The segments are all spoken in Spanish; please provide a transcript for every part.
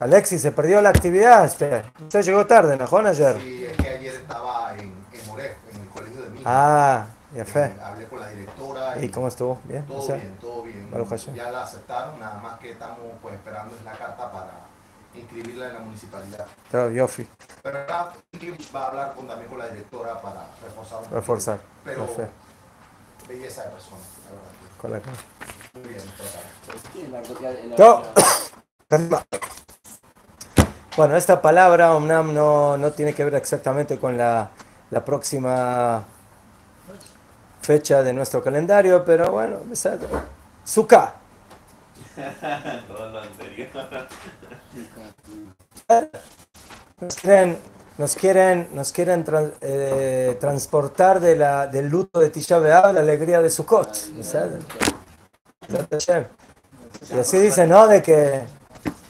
Alexis, se perdió la actividad. Usted, usted llegó tarde, ¿no? Ayer. Sí, es que ayer estaba en, en Moré, en el colegio de mí. Ah, ya fue. Eh, Hablé con la directora. ¿Y cómo estuvo? ¿Bien? Todo O sea, bien, todo bien. Hashem. Ya la aceptaron, nada más que estamos pues, esperando es la carta para inscribirla en la municipalidad. todo, Yofi, Pero ahora Ingrid va a hablar con, también con la directora para reforzar. un reforzar. Pero fue. belleza de persona, la verdad. Con la Muy bien, tratado. El árbol ya- el No. árbol ya- Bueno, esta palabra Omnam no, no tiene que ver exactamente con la, la próxima fecha de nuestro calendario, pero bueno, lo anterior. Nos quieren, nos quieren, nos quieren eh, transportar de la, del luto de Tisha B'Av a la alegría de Sukkot. Y así dice, ¿no? De que,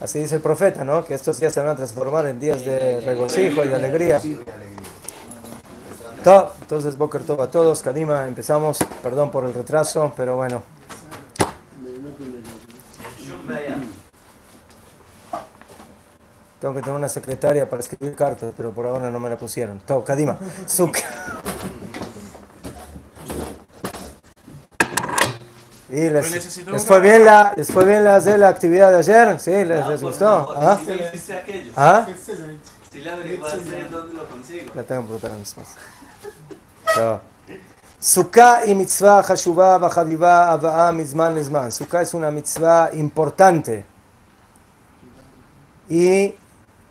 así dice el profeta, ¿no? Que estos días se van a transformar en días de regocijo y de alegría. To- Entonces, Boker Tov a todos, Kadima, empezamos, perdón por el retraso, pero bueno. Tengo que tener una secretaria para escribir cartas, pero por ahora no me la pusieron. Todo, Kadima. Sukkah. Sí, les, les fue bien la, les fue bien las de la actividad de ayer, sí, les, ah, les pues gustó. ¿Ah? ¿Ah? La ¿dónde lo consigo? La tengo que preguntar y mitzvah hashuva bajaliva avaa mizman mizman. Sukkah es una mitzvah importante y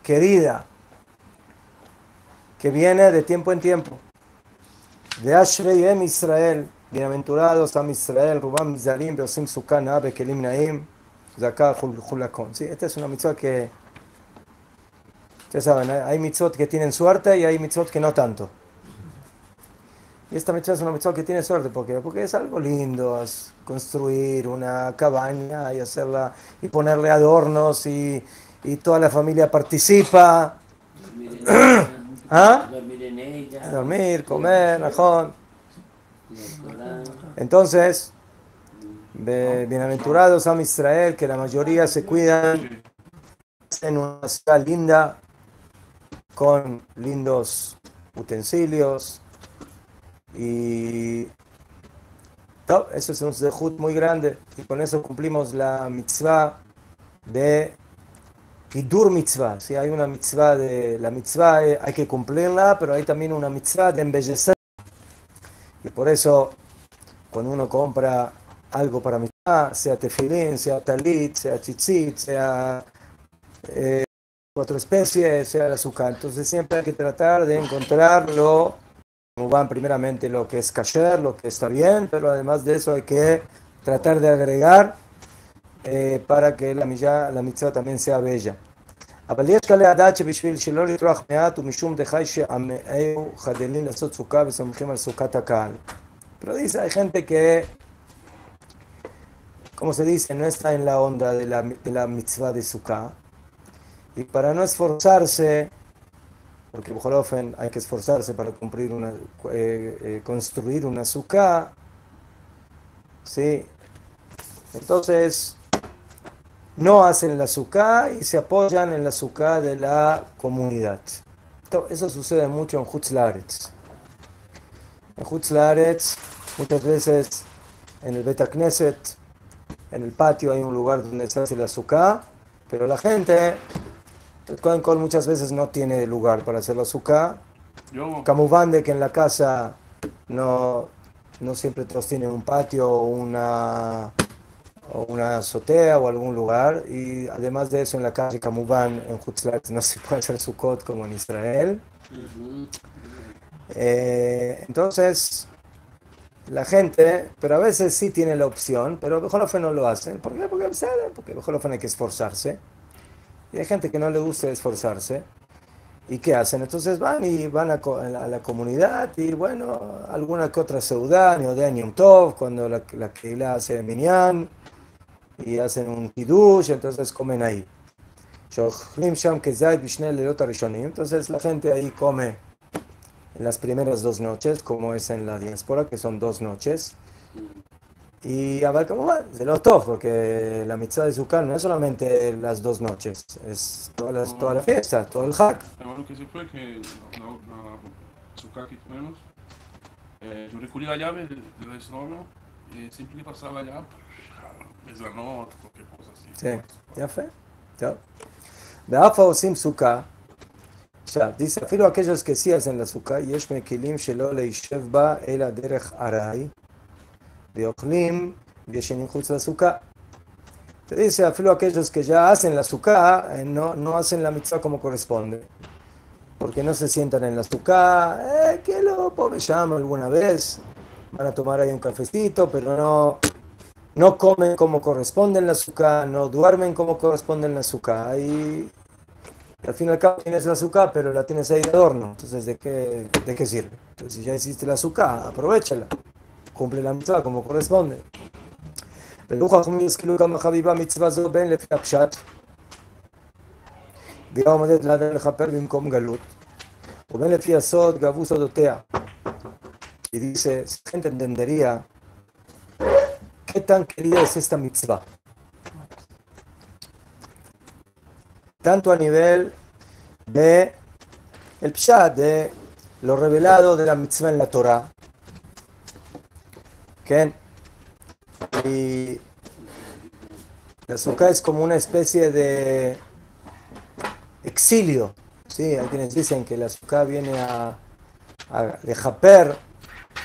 querida que viene de tiempo en tiempo. De Ashrei Israel bienaventurados a Israel, Rubam Mizalim, Beosim Sukkah Nabe Kelim Naim, Julakon. Sí, esta es una mitzvah que, ustedes saben, hay mitzvot que tienen suerte y hay mitzvot que no tanto. Y esta mitzvah es una mitzvah que tiene suerte, ¿por qué? Porque es algo lindo, es construir una cabaña y hacerla, y ponerle adornos y, y toda la familia participa. Dormir en ella. ¿Ah? Dormir en ella. Dormir, comer, najón. Entonces, bienaventurados a Israel, que la mayoría se cuidan en una ciudad linda, con lindos utensilios. Y eso es un zehut muy grande. Y con eso cumplimos la mitzvah de Hidur mitzvah. Si hay una mitzvah de la mitzvah, eh, hay que cumplirla, pero hay también una mitzvah de embellecer. Y por eso, cuando uno compra algo para mitzvah, sea tefilín, sea talit, sea tzitzit, sea eh, cuatro especies, sea el azúcar. Entonces siempre hay que tratar de encontrarlo, como van primeramente lo que es kasher, lo que está bien, pero además de eso hay que tratar de agregar eh, para que la, milla- la mitzvah también sea bella. אבל יש כאלה לדעת שבשביל שלא לטרוח מעט ומשום דחי שעמאהו חדלים לעשות סוכה וסומכים על סוכת הקהל. Pero dice, hay gente que, como se dice, no está en la onda de la, de la mitzvah de sukkah. Y para no esforzarse, porque Bujolofen hay que esforzarse para cumplir una, eh, eh, construir una sukkah, ¿sí? Entonces, no hacen la sukkah y se apoyan en la sukkah de la comunidad. Eso sucede mucho en Hutzlaretz. En Hutzlaretz, muchas veces en el Bet Knesset, en el patio hay un lugar donde se hace la sukkah, pero la gente, el Kohen Kol muchas veces no tiene lugar para hacer la sukkah. Yo, Camuván de que en la casa no, no siempre todos tienen un patio o una, o una azotea o algún lugar. Y además de eso, en la calle Camuván, en Hutzlaretz, no se puede hacer Sukkot como en Israel. Eh, entonces, la gente, pero a veces sí tiene la opción, pero Bejolofen no lo hacen. ¿Por qué? Porque, ¿sabe? Porque Bejolofen hay que esforzarse. Y hay gente que no le gusta esforzarse. ¿Y qué hacen? Entonces van y van a, la, a la comunidad y bueno, alguna que otra seudá, Neodea Yom Tov, cuando la, la Keilah hace minyan y hacen un hidush, entonces comen ahí. Entonces la gente ahí come en las primeras dos noches, como es en la diáspora, que son dos noches. Y a ver cómo va, de los dos, porque la mitzvah de Zucar no es solamente las dos noches, es toda la, toda la fiesta, todo el hack. Bueno, que sí fue que la Zucar que tuvimos, eh, yo recurrí la llave del, del restaurante, eh, siempre que pasaba allá, es la nota, cualquier cosa así. Sí, ya fue. Ya. Beafa osim sukkah. עכשיו, dice, אפילו aquellos que sí hacen la sukkah, יש מקילים שלא להישב בה, אלא דרך ארעי, ואוכלים וישנים חוץ לסוכה. Te dice, afilo aquellos que ya hacen la sukkah, eh, no, no hacen la mitzvah como corresponde. Porque no se sientan en la sukkah, eh, que lo me llamo alguna vez, van a tomar ahí un cafecito, pero no, no comen como corresponde en la sukkah, no duermen como corresponde en la sukkah. Y, y al fin y al cabo tienes la sukkah, pero la tienes ahí de adorno. Entonces, ¿de qué, de qué sirve? Entonces, si ya hiciste la sukkah, aprovechala. Cumple la mitzvah como corresponde. ולו חכמים השכילו כמה חביבה מצווה זו בין לפי הפשט, והיא עומדת לאדם לכפר במקום גלות, ובין לפי הסוד גבו סודותיה. Y dice, la gente entendería qué tan querida es esta mitzvah. Tanto a nivel de el pshat, de lo revelado de la mitzvah en la Torah. ¿Qué? Y la azúcar es como una especie de exilio. ¿sí? Hay quienes dicen que la azúcar viene a, a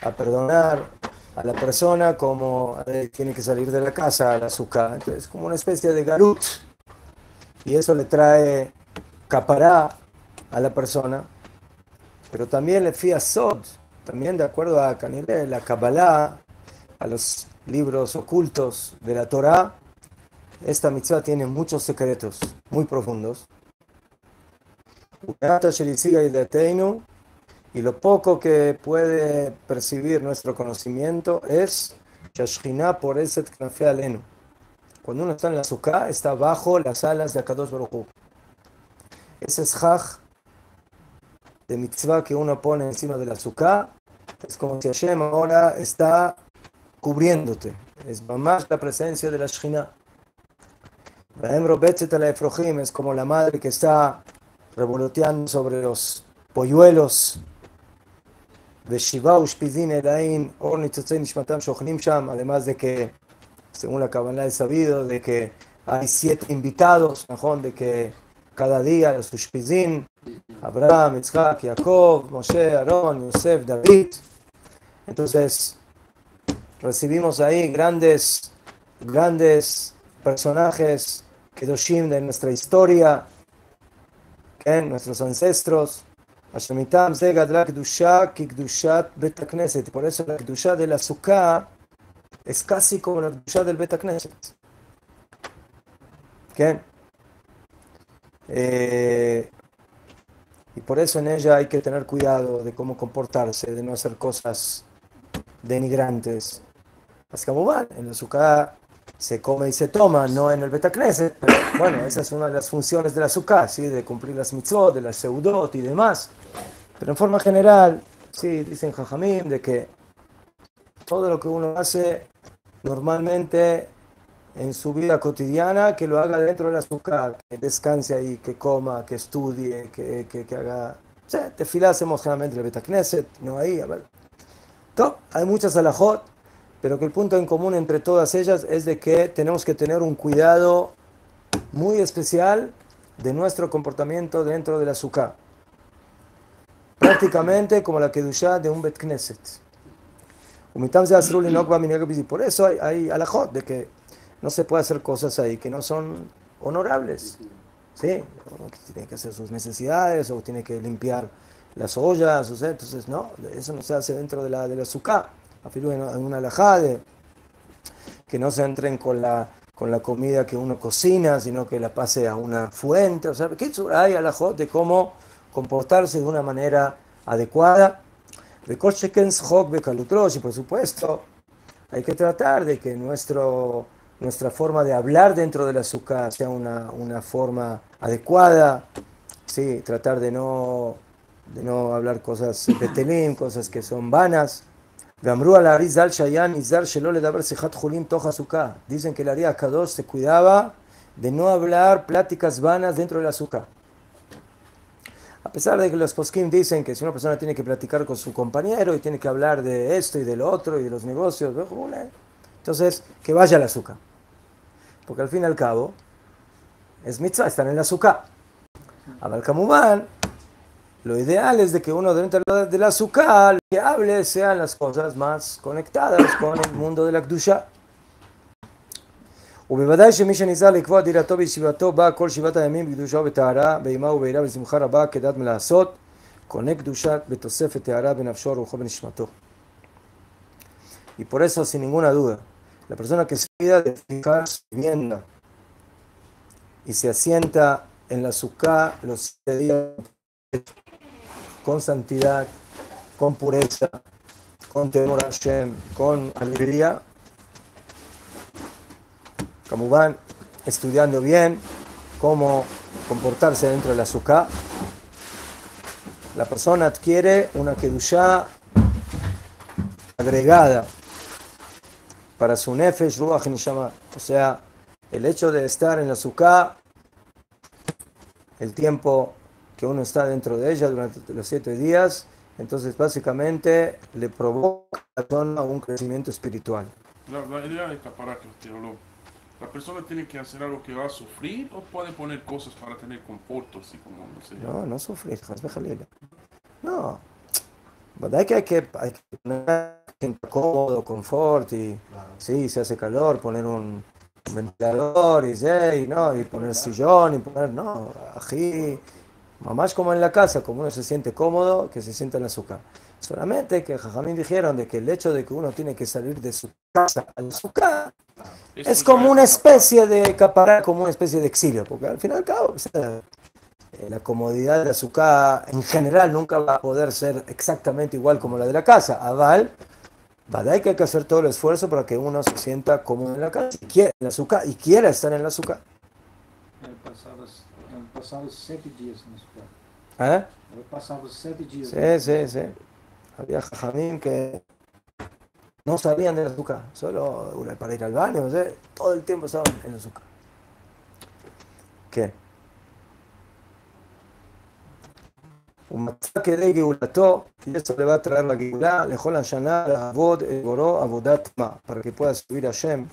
a perdonar a la persona como tiene que salir de la casa al azúcar. Entonces, es como una especie de galut. Y eso le trae capará a la persona. Pero también le fía sod. También de acuerdo a Canile, la Kabbalah, a los libros ocultos de la Torah, esta mitzvah tiene muchos secretos muy profundos. Y lo poco que puede percibir nuestro conocimiento es por ese alenu. Cuando uno está en la sukkah, está bajo las alas de Akadosh Baruch Ese es haj de mitzvah que uno pone encima de la sukkah. Es como si Hashem ahora está cubriéndote. Es más la presencia de la Shekhinah. Es como la madre que está revoloteando sobre los polluelos. Además de que, según la Kabbalah es sabido, de que hay siete invitados, de que cada día los Ushpizin, Abraham, Isaac, Jacob, Moshe, Aaron, Yosef, David. Entonces, recibimos ahí grandes, grandes personajes Kedoshim de nuestra historia, ¿eh? nuestros ancestros. Por eso la Kedusha de la Sukkah es casi como la Kedusha del Bet Knesset. Eh, y por eso en ella hay que tener cuidado de cómo comportarse, de no hacer cosas denigrantes. Así como van, en la Sukkah se come y se toma, no en el Betacneset. Pero bueno, esa es una de las funciones de la Sukkah, ¿sí? de cumplir las mitzvot, de las seudot y demás. Pero en forma general, sí, dicen Jajamim, de que todo lo que uno hace normalmente en su vida cotidiana, que lo haga dentro de la Sukkah, que descanse ahí, que coma, que estudie, que, que, que haga... O sea, te hacemos generalmente el Betacneset, no ahí, a ver. hay muchas alajot pero que el punto en común entre todas ellas es de que tenemos que tener un cuidado muy especial de nuestro comportamiento dentro de la sukkah. Prácticamente como la kedusha de un Bet Knesset. Por eso hay, hay alajot de que no se puede hacer cosas ahí que no son honorables. ¿Sí? Tiene que hacer sus necesidades o tiene que limpiar las ollas. O sea, entonces, no, eso no se hace dentro de la, de la afirmo en una alajá que no se entren con la, con la comida que uno cocina, sino que la pase a una fuente. O sea, ¿qué hay alajot de cómo comportarse de una manera adecuada? De y por supuesto, hay que tratar de que nuestro, nuestra forma de hablar dentro de la azúcar sea una, una forma adecuada. Sí, tratar de no, de no hablar cosas petelín, cosas que son vanas. Dicen que el Ari Akadosh se cuidaba de no hablar pláticas vanas dentro del azúcar. A pesar de que los poskim dicen que si una persona tiene que platicar con su compañero y tiene que hablar de esto y del otro y de los negocios, entonces que vaya al azúcar. Porque al fin y al cabo es mitzvah, están en el azúcar. Abal Kamuban, lo ideal es de que uno dentro del azúcar lo que hable sean las cosas más conectadas con el mundo de la Kdusha. ובוודאי שמי שניסה לקבוע דירתו בישיבתו בא כל שבעת הימים בקדושה ובטהרה, באימה ובעירה ובשמחה רבה כדת מלעשות, קונה קדושה בתוספת טהרה בנפשו, רוחו ונשמתו. Y por eso, sin ninguna duda, la persona que se cuida de fijar su vivienda y se asienta en la suká los siete días con santidad, con pureza, con temor a Hashem, con alegría, como van estudiando bien cómo comportarse dentro de la suká, la persona adquiere una kedushá agregada para su nefesh, ruach nishama. O sea, el hecho de estar en la suká, el tiempo que uno está dentro de ella durante los siete días, entonces básicamente le provoca a la persona un crecimiento espiritual. La idea es La persona tiene que hacer algo que va a sufrir o puede poner cosas para tener confort, así como no sé. No, no sufrir. No. ¿Verdad que hay que, hay que poner gente cómodo, confort y sí, se hace calor, poner un, ventilador y, sí, no, y poner sillón y poner, no, ají, más como en la casa, como uno se siente cómodo, que se sienta en la azúcar. Solamente que Jajamín dijeron de que el hecho de que uno tiene que salir de su casa al azúcar es como una escapar. especie de caparar, como una especie de exilio, porque al fin y al cabo, o sea, eh, la comodidad de azúcar en general nunca va a poder ser exactamente igual como la de la casa. Aval, ¿verdad? que hay que hacer todo el esfuerzo para que uno se sienta cómodo en la casa y quiera, en la azúcar, y quiera estar en la azúcar. Eu passava sete dias no hospital. ¿Eh? Sete dias. Sí, sí, sí. Había jajamín que no salían del azúcar, solo para ir al baño, todo el tiempo estaban en azúcar. ¿Qué? Un matzah de Geulato, y eso le va a traer la Geulá, le jolan shaná, la avod, el goró, avodat ma, para que pueda subir a Shem.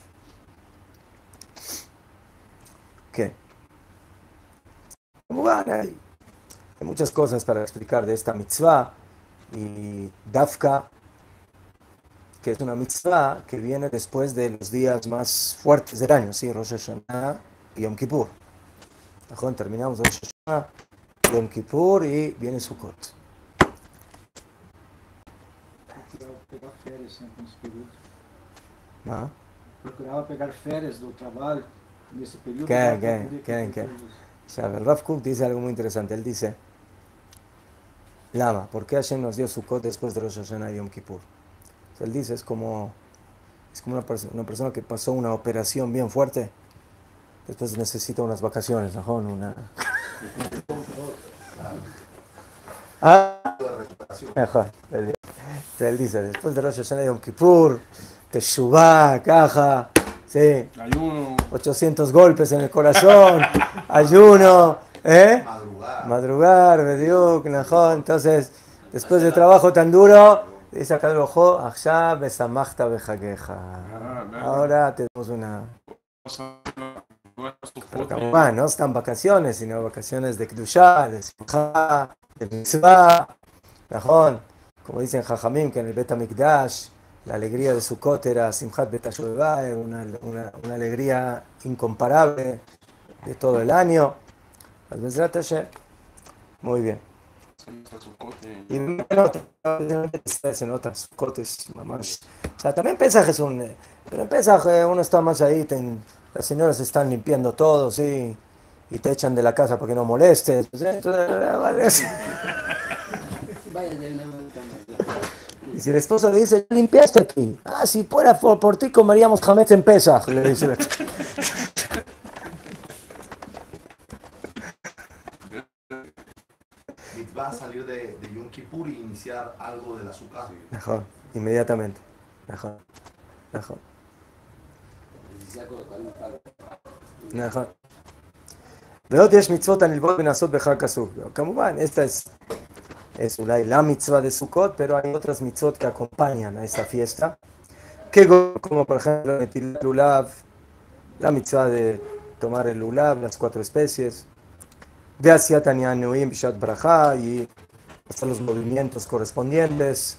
¿Qué? Ahí? Hay muchas cosas para explicar de esta mitzvah y Dafka, que es una mitzvah que viene después de los días más fuertes del año, ¿sí? Rosh Hashanah y Yom Kippur. Ajón, Terminamos Rosh Hashanah, Yom Kippur y viene Sukkot. Procurava pegar férias sempre nesse período. ¿no? Procurava pegar férias do trabalho nesse período. Que- para que- poder que- fazer que- coisas. O sea, el Rav Kook dice algo muy interesante. Él dice, Lama, ¿por qué Hashem nos dio Sukkot después de Rosh Hashanah y Yom Kippur? Él dice, es como, es como una, perso- una persona que pasó una operación bien fuerte, después necesita unas vacaciones, ¿no? Una... ah, mejor. Él, dice- después de Rosh Hashanah Yom Kippur, Teshuvah, caja, sí, Ayuno, 800 golpes en el corazón, ayuno, ¿eh? Madrugar. Madrugar, Bediuk, Najón. Entonces, después de trabajo tan duro, dice acá ojo, besamachta bejaqueja. Ahora tenemos una. no es tu Pero foto. Kamaban, no están vacaciones, sino vacaciones de Kedushá, de Simcha, de Mitzvah. Como dicen Jajamim, que en el Bet Mikdash, la alegría de Sukkot era Simchat Bet una, una, una alegría incomparable de todo el año. Muy bien. Y nota, se nota, Sukkot es mamash. O sea, también Pesaj es un... eh, Pero en Pesaj uno está más ahí, ten- las señoras están limpiando todo, sí, y te echan de la casa para que no molestes. Y si el esposo le dice, "¿Ya limpiaste aquí. Ah, si fuera por, por ti comeríamos jamés en Pesaj, le dice la Va a salir de, de Yom Kippur y iniciar algo del azúcar. Mejor. inmediatamente. Mejor. Mejor. נכון. ועוד יש מצוות הנלוות ונעשות בחג כסוף. כמובן, esta es, es אולי la mitzvah de Sukkot, pero hay otras mitzvot que acompañan a esta fiesta, que como por ejemplo el lulav, la mitzvah de tomar el lulav, las cuatro especies, de Asiat Anyanuim Bishat Braja y hacer los movimientos correspondientes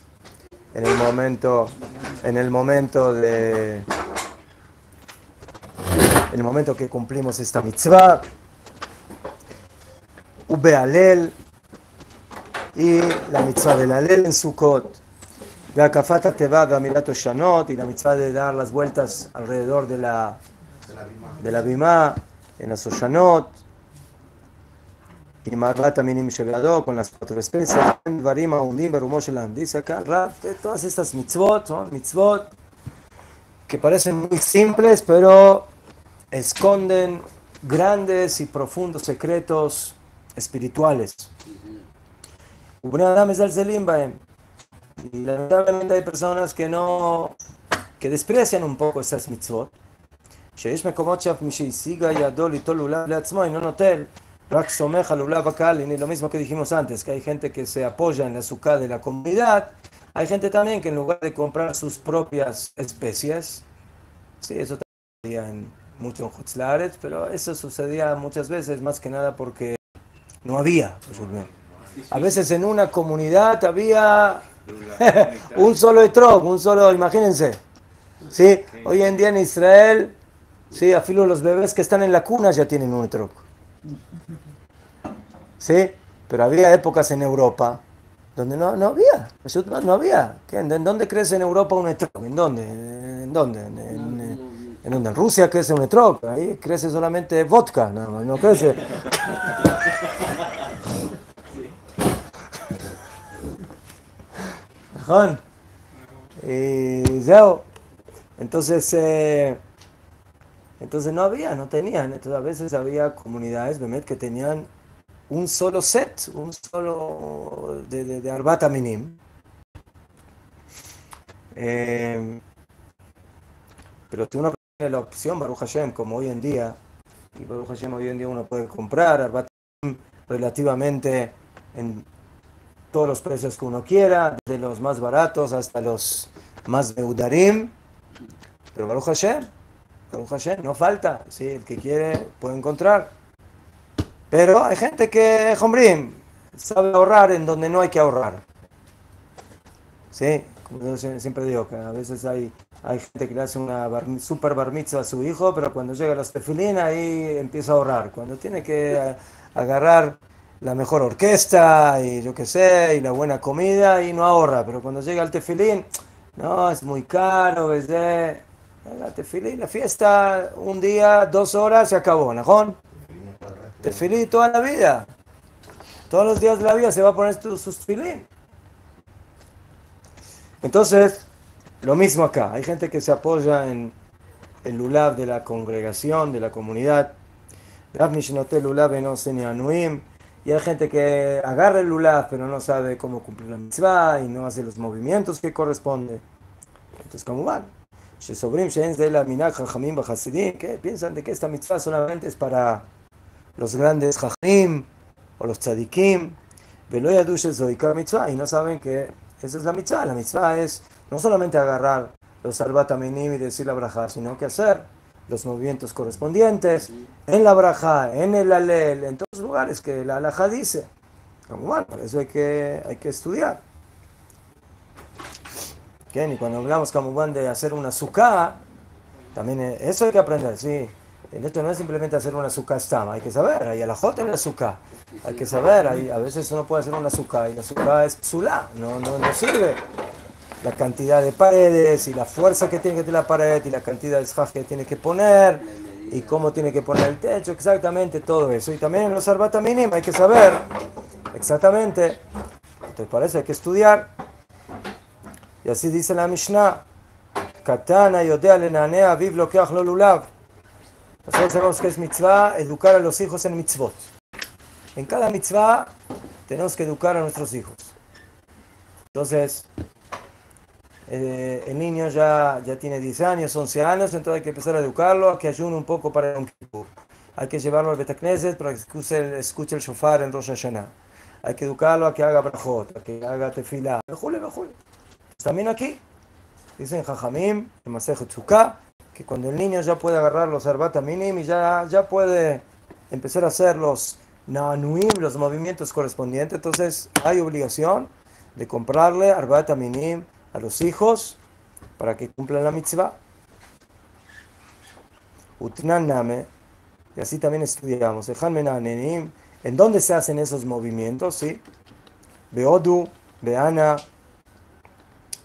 en el momento, en el momento de en el momento que cumplimos esta mitzvah, Ubealel y la mitzvah del Alel en Sukkot, Beakafata Teva Beamilato Shanot y la mitzvah de dar las vueltas alrededor de la, de la Bima en las Oshanot, y Marvat Aminim Shegado con las cuatro especies, Varim Aundim Berumo Shelam. Dice acá, Rab, todas estas mitzvot son mitzvot que parecen muy simples, pero esconden grandes y profundos secretos espirituales. Y lamentablemente hay personas que no, que desprecian un poco esas mitzvot. שיש מקומות שאף מי שהשיגה ידו ליטול לולב לעצמו אינו נוטל, y lo mismo que dijimos antes, que hay gente que se apoya en la azúcar de la comunidad, hay gente también que en lugar de comprar sus propias especies, sí, eso también en mucho en pero eso sucedía muchas veces, más que nada porque no había. A veces en una comunidad había un solo etrog, un solo, imagínense. ¿sí? Hoy en día en Israel, sí, a los bebés que están en la cuna ya tienen un etrog. ¿Sí? Pero había épocas en Europa donde no, no había, no había. ¿En dónde crece en Europa un etrog? ¿En dónde? ¿En dónde? en, en en Rusia crece un etrog, ahí crece solamente vodka, no, no crece. y entonces, eh, entonces no había, no tenían. Entonces a veces había comunidades que tenían un solo set, un solo de, de, de Arbata Minim. Eh, pero tú no la opción, Baruch Hashem, como hoy en día, y Baruch Hashem hoy en día uno puede comprar relativamente en todos los precios que uno quiera, de los más baratos hasta los más meudarim, pero Baruch Hashem, Baruch Hashem, no falta, ¿sí? el que quiere puede encontrar. Pero hay gente que, hombrín, sabe ahorrar en donde no hay que ahorrar. ¿Sí? Como yo siempre digo, que a veces hay hay gente que le hace una super bar a su hijo, pero cuando llega a tefilín ahí empieza a ahorrar. Cuando tiene que eh, agarrar la mejor orquesta y yo qué sé, y la buena comida, y no ahorra. Pero cuando llega al tefilín, no, es muy caro, es de... La tefilín, la fiesta, un día, dos horas, se acabó, ¿no? Tefilín toda la vida. Todos los días de la vida se va a poner sus tefilín. Entonces, lo mismo acá, hay gente que se apoya en el lulav de la congregación, de la comunidad. Y hay gente que agarra el lulav pero no sabe cómo cumplir la mitzvah y no hace los movimientos que corresponden. Entonces, ¿cómo van? que piensan de que esta mitzvah solamente es para los grandes jajim o los tzadikim, y no saben que esa es la mitzvah. La mitzvah es no solamente agarrar los salvataminim y decir la braja, sino que hacer los movimientos correspondientes en la braja, en el alel, en todos los lugares que la alhaja dice. Bueno, por eso hay que, hay que estudiar. Y cuando hablamos como de hacer una suká, también eso hay que aprender, sí. Esto no es simplemente hacer una suká estama, hay que saber, hay alajot en la suká. Hay que saber, hay, a veces uno puede hacer una suká y la suká es psulá, no, no, no sirve la cantidad de paredes y la fuerza que tiene que tener la pared y la cantidad de esfaj que tiene que poner y cómo tiene que poner el techo, exactamente todo eso. Y también en los arbata mínima hay que saber exactamente. Entonces parece hay que estudiar. Y así dice la Mishnah. Katana yodea lenanea viv lo lulav. Nosotros sabemos que es mitzvah educar a los hijos en mitzvot. En cada mitzvah tenemos que educar a nuestros hijos. Entonces, eh, el niño ya, ya tiene 10 años, 11 años, entonces hay que empezar a educarlo, a que ayune un poco para Yom Kippur. Hay que llevarlo al Betacneset para que escuche el, shofar en Rosh Hashanah. Hay que educarlo a que haga brajot, a que haga tefilá. Mejule. También aquí, dicen Jajamim, en Masejet Tzuká, que cuando el niño ya puede agarrar los arbata minim y ya, ya puede empezar a hacer los nanuim, los movimientos correspondientes, entonces hay obligación de comprarle arbata minim a los hijos para que cumplan la mitzvah. Utnan name, y así también estudiamos. ¿En dónde se hacen esos movimientos? Sí. Beodu, Beana,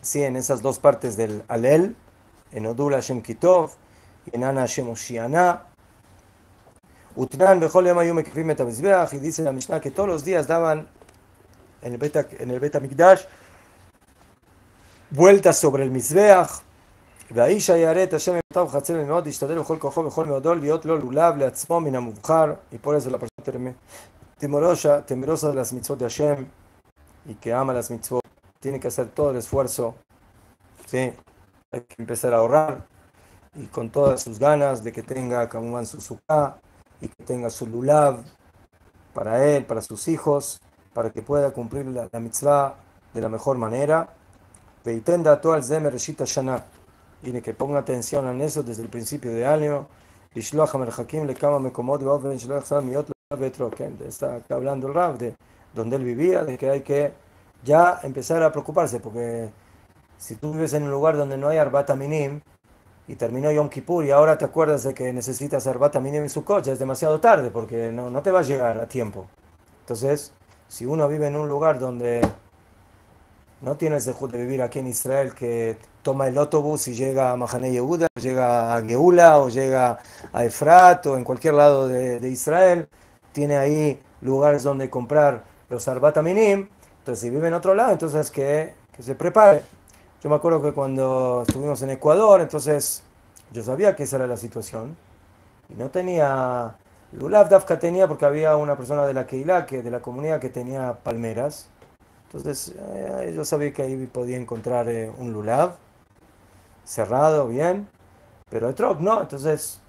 sí, en esas dos partes del Alel, הן הודו להשם כי טוב, הננה השם הושיענה. ותנן בכל יום היו מקיפים את המזבח, הדיס אל המשנה כתולוס די, אז דמן אל בית, אל בית המקדש, וולטה סובר אל מזבח, והאיש הירא את השם ממתיו חצר מאוד, ישתדל בכל כוחו ובכל מאודו להיות לו לולב לעצמו מן המובחר, יפול על לפרשת temorosa, תמרושה de las mitzvot de Hashem y que ama las mitzvot, tiene. Hay que empezar a ahorrar y con todas sus ganas de que tenga Kamuman su suká y que tenga su lulav para él, para sus hijos, para que pueda cumplir la, la mitzvah de la mejor manera. Veitenda el zemer shana y que ponga atención en eso desde el principio de año. Está hablando el Rab de donde él vivía, de que hay que ya empezar a preocuparse, porque si tú vives en un lugar donde no hay Arbata Minim y terminó Yom Kippur y ahora te acuerdas de que necesitas Arbata Minim en su coche, es demasiado tarde porque no, no te va a llegar a tiempo. Entonces, si uno vive en un lugar donde no tienes de vivir aquí en Israel que toma el autobús y llega a Mahane Yehuda, o llega a Geula, o llega a Efrat, o en cualquier lado de, Israel. Tiene ahí lugares donde comprar los Arbat Minim. Entonces, si vive en otro lado, entonces que, que se prepare. Yo me acuerdo que cuando estuvimos en Ecuador, entonces yo sabía que esa era la situación. Y no tenía. Lulav Dafka tenía porque había una persona de la Keilah, que de la comunidad que tenía palmeras. Entonces eh, yo sabía que ahí podía encontrar eh, un lulav cerrado, bien, pero el trop no. Entonces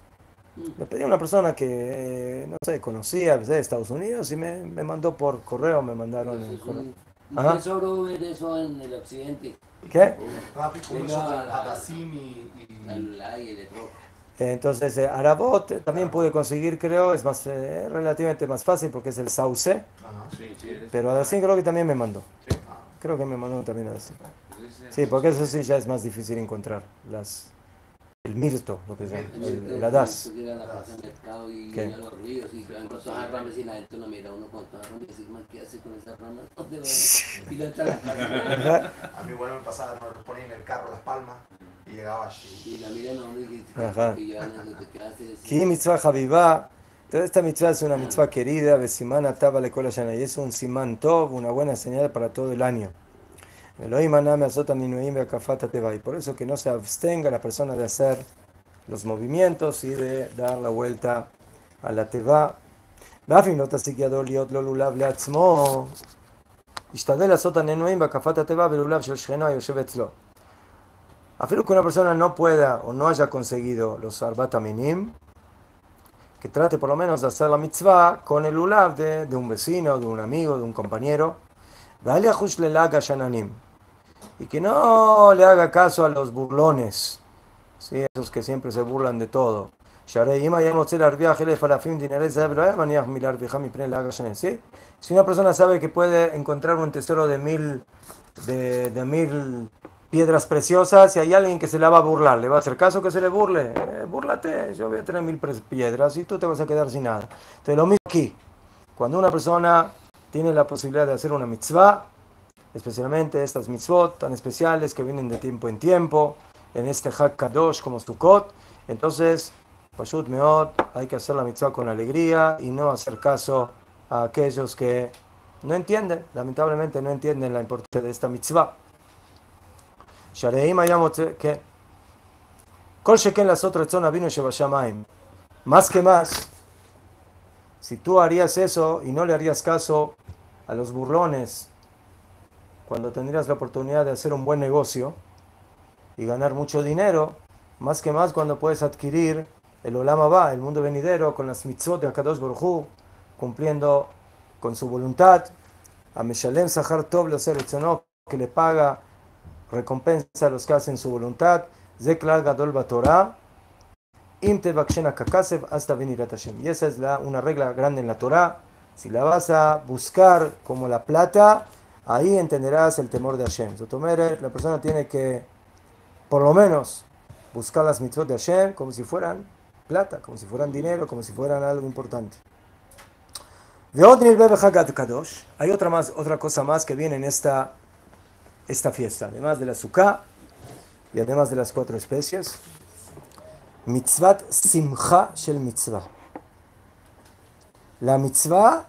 le pedí a una persona que, eh, no sé, conocía de Estados Unidos y me, me mandó por correo, me mandaron el correo. Un tesoro ver eso en el occidente. ¿Qué? Entonces, eh, Arabot también pude conseguir, creo, es más eh, relativamente más fácil porque es el sauce. pero Adasín creo que también me mandó. Creo que me mandó también Adasín. Sí, porque eso sí ya es más difícil encontrar. Las, el mirto, lo que se llama, el, el hadas. ¿Qué? A mí bueno me pasaba, me ponía en el carro las palmas y llegaba así. Y la miré no Ajá. Ki mitzvah javivá. Toda esta mitzvah es una mitzvah querida, Besimana Taba le y es un simán tov, una buena señal para todo el año. Por eso que no se abstenga la persona de hacer los movimientos y de dar la vuelta a la teva. Afirmo que una persona no pueda o no haya conseguido los arbata minim, que trate por lo menos de hacer la mitzvah con el ulav de, de un vecino, de un amigo, de un compañero. Y que no le haga caso a los burlones, ¿sí? esos que siempre se burlan de todo. Si una persona sabe que puede encontrar un tesoro de mil, de, de mil piedras preciosas y hay alguien que se la va a burlar, ¿le va a hacer caso que se le burle? Eh, búrlate, yo voy a tener mil piedras y tú te vas a quedar sin nada. Entonces lo mismo aquí, cuando una persona tiene la posibilidad de hacer una mitzvah, especialmente estas mitzvot tan especiales que vienen de tiempo en tiempo, en este Hak Kadosh como Sukkot. Entonces, Pashut Meot, hay que hacer la mitzvah con alegría y no hacer caso a aquellos que no entienden, lamentablemente no entienden la importancia de esta mitzvah. que las otras zonas vino Más que más, si tú harías eso y no le harías caso a los burlones cuando tendrías la oportunidad de hacer un buen negocio, y ganar mucho dinero, más que más cuando puedes adquirir el Olama va, el mundo venidero, con las mitzvot de Akadosh Baruj cumpliendo con su voluntad, a Meshalem Sahar Tov que le paga recompensa a los que hacen su voluntad, Zeklal Gadol Batorah, Imte Kakasev hasta venir a Hashem. Y esa es la, una regla grande en la Torah. Si la vas a buscar como la plata, ahí entenderás el temor de Hashem. La persona tiene que, por lo menos, buscar las mitzvot de Hashem como si fueran plata, como si fueran dinero, como si fueran algo importante. Hay otra, más, otra cosa más que viene en esta, esta fiesta, además de la sukkah y además de las cuatro especies. Mitzvat simcha shel mitzvah. La mitzvah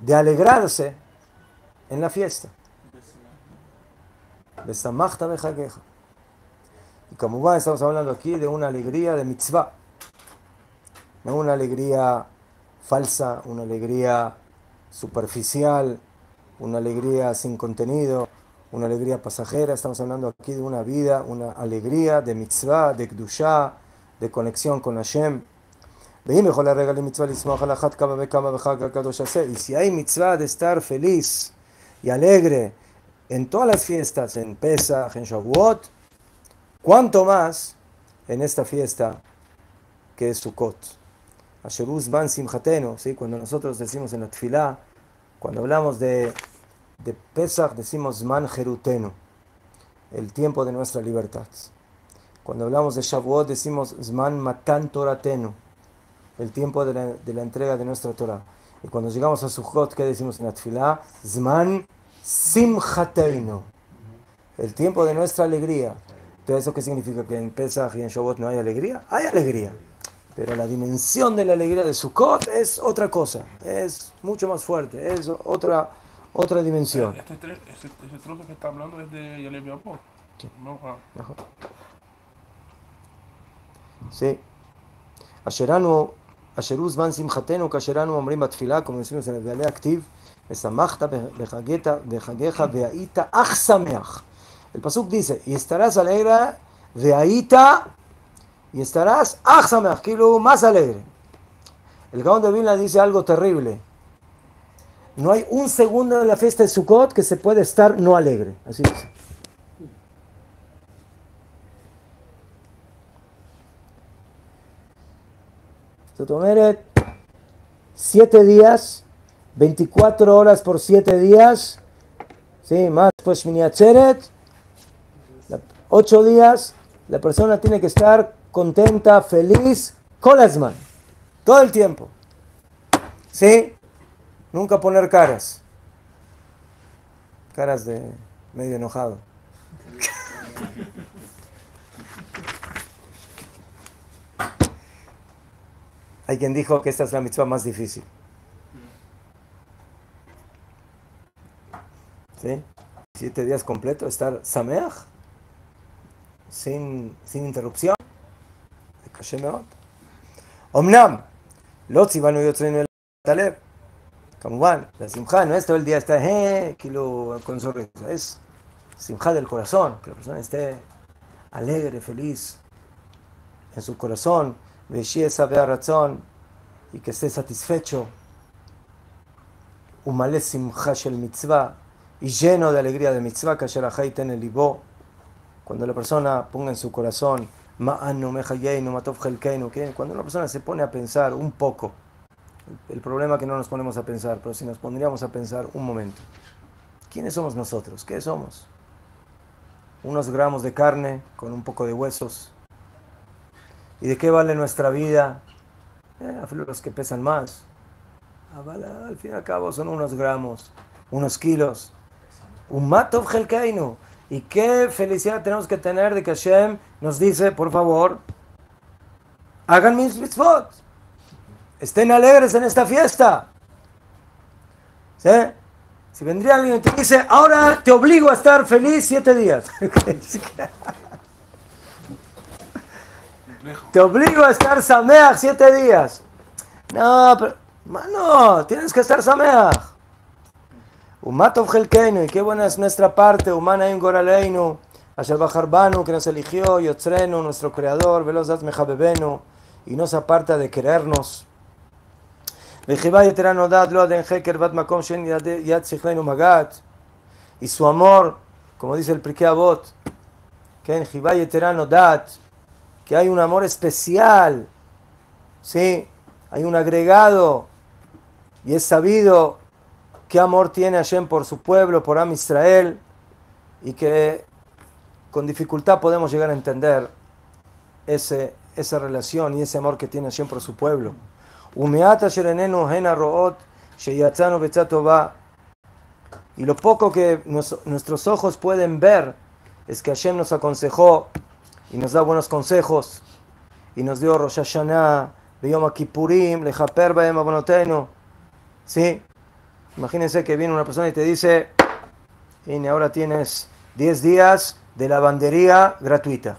de alegrarse en la fiesta. Y como va, estamos hablando aquí de una alegría de mitzvah. No una alegría falsa, una alegría superficial, una alegría sin contenido, una alegría pasajera. Estamos hablando aquí de una vida, una alegría de mitzvah, de kdushah, de conexión con Hashem. Y si hay mitzvah de estar feliz y alegre en todas las fiestas, en Pesach, en Shavuot, ¿cuánto más en esta fiesta que es Sukkot? Asheruz Ban Simchatenu, ¿sí? cuando nosotros decimos en la Tfilá, cuando hablamos de, de Pesach, decimos Man Jerutenu, el tiempo de nuestra libertad. Cuando hablamos de Shavuot decimos Zman Matan Toratenu, el tiempo de la, de la, entrega de nuestra Torah. Y cuando llegamos a Sukkot, ¿qué decimos en la? Zman Simchatenu, el tiempo de nuestra alegría. Entonces, ¿eso qué significa? ¿Que en Pesach y en Shavuot no hay alegría? Hay alegría. Pero la dimensión de la alegría de Sukkot es otra cosa, es mucho más fuerte, es otra, otra dimensión. Este, este, este trozo que está hablando es de Yalev Sí. No, ah. Sí. Asheranu, Asheruz van simchatenu, kasheranu omrim batfila, como decimos en el Galea Activ, Esamachta bejageja veaita ach sameach. El pasuk dice, y estarás alegre veaita, y estarás ach sameach, kilo más alegre. El Gaón de Vilna dice algo terrible. No hay un segundo en la fiesta de Sukkot que se puede estar no alegre. Así dice. Sotomeret, siete días, 24 horas por siete días, ¿sí? más pues Miniacheret, ocho días, la persona tiene que estar contenta, feliz, Kolasman, todo el tiempo. ¿Sí? Nunca poner caras. Caras de medio enojado. Hay quien dijo que esta es la mitzvah más difícil. ¿Sí? Siete días completos, estar sameach, sin, sin interrupción. Omnam, lo tzivanu yotzreinu el taleb. Kamuban, la simja no es todo el día está eh, con sonrisa, es simja del corazón, que la persona esté alegre, feliz en su corazón razón y que esté satisfecho, umale simcha mitzvah y lleno de alegría de mitzvah, kasher en el libó, cuando la persona ponga en su corazón, cuando una persona se pone a pensar un poco, el problema es que no nos ponemos a pensar, pero si nos pondríamos a pensar un momento, ¿quiénes somos nosotros? ¿Qué somos? Unos gramos de carne con un poco de huesos, ¿Y de qué vale nuestra vida? Eh, los que pesan más. Ah, al fin y al cabo son unos gramos, unos kilos. Un matov helkeinu. Y qué felicidad tenemos que tener de que Hashem nos dice, por favor, hagan mis mitzvot. Estén alegres en esta fiesta. ¿Sí? Si vendría alguien y te dice, ahora te obligo a estar feliz siete días. Te obligo a estar sameach siete días. No, pero, mano, tienes que estar Un Umatov helkeinu, y qué buena es nuestra parte, humana en goraleinu, Ayer Bajar Banu, que nos eligió, Yotzrenu, nuestro creador, Velozat Mejabebenu, y nos aparta de querernos. Y su amor, como dice el Prique Avot, que en que hay un amor especial, ¿sí? hay un agregado, y es sabido qué amor tiene Hashem por su pueblo, por Am Israel, y que con dificultad podemos llegar a entender ese, esa relación y ese amor que tiene Hashem por su pueblo. Y lo poco que nuestros ojos pueden ver es que Hashem nos aconsejó y nos da buenos consejos y nos dio Rosh Hashanah, Yom Kippurim, Lejaper Baem Abonotenu. ¿Sí? Imagínense que viene una persona y te dice, y ahora tienes 10 días de lavandería gratuita.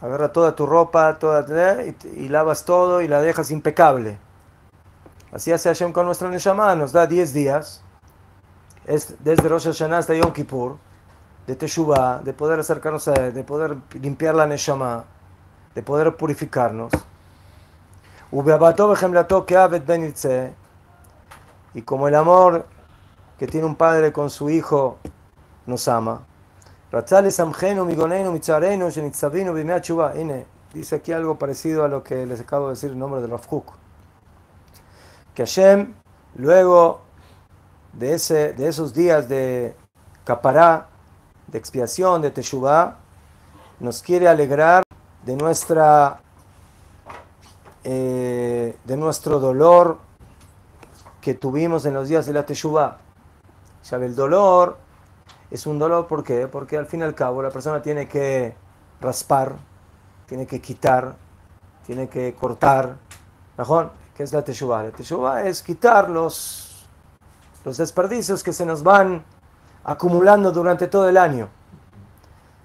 Agarra toda tu ropa toda, y, lavas todo y la dejas impecable. Así hace Hashem con nuestra Neshama, nos da 10 días, es desde Rosh Hashanah hasta Yom Kippur, de Teshuvah, de poder acercarnos a de poder limpiar la Neshama, de poder purificarnos. Y como el amor que tiene un padre con su hijo nos ama. Dice aquí algo parecido a lo que les acabo de decir en nombre de Rav Que Hashem, luego de, ese, de esos días de capará, de expiación, de teshuvah, nos quiere alegrar de nuestra eh, de nuestro dolor que tuvimos en los días de la teshuvah. ¿Sabe? El dolor es un dolor, ¿por qué? Porque al fin y al cabo la persona tiene que raspar, tiene que quitar, tiene que cortar. ¿Mejor? ¿Qué es la teshuvah? La teshuvah es quitar los, los desperdicios que se nos van acumulando durante todo el año.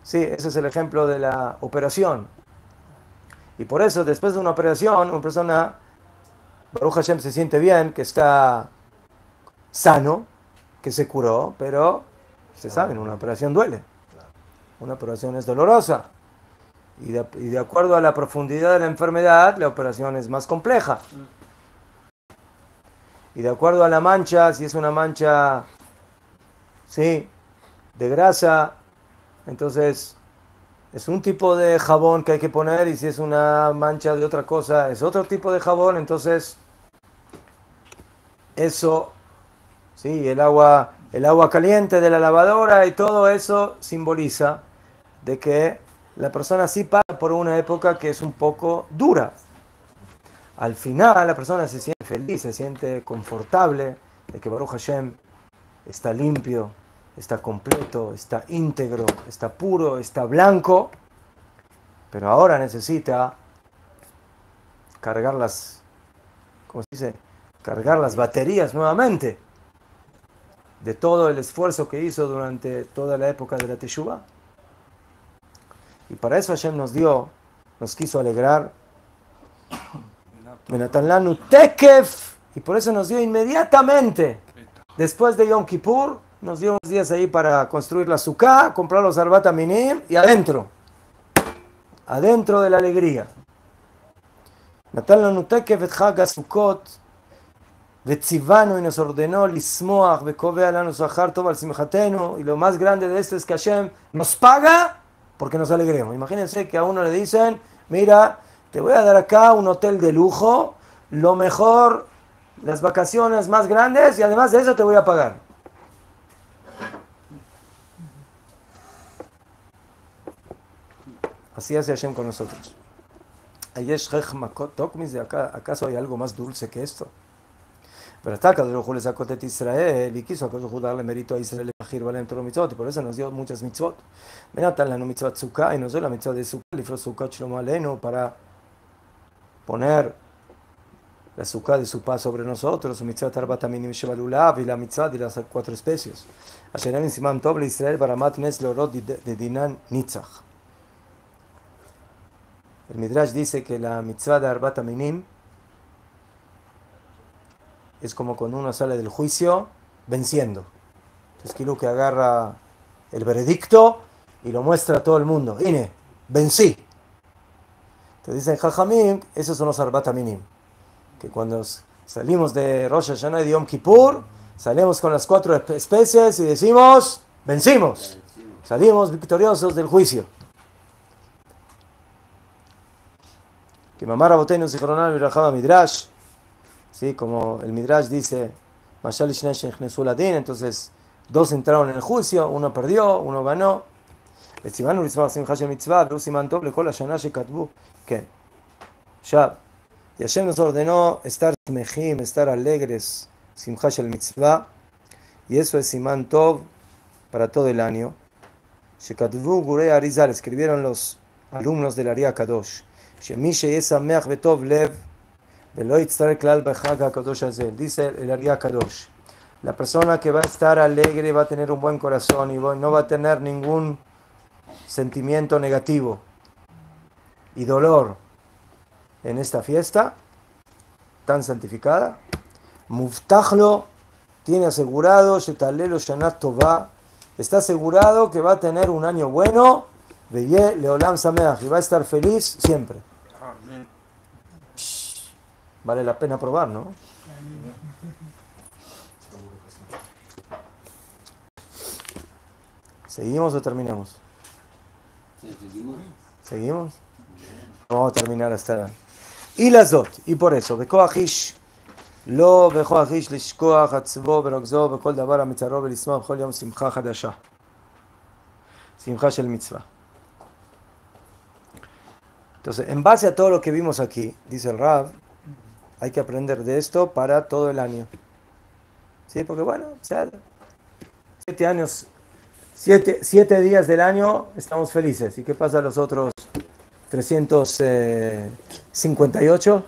Sí, ese es el ejemplo de la operación. Y por eso, después de una operación, una persona, Baruch Hashem, se siente bien, que está sano, que se curó, pero se saben, una operación duele. Una operación es dolorosa. Y de, acuerdo a la profundidad de la enfermedad, la operación es más compleja. Y de acuerdo a la mancha, si es una mancha, sí, de grasa, entonces es un tipo de jabón que hay que poner y si es una mancha de otra cosa, es otro tipo de jabón, entonces eso, sí, el agua el agua caliente de la lavadora y todo eso simboliza de que la persona sí pasa por una época que es un poco dura. Al final la persona se siente feliz, se siente confortable de que Baruch Hashem está limpio, está completo, está íntegro, está puro, está blanco, pero ahora necesita cargar las, ¿cómo se dice? Cargar las baterías nuevamente de todo el esfuerzo que hizo durante toda la época de la Teshuvah. Y para eso Hashem nos dio, nos quiso alegrar. Tekef. Y por eso nos dio inmediatamente, después de Yom Kippur, nos dio unos días ahí para construir la sukkah, comprar los arbata minim y adentro. Adentro de la alegría. Vetzivano y nos ordenó lismoach, bekove alanu zahar tov al simchatenu. Y lo más grande de esto es que Hashem nos paga porque nos alegremos. Imagínense que a uno le dicen, mira, te voy a dar acá un hotel de lujo, lo mejor, las vacaciones más grandes y además de eso te voy a pagar. Así hace Hashem con nosotros. ¿Acaso hay algo más dulce que esto? Pero está Kadosh le sacó de Israel y quiso darle mérito a Israel y por eso nos dio muchas mitzvot. Menatan la mitzvot Sukkah y nos dio la mitzvot de Sukkah, y Sukkah Shlomo Aleno para poner la Sukkah de su paz sobre nosotros, su mitzvot Arbat Aminim Shevalulav y la mitzvot de las cuatro especies. Asheran Simam Tov Israel para Mat Nes Lorot de Dinan Nitzach. El Midrash dice que la mitzvah de Arbat Aminim es como cuando uno sale del juicio venciendo. Entonces que agarra el veredicto y lo muestra a todo el mundo. Vine, vencí. Entonces dicen Jajamim, esos son los Arbat Aminim. Que cuando salimos de Rosh Hashanah y de Yom Kippur, salimos con las cuatro especies y decimos, vencimos. Salimos victoriosos del juicio. que Mamá Rabotenu Zichronan Mirajaba Midrash, ¿sí? como el Midrash dice, entonces dos entraron en el juicio, uno perdió, uno ganó. Que ya, y Hashem nos ordenó estar smejim, estar alegres, el mitzvah, y eso es simán tov para todo el año. Shekatvu Arizal escribieron los alumnos del Ariakadosh. Kadosh. שמי שיהיה שמח וטוב לב, ולא יצטרך כלל בחג הקדוש הזה, dice el Ariya Kadosh. La persona que va a estar alegre va a tener un buen corazón y no va a tener ningún sentimiento negativo y dolor en esta fiesta tan santificada, Muftahlo tiene asegurado, Shetalelo Shanat Tova, está asegurado que va a tener un año bueno, Veye Leolam Sameach, y va a estar feliz siempre. Vale la pena probar, ¿no? ¿Seguimos o terminamos? ¿Seguimos? Vamos a terminar hasta... Y las dos, y por eso, בכוח לא בכוח איש לשכוח עצבו ורוגזו וכל דבר המצרו ולשמוח בכל יום שמחה חדשה. שמחה של מצווה. Entonces, en base a todo lo que vimos aquí, dice el Rab, hay que aprender de esto para todo el año. ¿Sí? Porque bueno, siete años Siete, siete, días del año estamos felices. ¿Y qué pasa los otros 358?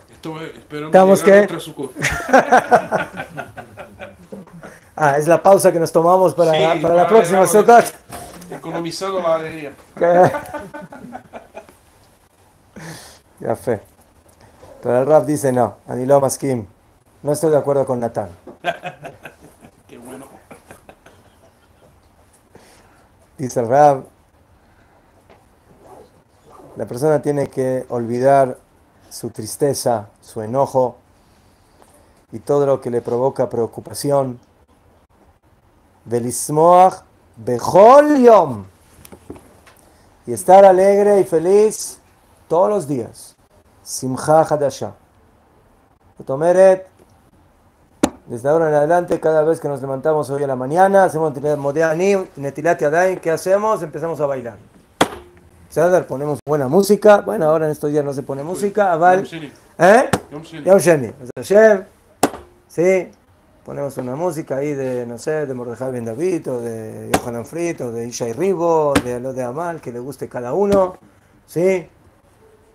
Estamos que... ah, es la pausa que nos tomamos para, para, para la próxima Sukkot. Economizando la alegría. ya fe. Pero el rap dice no, Anilo Maskim. No estoy de acuerdo con Natán. Qué bueno. Dice el Rab, la persona tiene que olvidar su tristeza, su enojo y todo lo que le provoca preocupación. Belismoach Yom. Y estar alegre y feliz todos los días. Simcha Hadasha. Tomeret desde ahora en adelante, cada vez que nos levantamos hoy a la mañana, hacemos Netilat Yadayim, ¿qué hacemos? Empezamos a bailar. Sadar, ponemos buena música. Bueno, ahora en estos días no se pone música. Aval. ¿Eh? Yom Sheni. Sí. Ponemos una música ahí de, no sé, de Mordejai Ben David, o de Yohanan Frit, o de Ishai Ribo, de Alo de Amal, que le guste cada uno. Sí.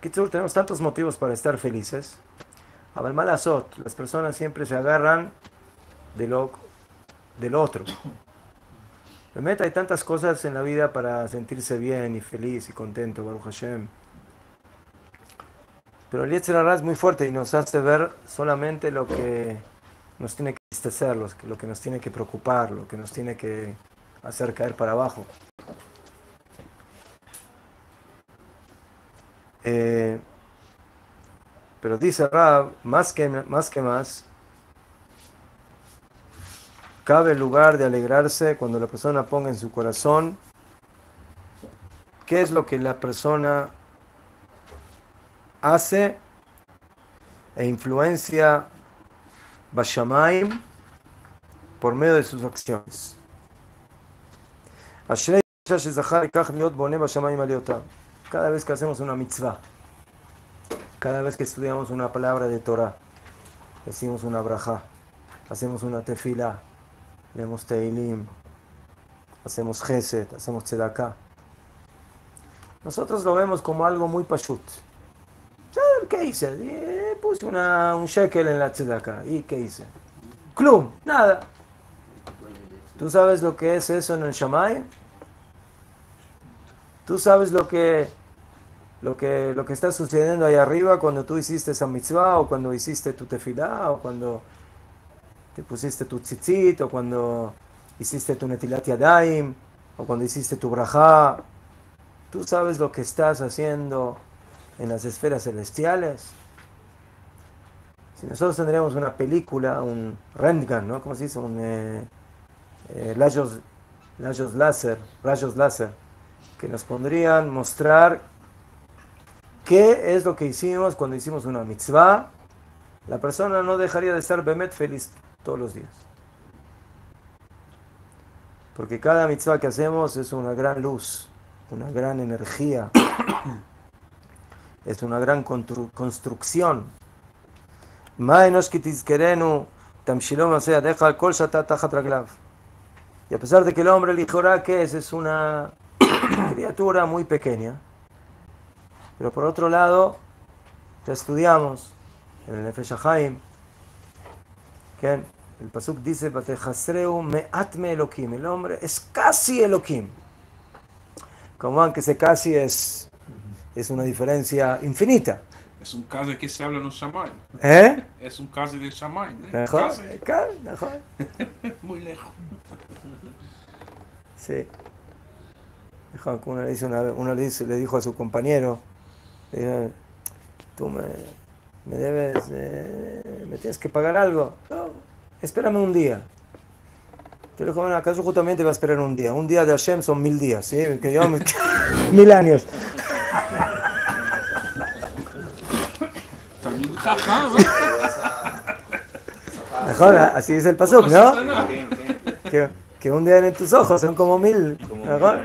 Kitsur, tenemos tantos motivos para estar felices. Abel Malazot, las personas siempre se agarran de lo, del otro. Realmente hay tantas cosas en la vida para sentirse bien y feliz y contento, Baruch Hashem. Pero el Yetzer es muy fuerte y nos hace ver solamente lo que nos tiene que entristecer, lo que nos tiene que preocupar, lo que nos tiene que hacer caer para abajo. Eh, pero dice Rab, más que más, que más cabe lugar de alegrarse cuando la persona ponga en su corazón qué es lo que la persona hace e influencia Bashamaim por medio de sus acciones. Cada vez que hacemos una mitzvah, cada vez que estudiamos una palabra de Torah, decimos una braja, hacemos una tefila, leemos Teilim, hacemos gesed, hacemos tzedakah. Nosotros lo vemos como algo muy pashut. ¿Qué hice? Eh, puse una, un shekel en la tzedakah. ¿Y qué hice? Club, nada. ¿Tú sabes lo que es eso en el Shamay? ¿Tú sabes lo que, lo que, lo que está sucediendo ahí arriba cuando tú hiciste esa mitzvah o cuando hiciste tu tefilá o cuando te pusiste tu tzitzit o cuando hiciste tu netilat yadayim o cuando hiciste tu brajá? ¿Tú sabes lo que estás haciendo en las esferas celestiales? Si nosotros tendríamos una película, un Rentgen, ¿no? ¿Cómo se dice? Un eh, eh, rayos, rayos láser, rayos láser, que nos pondrían mostrar qué es lo que hicimos cuando hicimos una mitzvah. La persona no dejaría de estar bemet feliz todos los días. Porque cada mitzvah que hacemos es una gran luz, una gran energía, es una gran construcción. Y a pesar de que el hombre, el que es, es una criatura muy pequeña. Pero por otro lado, ya estudiamos en el Nefesh Haim, que el Pasuk dice, me'atme Elohim, el hombre es casi Elohim. Como aunque ese casi es, es una diferencia infinita. Es un caso que se habla en los Shamay. ¿Eh? Es un caso de Shamay. ¿eh? Mejor. Muy lejos. Sí. Uno, le, dice una vez- uno le, dice- le dijo a su compañero, tú me, me debes, eh, me tienes que pagar algo. No, espérame un día. Yo le dijo, bueno, acaso justamente va a esperar un día. Un día de Hashem son mil días, ¿sí? Que yo mil años. Mejor, así es el pasuk, ¿no? Que, que un día en tus ojos son como mil. Mejor.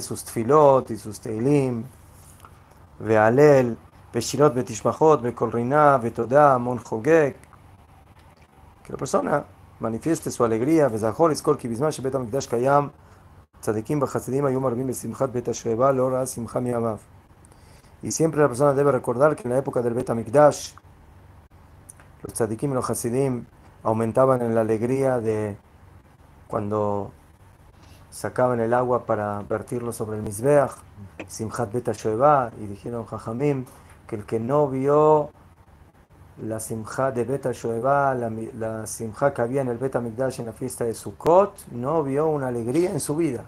sus tfilot y sus teilim, והלל, בשירות ותשבחות, בקול רינה ותודה, המון חוגג. La persona manifieste su alegría, וזכור לזכור כי בזמן שבית המקדש קיים, צדיקים וחסידים היו מרבים בשמחת בית השואבה, לא ראה שמחה מימיו. Y siempre la persona debe recordar que en la época del Bet HaMikdash, los tzadikim y de sacaban el agua para vertirlo sobre el Mizbeach, Simchat Bet y dijeron Jajamim que el que no vio la simja de Bet la, la simja que había en el Bet en la fiesta de Sukkot, no vio una alegría en su vida.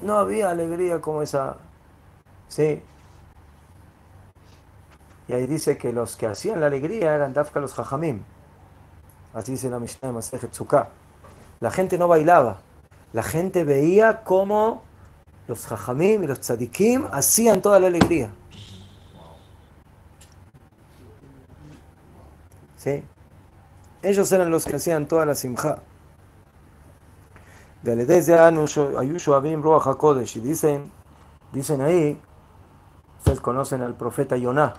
No había alegría como esa. Sí. Y ahí dice que los que hacían la alegría eran Dafka los Jajamim. Así dice la Mishnah de Masejet. La gente no bailaba. La gente veía cómo los jajamim y los tzadikim hacían toda la alegría. ¿Sí? Ellos eran los que hacían toda la simja. Y dicen, dicen ahí, ustedes conocen al profeta Yonah.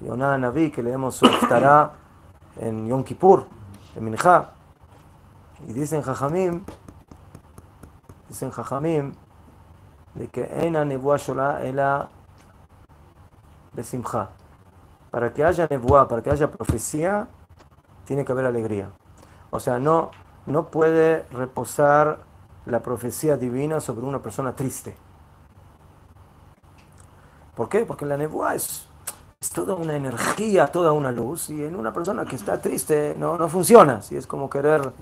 Yonah Naví, que leemos su en Yom Kippur, en Minjá. Y dicen Jajamim, dicen Jajamim, de que en nebuá shola ela de simja. Para que haya nebuá, para que haya profecía, tiene que haber alegría. O sea, no, no puede reposar la profecía divina sobre una persona triste. ¿Por qué? Porque la nebuá es, es toda una energía, toda una luz, y en una persona que está triste no, no funciona. Si es como querer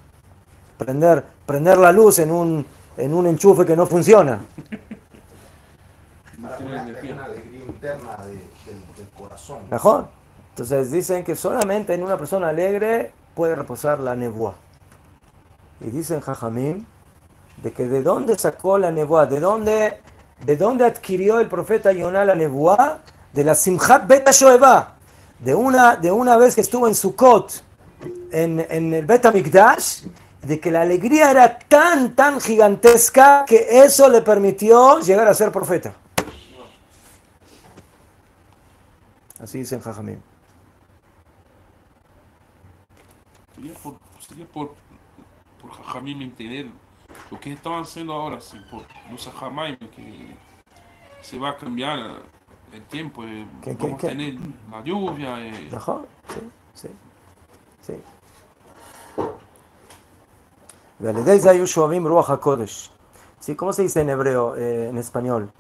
prender, prender la luz en un, en un enchufe que no funciona. Para una, una alegría interna de- del, del corazón. Mejor. Entonces dicen que solamente en una persona alegre puede reposar la nebuá. Y dicen Jajamín de que de dónde sacó la nebuá, de dónde, de dónde adquirió el profeta Yonah la nebuá, de la Simchat Beta Shoeva, de una, de una vez que estuvo en Sukkot, en, en el Bet Mikdash, de que la alegría era tan, tan gigantesca que eso le permitió llegar a ser profeta. Así dicen Jajamín. Sería por, sería por, por Jajamim entender lo que estaban haciendo ahora, sí, por los Jajamim, que se va a cambiar el tiempo, eh, ¿Qué, qué, vamos qué? a tener la lluvia. eh, Ajá, Sí, sí, sí. Sí, ¿Cómo se dice en hebreo, eh, en español?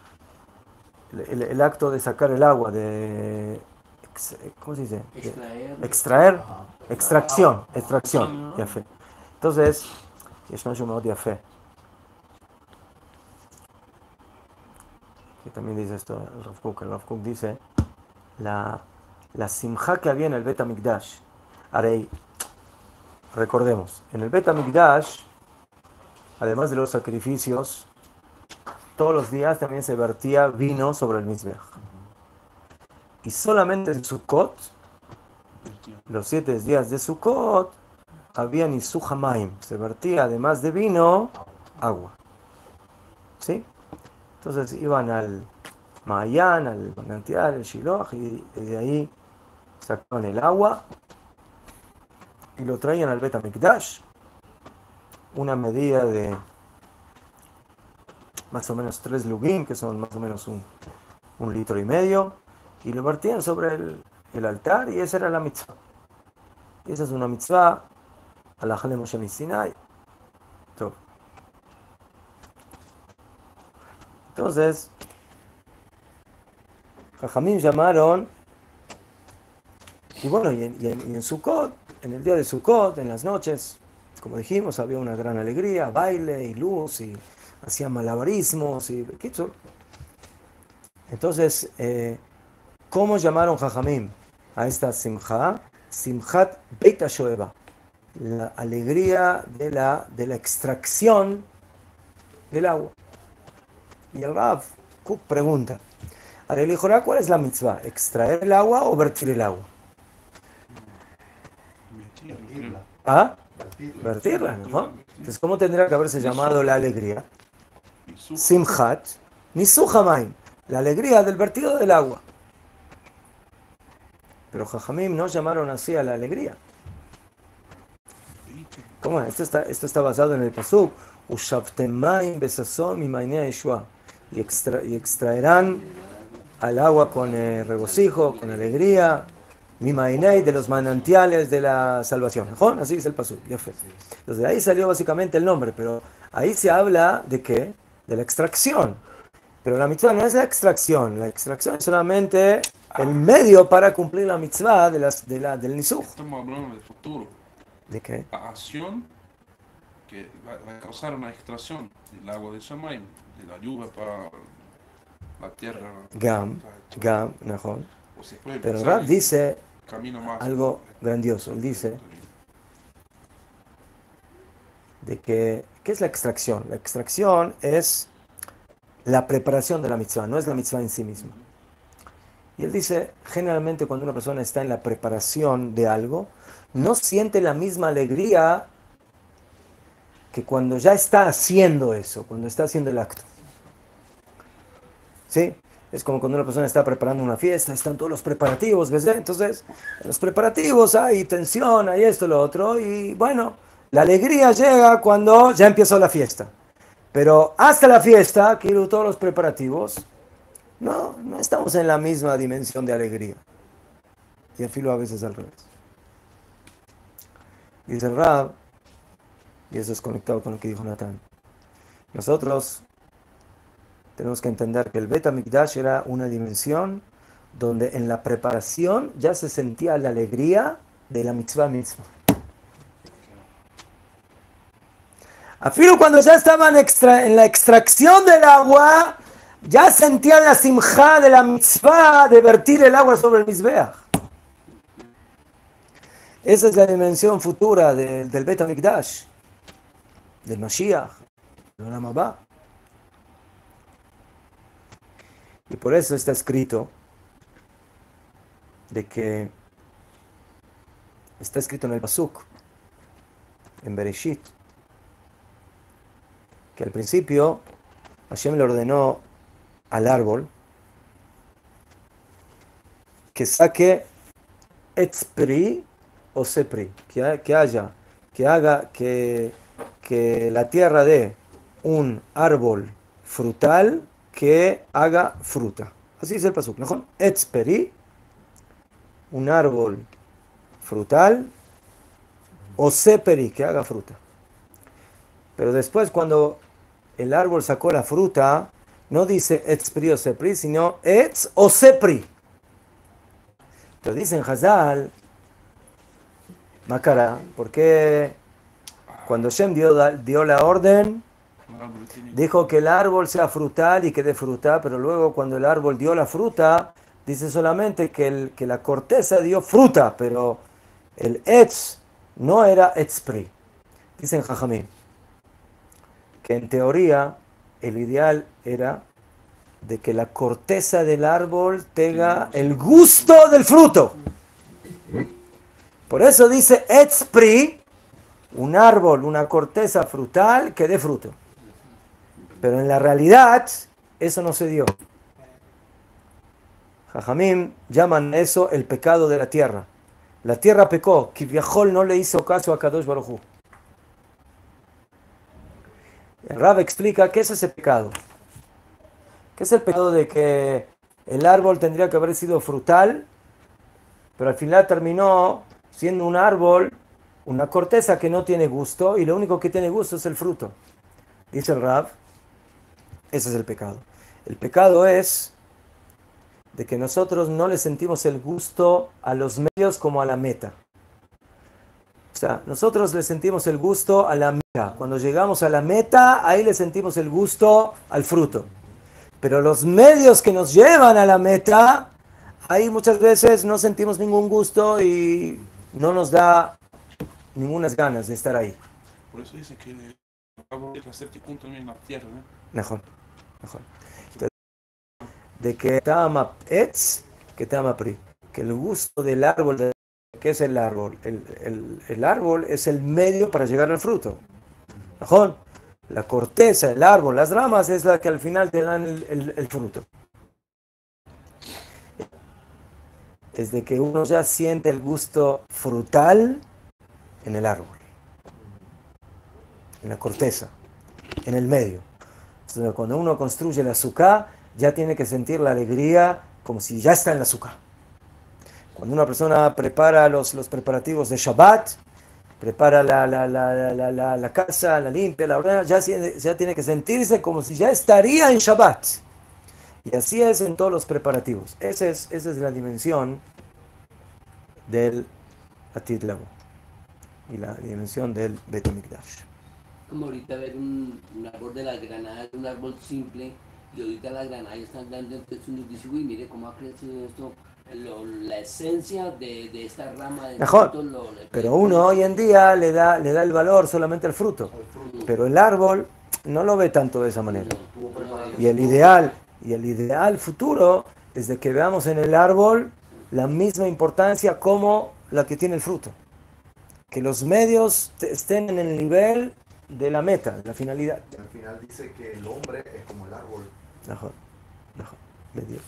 El, el, el, acto de sacar el agua, de... Ex, ¿Cómo se dice? Extraer. Extraer. Extracción. Extracción. Entonces, es más llamado de fe. También dice esto el Rav Kuk. El Rav Kuk dice, la, la simja que había en el Bet HaMikdash. Arei, recordemos, en el Bet HaMikdash además de los sacrificios, todos los días también se vertía vino sobre el Mizbeach. Y solamente en Sukkot, los siete días de Sukkot, había Nisuch Hamaim, se vertía además de vino, agua. ¿Sí? Entonces iban al Mayan, al manantial, el Shiloh, y de ahí sacaban el agua y lo traían al Bet HaMikdash, una medida de más o menos tres lugim, que son más o menos un, un litro y medio, y lo vertían sobre el, el altar y esa era la mitzvah. Y esa es una mitzvah, alajá de Moshe Sinai. Entonces, Jajamín llamaron, y bueno, y en, y en- y en Sukkot, en el día de Sukkot, en las noches, como dijimos, había una gran alegría, baile y luz, y hacían malabarismos, y. Entonces, eh, ¿cómo llamaron Jajamín a esta Simcha? Simchat Beit Shoeva, la alegría de la, de la extracción del agua. Y el Rav Kook pregunta, a Jorá, ¿cuál es la mitzvah? ¿Extraer el agua o vertir el agua? ¿Ah? Vertirla. ¿no? Entonces, ¿cómo tendría que haberse llamado la alegría? Su- Simchat Nisuhamaim, la alegría del vertido del agua. Pero Jajamim no llamaron así a la alegría. ¿Cómo? Esto está, esto está basado en el pasuk. Y, extra- y extraerán al agua con eh, regocijo, con alegría. Mimainei, de los manantiales de la salvación. ¿Jón? Así dice el pasú. Entonces de ahí salió básicamente el nombre, pero ahí se habla de qué? De la extracción. Pero la mitzvah no es la extracción, la extracción es solamente el medio para cumplir la mitzvah de las, de la, del nisuj. Estamos hablando del futuro. ¿De qué? La acción que va, a causar una extracción del agua de Shamaim, de la lluvia para la tierra. Gam, Gam, mejor. Pero Rab dice, algo grandioso. Él dice de que, ¿qué es la extracción? La extracción es la preparación de la mitzvah, no es la mitzvah en sí misma. Y él dice, generalmente cuando una persona está en la preparación de algo, no siente la misma alegría que cuando ya está haciendo eso, cuando está haciendo el acto. ¿Sí? Es como cuando una persona está preparando una fiesta, están todos los preparativos, ¿ves? Entonces, en los preparativos hay tensión, hay esto, lo otro, y bueno, la alegría llega cuando ya empezó la fiesta. Pero hasta la fiesta, quiero todos los preparativos, no, no estamos en la misma dimensión de alegría. Y afilo a veces al revés. Dice el Rab, y eso es conectado con lo que dijo Natán. Nosotros tenemos que entender que el Bet HaMikdash era una dimensión donde en la preparación ya se sentía la alegría de la mitzvah misma. Afilo cuando ya estaban en la extracción del agua, ya sentían la simja de la mitzvah de vertir el agua sobre el mizbeach. Esa es la dimensión futura de- del Bet HaMikdash, del Mashiach, del Olam Y por eso está escrito de que está escrito en el Pasuk, en Bereshit, que al principio Hashem le ordenó al árbol que saque etzpri o sepri, que, ha- que haya, que haga que, que la tierra dé un árbol frutal que haga fruta. Así es el pasuk, ¿no? Etzperi, un árbol frutal, o seperi, que haga fruta. Pero después cuando el árbol sacó la fruta, no dice etzpri o sepri, sino etz o sepri. Pero dicen Hazal, Macara, porque cuando Shem dio, dio la orden, dijo que el árbol sea frutal y que dé fruta, pero luego cuando el árbol dio la fruta, dice solamente que, el- que la corteza dio fruta, pero el etz no era etzpri. Dicen Jajamín que en teoría el ideal era de que la corteza del árbol tenga el gusto del fruto. Por eso dice etzpri, un árbol, una corteza frutal que dé fruto. Pero en la realidad, eso no se dio. Jajamim llaman eso el pecado de la tierra. La tierra pecó, Kiviahol no le hizo caso a Kadosh Baruj. El Rab explica qué es ese pecado. ¿Qué es el pecado de que el árbol tendría que haber sido frutal, pero al final terminó siendo un árbol, una corteza que no tiene gusto, y lo único que tiene gusto es el fruto? Dice el Rab, ese es el pecado. El pecado es de que nosotros no le sentimos el gusto a los medios como a la meta. O sea, nosotros le sentimos el gusto a la meta. Cuando llegamos a la meta, ahí le sentimos el gusto al fruto. Pero los medios que nos llevan a la meta, ahí muchas veces no sentimos ningún gusto y no nos da ninguna ganas de estar ahí. Por eso dice que el árbol es en la tierra. Mejor, Entonces, de que tama etz, que tama pri. Que el gusto del árbol, de- ¿qué es el árbol? El, el- el árbol es el medio para llegar al fruto. La corteza, el árbol, las ramas es la que al final te dan el- el fruto. Desde que uno ya siente el gusto frutal en el árbol, en la corteza, en el medio. Entonces, cuando uno construye la azúcar, ya tiene que sentir la alegría como si ya está en la azúcar. Cuando una persona prepara los, los preparativos de Shabbat, prepara la, la, la, la, casa, la limpia, la ordena, ya, ya tiene que sentirse como si ya estaría en Shabbat. Y así es en todos los preparativos. Esa es, esa es la dimensión del Atid Labo y la dimensión del Bet HaMikdash. Como ahorita ver un, un árbol de las granadas, un árbol simple, y ahorita las granadas están dando, entonces uno dice, uy, mire cómo ha crecido esto, lo- la esencia de, de esta rama de Mejor. fruto lo- Pero uno hoy en día le da, le da el valor solamente al fruto. Pero el árbol no lo ve tanto de esa manera. Y el ideal, y el ideal futuro es de que veamos en el árbol la misma importancia como la que tiene el fruto. Que los medios estén en el nivel de la meta, de la finalidad. Al final dice que el hombre es como el árbol. Ajá, ajá, de Dios.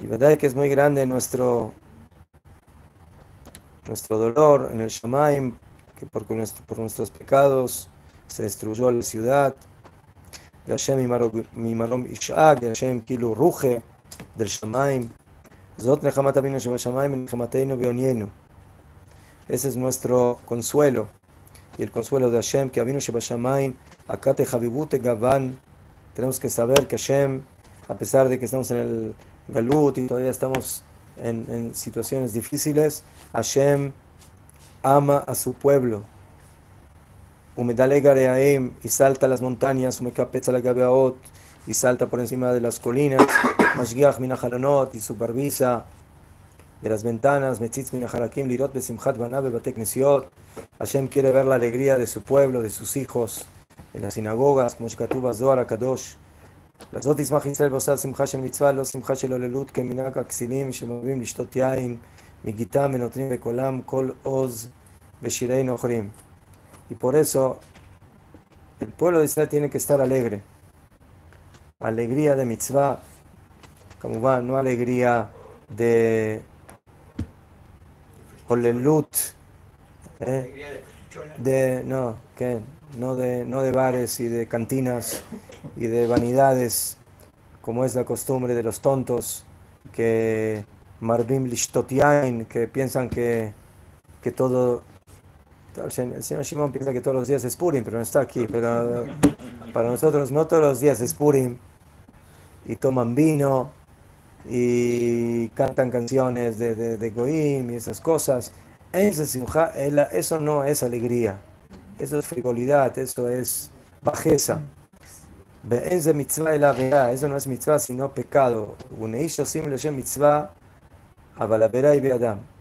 Y verdad que es muy grande nuestro, nuestro dolor en el Shamaim, que por, nuestro, por nuestros pecados se destruyó la ciudad, Hashem mi marom Ishaq, Hashem Kilu Ruge, del Shamaim. Zot Nehamat Abinu Shem Shamaim, Nehamateinu Beonienu. Ese es nuestro consuelo y el consuelo de Hashem, que Abinu Shem Shamaim, Akate Habibute Gavan. Tenemos que saber que Hashem, a pesar de que estamos en el Galut y todavía estamos en, en situaciones difíciles, Hashem ama a su pueblo Gareaim y salta a las montañas, Umekapetza la Gabeaot y salta por encima de las colinas, Mashgiach Minaharanot y supervisa de las ventanas, Metzitz Minaharakim, Lirot Besimchat Banabe Batek Nesiot. Hashem quiere ver la alegría de su pueblo, de sus hijos, en las sinagogas, Moshkatuba Zohar Kadosh. Las dotis magistral bosal simcha shel mitzvah, lo simcha shel olelut, כמנהג הכסילים שמביאים לשתות יין, מגיתם ונותנים בקולם כל עוז ושירי נוכרים. Y por eso el pueblo de Israel tiene que estar alegre. Alegría de mitzvah, como va, no alegría de olelut, ¿eh? de, no, ¿qué? No de, no de bares y de cantinas y de vanidades, como es la costumbre de los tontos, que Marvim Lishtotiain, que piensan que, que todo el señor Shimon piensa que todos los días es Purim, pero no está aquí. Pero para nosotros no todos los días es Purim. Y toman vino y cantan canciones de, de, de Goim y esas cosas. Eso no es alegría. Eso es frivolidad, eso es bajeza. Eso no es mitzvah, sino pecado. mitzvah, y adam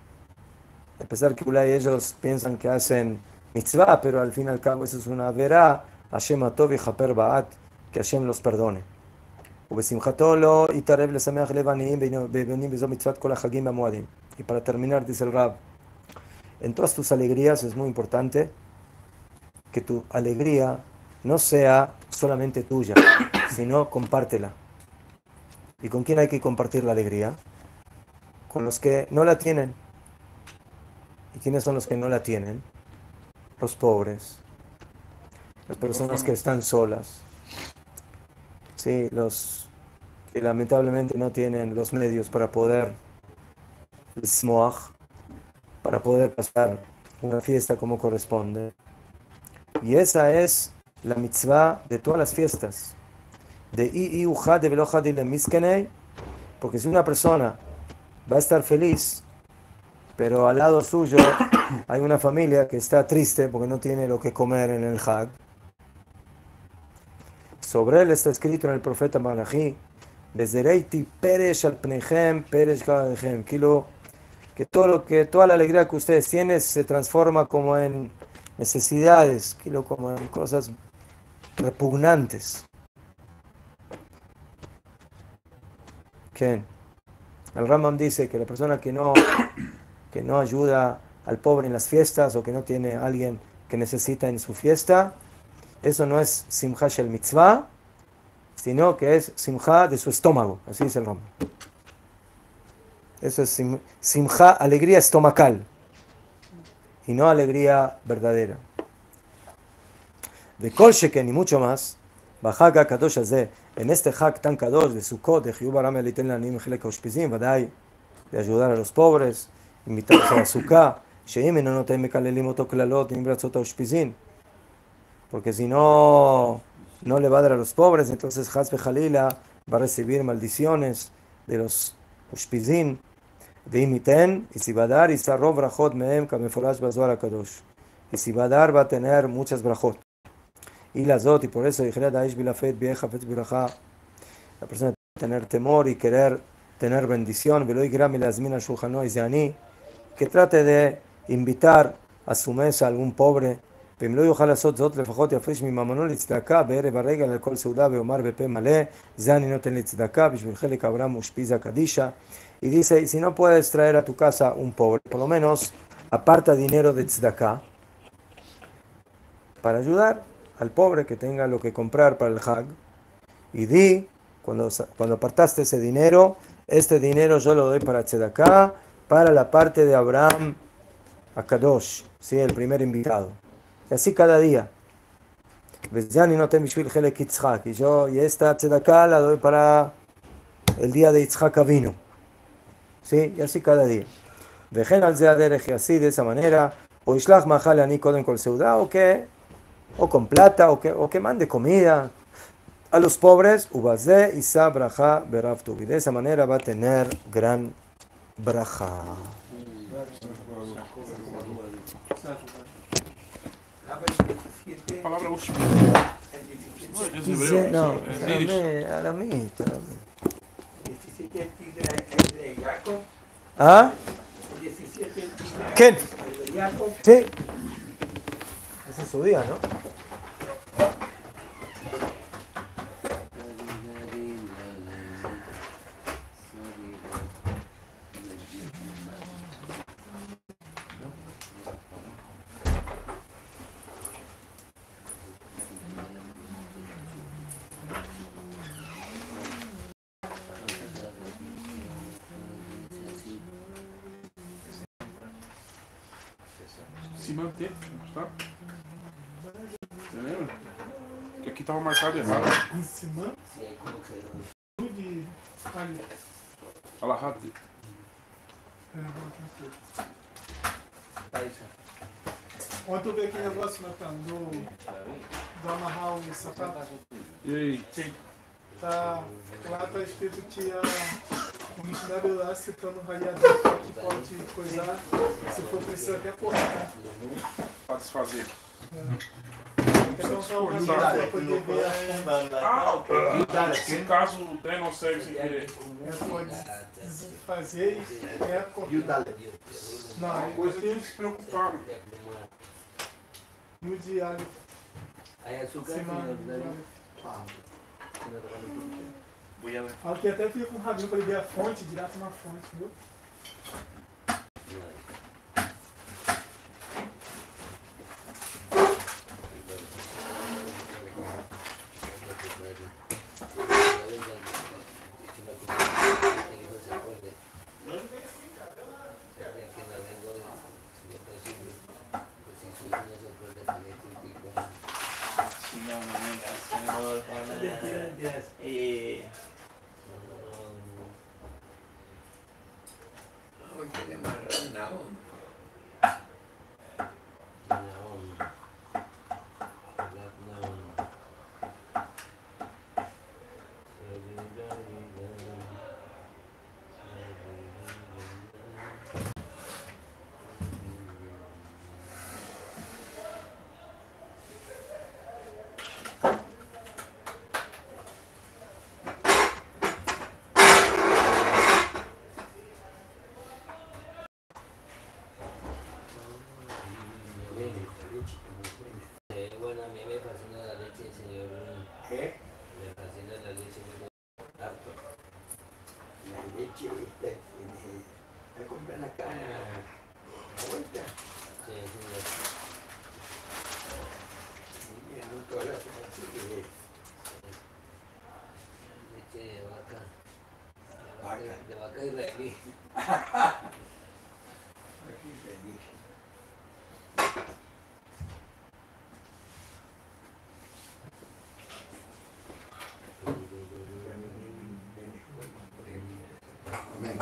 a pesar que ellos piensan que hacen mitzvah, pero al fin y al cabo eso es una verá, Hashem atov y haper ba'at, que Hashem los perdone. Y para terminar, dice el Rab, en todas tus alegrías es muy importante que tu alegría no sea solamente tuya, sino compártela. ¿Y con quién hay que compartir la alegría? Con los que no la tienen. ¿Y quiénes son los que no la tienen? Los pobres, las personas que están solas, sí, los que lamentablemente no tienen los medios para poder para poder pasar una fiesta como corresponde. Y esa es la mitzvah de todas las fiestas. De i de veloja de porque si una persona va a estar feliz pero al lado suyo hay una familia que está triste porque no tiene lo que comer en el Hag. Sobre él está escrito en el profeta Malachi, desde Reiti Peresh al Pnehem, Peresh que todo lo que toda la alegría que ustedes tienen se transforma como en necesidades, como en cosas repugnantes. ¿Qué? El Ramam dice que la persona que no que no ayuda al pobre en las fiestas o que no tiene alguien que necesita en su fiesta, eso no es simcha shel mitzvah, sino que es simcha de su estómago, así dice el nombre. Eso es simcha, alegría estomacal, y no alegría verdadera. De kol ni mucho más, bajaga kadosh de en este hak tan kadosh de Sukkot, de Jehová Rame Liten Lanim Chelek Aushpizim, de ayudar a los pobres, invitarlos a la suká, porque si no, le va a dar a los pobres, entonces Hasbe Jalila va a recibir maldiciones de los ushpizin, de y si va a dar, y. Y va a tener muchas. Y las dos, y por eso, la persona tiene que tener temor y querer tener bendición, veloy al shulchanoi zeani, que trate de invitar a su mesa a algún pobre. Y dice, si no puedes traer a tu casa un pobre, por lo menos aparta dinero de tzedakah para ayudar al pobre que tenga lo que comprar para el hag. Y di, cuando, cuando apartaste ese dinero, este dinero yo lo doy para tzedakah para la parte de Abraham a ¿sí? el primer invitado. Y así cada día. Y yo, y esta tzedakah la doy para el día de Yitzhak vino. ¿Sí? Y así cada día. Dejen al y así de esa manera. O Ishlach Mahal Ani Koden Kol Seuda, o que, o con plata, o que, o que mande comida a los pobres. Ubazé Isa Braja Beraftubi. De esa manera va a tener gran braja. Palabra Dice, no, aramita, aramí. 17 es de Jacob, ¿Ah? 17 es ¿Quién? Sí. Ese es su día, ¿no? T, tá? Você lembra? Que aqui tava marcado errado. Em cima de. Ali. Fala rápido. Pera, vou botar aqui. Ontem eu vi aquele negócio, Natan, do, do amarrar o sapato. E aí? Quem? Tá, lá tá escrito que tinha um missionário lá citando um radiador que pode coisar, se for preciso até cortar. Pra desfazer. Então tá um radiador pra poder ver a fonte. Ah, se caso o trem não serve sem querer. É, pode fazer e é cortar. Não, Uma aí coisa que tem eles se preocuparam. no diário. Hay azúcar, Cima, señor David. Voy a Fala que até fica com o rabinho pra ele ver a fonte, direto na fonte, viu? Vaca israelí. aquí. Amén.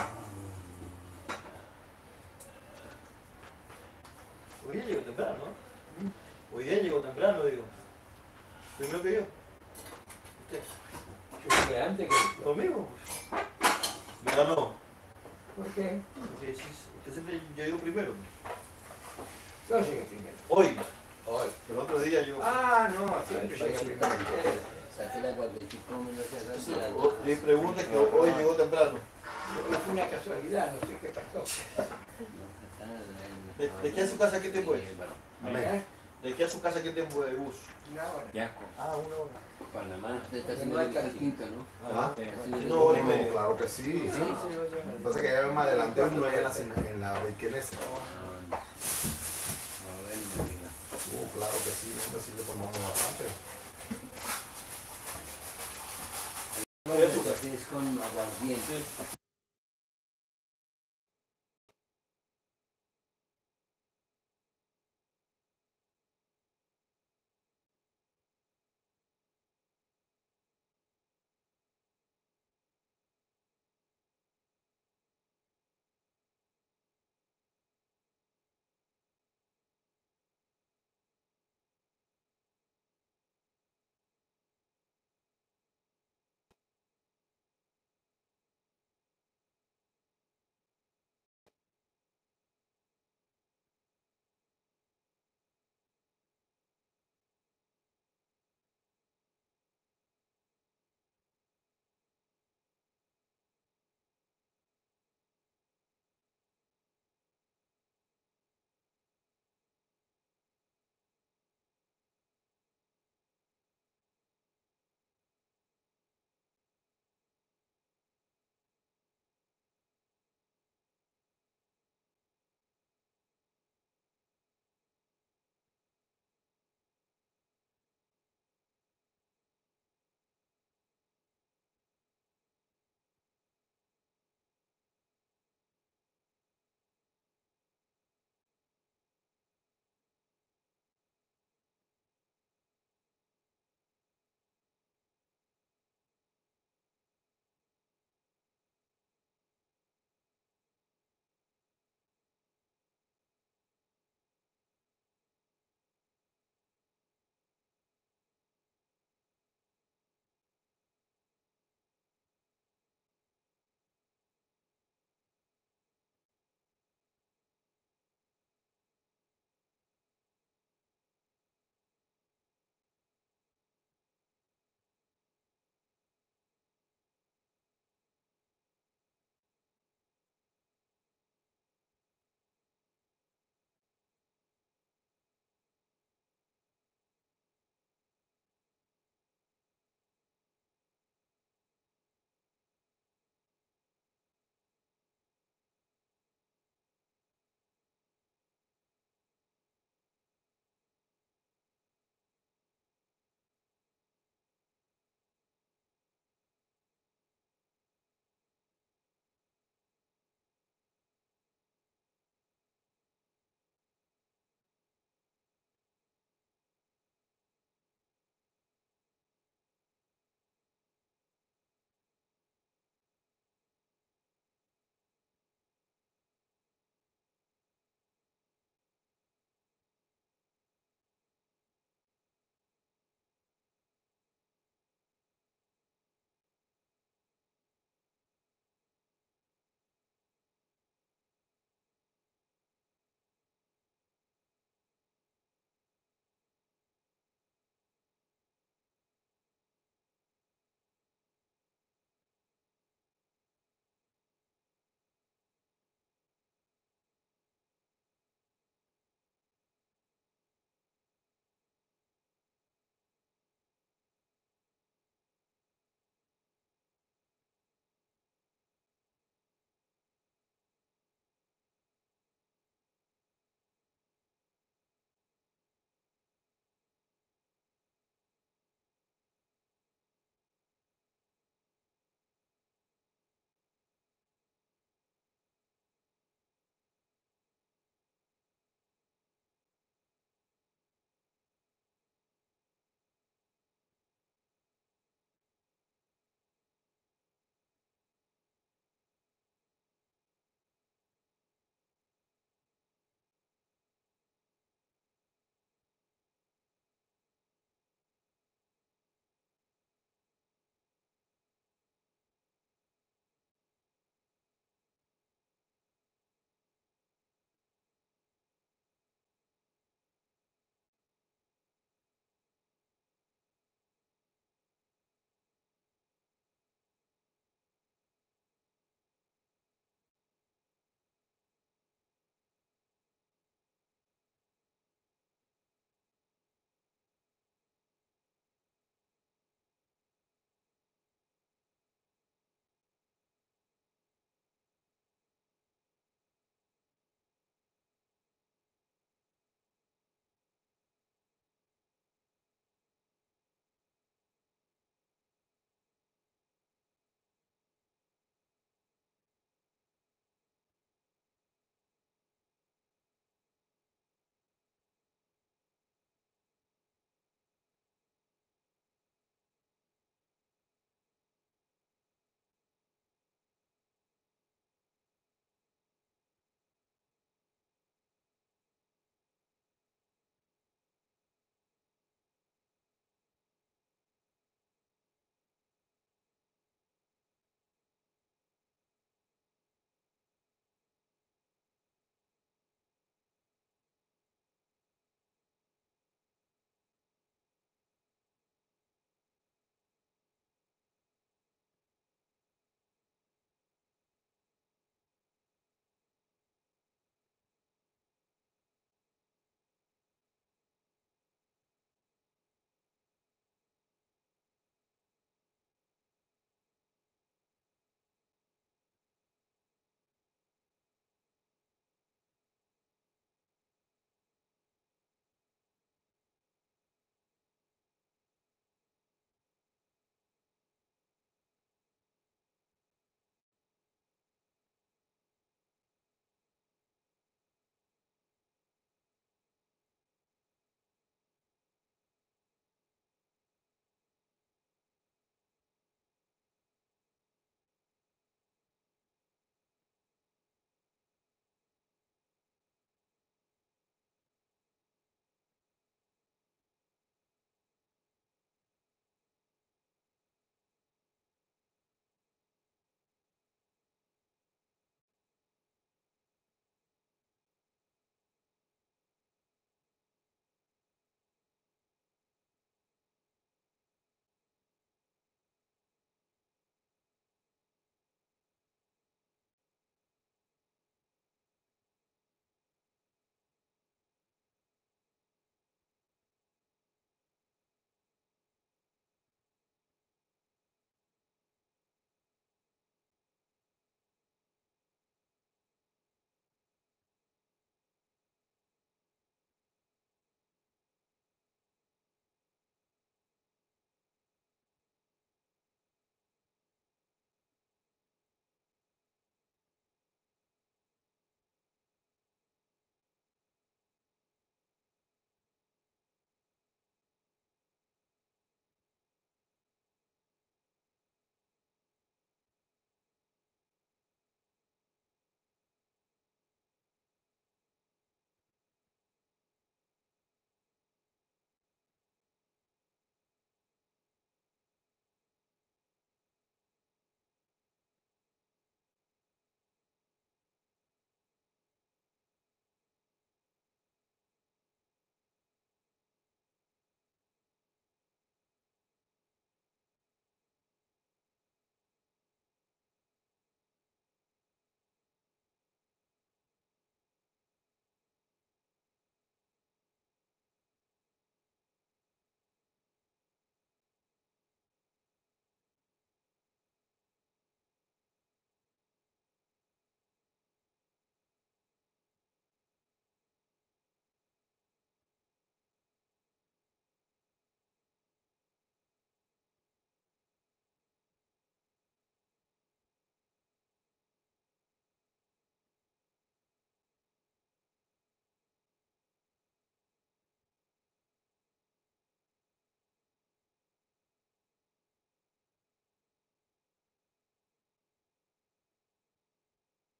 Hoy día llegó temprano, ¿no? Hoy día llegó temprano, digo. Primero que yo. Yo llegué antes que Conmigo. Me ganó. ¿Por qué? Porque sí, Usted siempre yo llego primero. Yo llegué primero. Hoy. Hoy. Pero otro día yo. Ah, no, siempre llegué primero. O- Mi pregunta es que hoy llegó temprano. Fue una casualidad, no sé qué pasó. ¿De, de aquí a su casa qué tiempo es? Amén. ¿De aquí a su casa qué tiempo es de bus? Una hora. Ah, una hora. Panamá, está haciendo la quinta, ¿no? Ah, No, media. claro que sí. Sí, sí, lo llevo. Lo que pasa es que ya me adelanté uno allá en la, en la. Uh, claro que sí, nosotros sí le tomamos bastante. Es con aguardiente.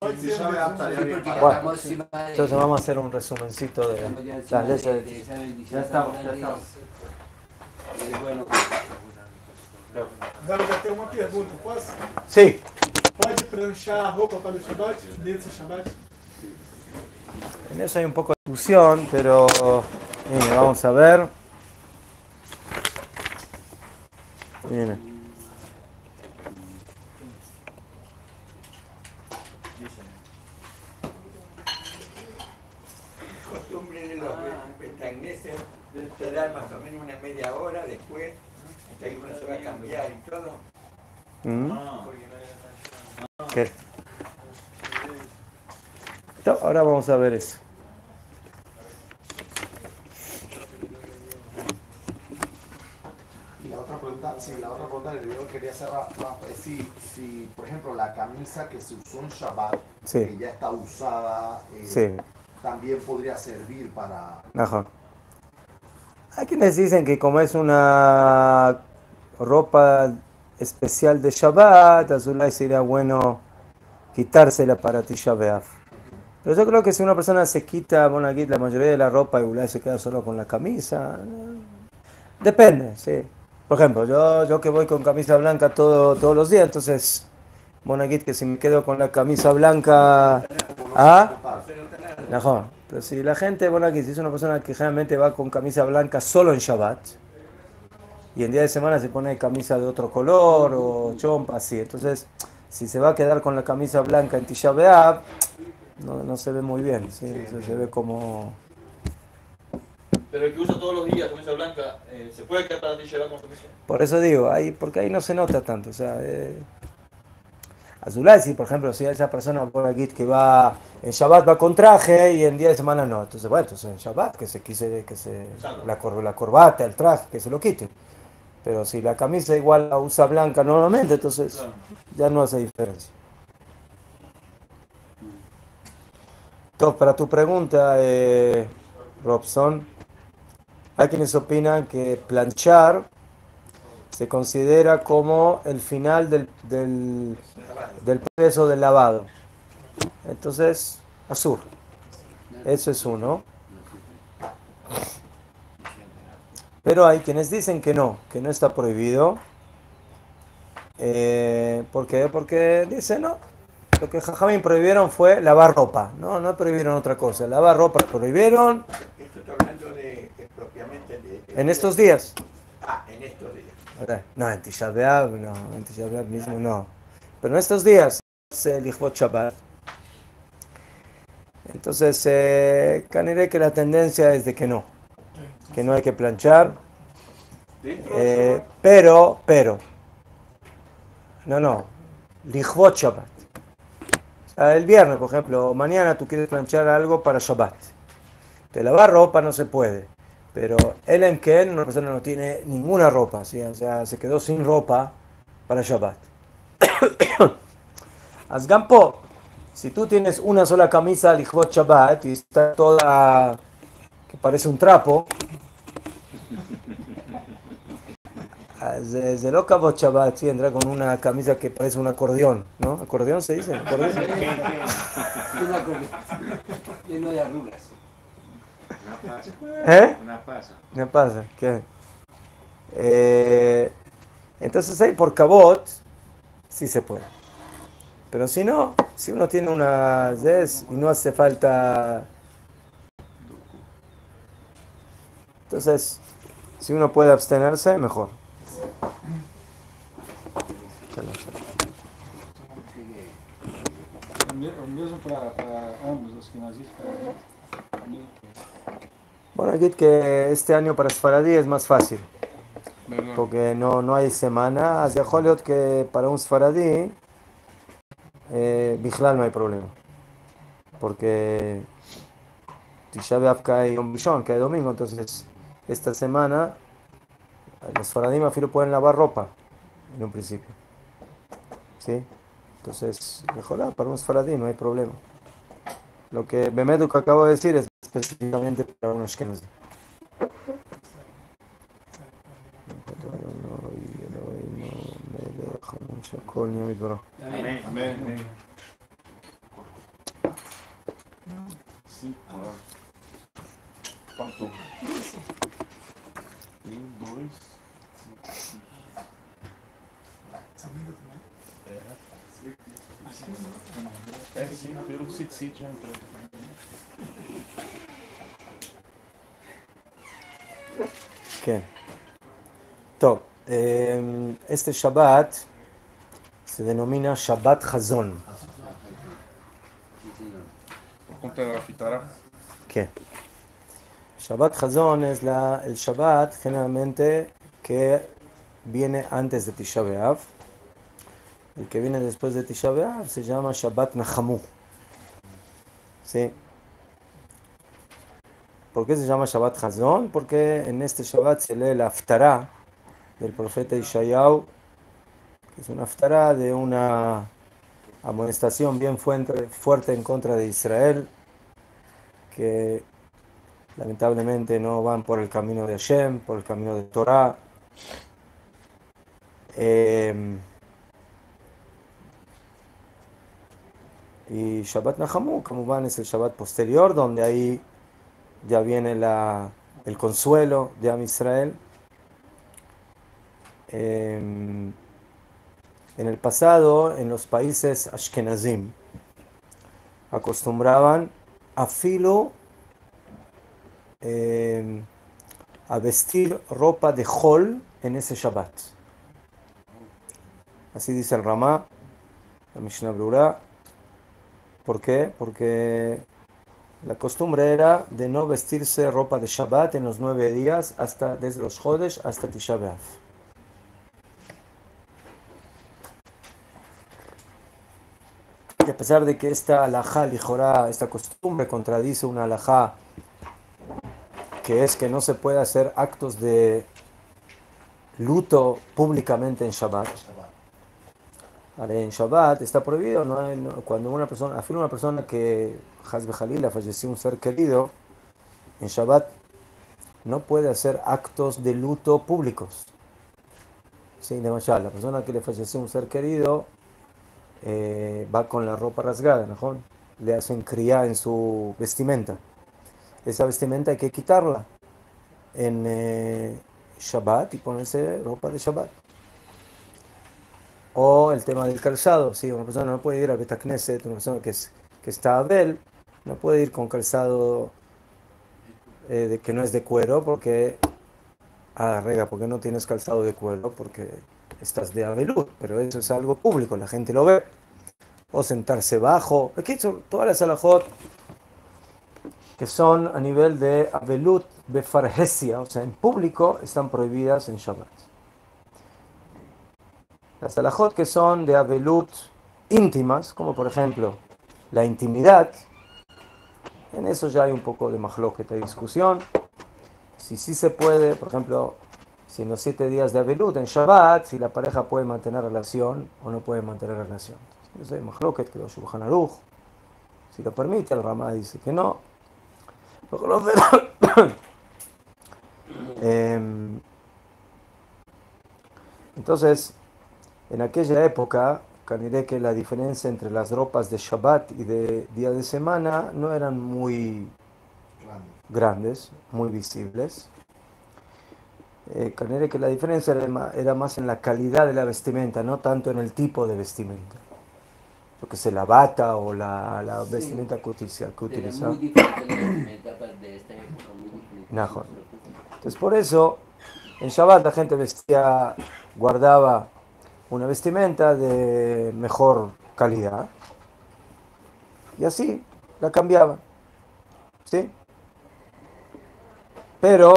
De- Entonces vamos a hacer un resumencito de las leyes de- Ya estamos, ya estamos. Bueno. Já tem uma pergunta, posso? Sí, Pode pranchar a roupa para o Shabbat, nesse Shabbat? en eso hay un poco de discusión, pero mire, vamos a ver. Mire. costumbre de los betagneses de esperar más o menos una media hora después, hasta que uno se va a cambiar y todo. ¿Mm? Ah, ¿Qué? No, ahora vamos a ver eso. Y la otra pregunta, sí, la otra pregunta que yo quería hacer Ra- Rafa, es si, si, por ejemplo, la camisa que se usó en Shabbat, Sí. que ya está usada, eh, Sí, también podría servir para... mejor. Hay quienes dicen que como es una ropa especial de Shabbat, Azulay sería bueno quitársela para Tisha. Pero yo creo que si una persona se quita, bueno, aquí la mayoría de la ropa y se queda solo con la camisa, depende, sí. Por ejemplo, yo, yo que voy con camisa blanca todo, todos los días, entonces, que si me quedo con la camisa blanca, ¿ah? Mejor. Pero si la gente, bueno, aquí si es una persona que generalmente va con camisa blanca solo en Shabbat, y en día de semana se pone camisa de otro color o chompa así, entonces, si se va a quedar con la camisa blanca en Tisha B'Av, no, no se ve muy bien, ¿sí? se, se ve como... Pero el que usa todos los días camisa blanca, eh, ¿se puede quedar para ti llevar con camisa? Por eso digo, ahí, porque ahí no se nota tanto, o sea... Eh, Azulay, si por ejemplo, si esa persona por aquí que va en Shabbat va con traje y en día de semana no, entonces bueno, entonces en Shabbat que se quise que se la, cor- la corbata, el traje, que se lo quite. Pero si la camisa igual la usa blanca normalmente, entonces ya no hace diferencia. Entonces, para tu pregunta, eh, Robson, hay quienes opinan que planchar se considera como el final del, del, del proceso del lavado. Entonces, azul. Eso es uno. Pero hay quienes dicen que no, que no está prohibido. Eh, ¿Por qué? Porque dicen no. Lo que Jajamín prohibieron fue lavar ropa. No, no prohibieron otra cosa. Lavar ropa prohibieron Esto está hablando de, de propiamente de, de- en estos días. Ah, en estos días. No, en Tisha no, en Tisha mismo no. Pero en estos días es el Lichvot Shabbat. Entonces, eh, que la tendencia es de que no, que no hay que planchar. Eh, pero, pero, no, no, Lichvot Shabbat. O sea, el viernes, por ejemplo, mañana tú quieres planchar algo para Shabbat. De lavar ropa no se puede. Pero él en que una persona no tiene ninguna ropa, ¿sí? o sea, se quedó sin ropa para Shabbat. Asgampo, si tú tienes una sola camisa Lichvot Shabbat y está toda que parece un trapo, desde loca Kavot Shabbat, sí, entra con una camisa que parece un acordeón, ¿no? ¿Acordeón se dice? ¿Acordeón? Una lleno de arrugas. ¿Eh? Una pasa. ¿Qué pasa? ¿Qué? Eh, entonces ahí por cabot sí se puede. Pero si no, si uno tiene una des y no hace falta... Entonces, si uno puede abstenerse, mejor. Bueno, aquí que este año para Sfaradí es más fácil. Porque no, no hay semana. Hacia Hollywood que para un Sfaradí, eh, no hay problema. Porque Tisha B'Av cae Yom Rishon, cae domingo, entonces esta semana los Sfaradim afilo pueden lavar ropa en un principio. ¿Sí? Entonces, mejor para un Sfaradí no hay problema. Lo que Bemedu acabo de decir es específicamente para unos Ashkenazi. כל נהיה מדברו. אמן. É sim, pelo City já entrou. Quem? טוב, em, este Shabbat se denomina Shabbat Hazon. Por conta da Fitará. ¿Qué? Shabbat Hazon es la, el Shabbat generalmente que viene antes de Tisha B'Av. El que viene después de Tisha B'Av se llama Shabbat Nahamu. ¿Sí? ¿Por qué se llama Shabbat Hazon? Porque en este Shabbat se lee la Haftarah del profeta Ishayahu, que es una Haftarah de una amonestación bien fuerte, en contra de Israel, que lamentablemente no van por el camino de Hashem, por el camino de Torah. Eh, y Shabbat Nahamu, van, es el Shabbat posterior, donde ahí ya viene la, el consuelo de Am Israel. En el pasado, en los países Ashkenazim, acostumbraban a filo eh, a vestir ropa de hol en ese Shabbat. Así dice el Ramá, la Mishnah Brura. ¿Por qué? Porque la costumbre era de no vestirse ropa de Shabbat en los nueve días, hasta, desde los Jodesh hasta Tisha B'Av. A pesar de que esta alajá lijorá, esta costumbre contradice una alajá que es que no se puede hacer actos de luto públicamente en Shabbat. En Shabbat está prohibido, cuando una persona, afirma una persona que Hazbe falleció un ser querido, en Shabbat no puede hacer actos de luto públicos. Sí, de la persona que le falleció un ser querido eh, va con la ropa rasgada, ¿no? Le hacen cría en su vestimenta. Esa vestimenta hay que quitarla en eh, Shabbat y ponerse ropa de Shabbat. O el tema del calzado, sí, una persona no puede ir a Betacneset, una persona que, es, que está Abel, no puede ir con calzado eh, que no es de cuero porque, ah, rega, porque no tienes calzado de cuero porque estás de Abelut, pero eso es algo público, la gente lo ve. O sentarse bajo, aquí son todas las alajot que son a nivel de Abelut, Befarhesia, o sea, en público están prohibidas en Shabbat. Las alajot que son de Abelut íntimas, como por ejemplo la intimidad, en eso ya hay un poco de mahloket, de discusión. Si sí se puede, por ejemplo, si en los siete días de Abelut, en Shabbat, si la pareja puede mantener relación o no puede mantener relación. Eso hay mahloket, lo Shulchan si lo permite, el Ramá dice que no. Em, entonces, en aquella época, diré que la diferencia entre las ropas de Shabbat y de día de semana no eran muy grandes, muy visibles. Eh, diré que la diferencia era más en la calidad de la vestimenta, no tanto en el tipo de vestimenta. Lo que sea la bata o la, la Sí. vestimenta que utiliza- que Era utiliza. muy diferente la vestimenta de esta época, muy diferente. Najón. Entonces por eso en Shabbat la gente vestía, guardaba una vestimenta de mejor calidad y así la cambiaban. ¿Sí? Pero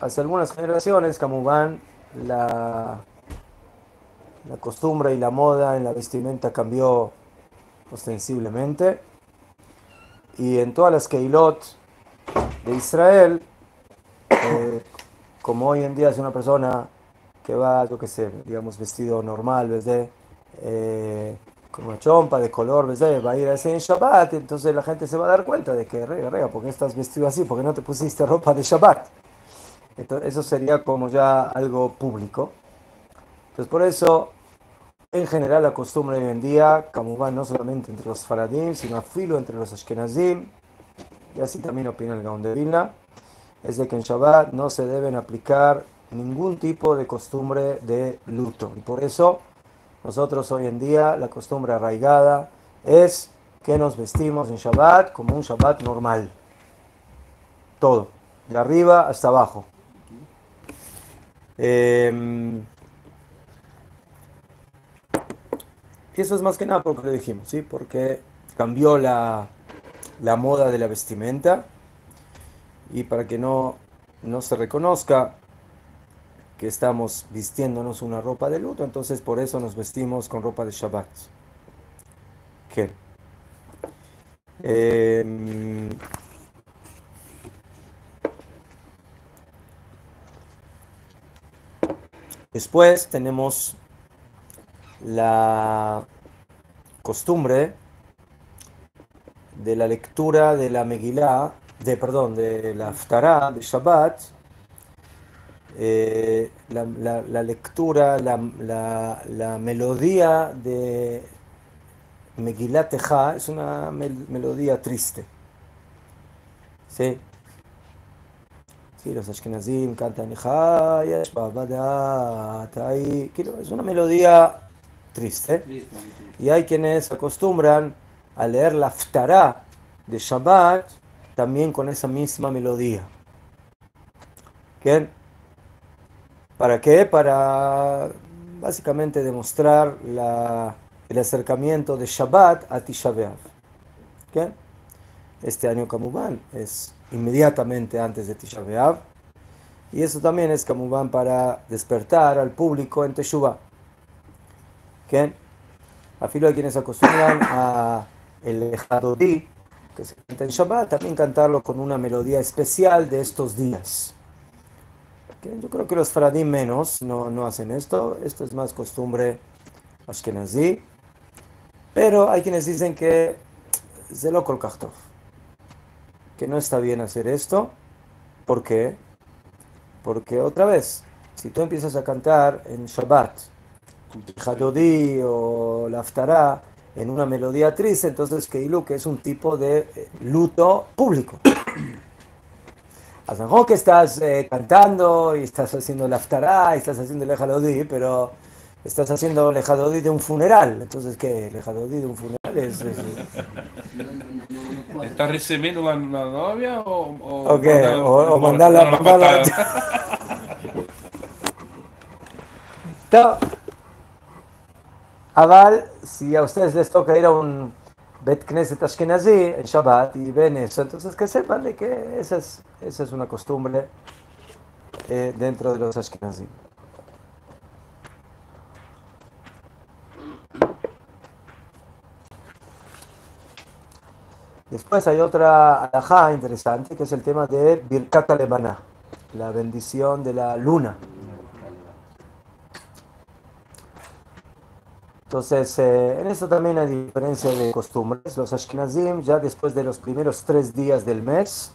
hace algunas generaciones, van, la, la costumbre y la moda en la vestimenta cambió ostensiblemente y en todas las Keilot de Israel eh, como hoy en día es una persona que va, yo qué sé, digamos, vestido normal, ¿ves? Eh, con una chompa de color, ¿ves? Va a ir a ese en Shabbat, entonces la gente se va a dar cuenta de que, rega, rega, ¿por qué estás vestido así? ¿Por qué no te pusiste ropa de Shabbat? Eso sería como ya algo público. Entonces, por eso, en general, la costumbre hoy en día, va no solamente entre los faradim, sino a filo entre los ashkenazim, y así también opina el Gaon de Vilna, es de que en Shabbat no se deben aplicar ningún tipo de costumbre de luto. Y por eso nosotros hoy en día la costumbre arraigada es que nos vestimos en Shabbat como un Shabbat normal. Todo, de arriba hasta abajo. Y eso es más que nada porque lo dijimos, ¿sí? Porque cambió la, la moda de la vestimenta y para que no, no se reconozca que estamos vistiéndonos una ropa de luto, entonces por eso nos vestimos con ropa de Shabbat. ¿Qué? Después tenemos la costumbre de la lectura de la Megilá, de perdón, de la Aftará, de Shabbat, eh, la, la- lectura, la, melodía de Megilá Tejá es una mel- melodía triste. ¿Sí? Sí, los Ashkenazim cantan "Chayesh Babadat", ahí, quiero- es una melodía triste. Y hay quienes acostumbran a leer la Aftará de Shabbat también con esa misma melodía. ¿Qué? ¿Para qué? Para básicamente demostrar la- el acercamiento de Shabbat a Tisha B'Av. Este año Kamubán es inmediatamente antes de Tisha B'Av. Y eso también es Kamubán para despertar al público en Teshuvah. ¿Qué? Afilo hay quienes acostumbran a el Hadodí, que se canta en Shabbat, también cantarlo con una melodía especial de estos días. Yo creo que los Faradim menos no, no hacen esto, esto es más costumbre ashkenazí, pero hay quienes dicen que se lo kolkachtov, que no está bien hacer esto, ¿por qué? Porque otra vez, si tú empiezas a cantar en Shabbat, Hadodí o la Aftará en una melodía triste, entonces Keilu, que es un tipo de eh, luto público. A lo mejor que estás eh, cantando y estás haciendo la Aftará y estás haciendo el Hadodí, pero estás haciendo el Hadodí de un funeral. Entonces, ¿qué? El Hadodí de un funeral es- No, no, no, no puedo. ¿Está recibiendo la, la novia o, o, Ok, o- o mandarla- una mandarla- patada? Está. Aval, si a ustedes les toca ir a un Bet Knesset Ashkenazi en Shabbat y ven eso, entonces que sepan de que esa es, esa es una costumbre eh, dentro de los Ashkenazi. Después hay otra alajá interesante que es el tema de Birkat Alemana, la bendición de la luna. Entonces, eh, en esto también hay diferencia de costumbres. Los Ashkenazim, ya después de los primeros tres días del mes,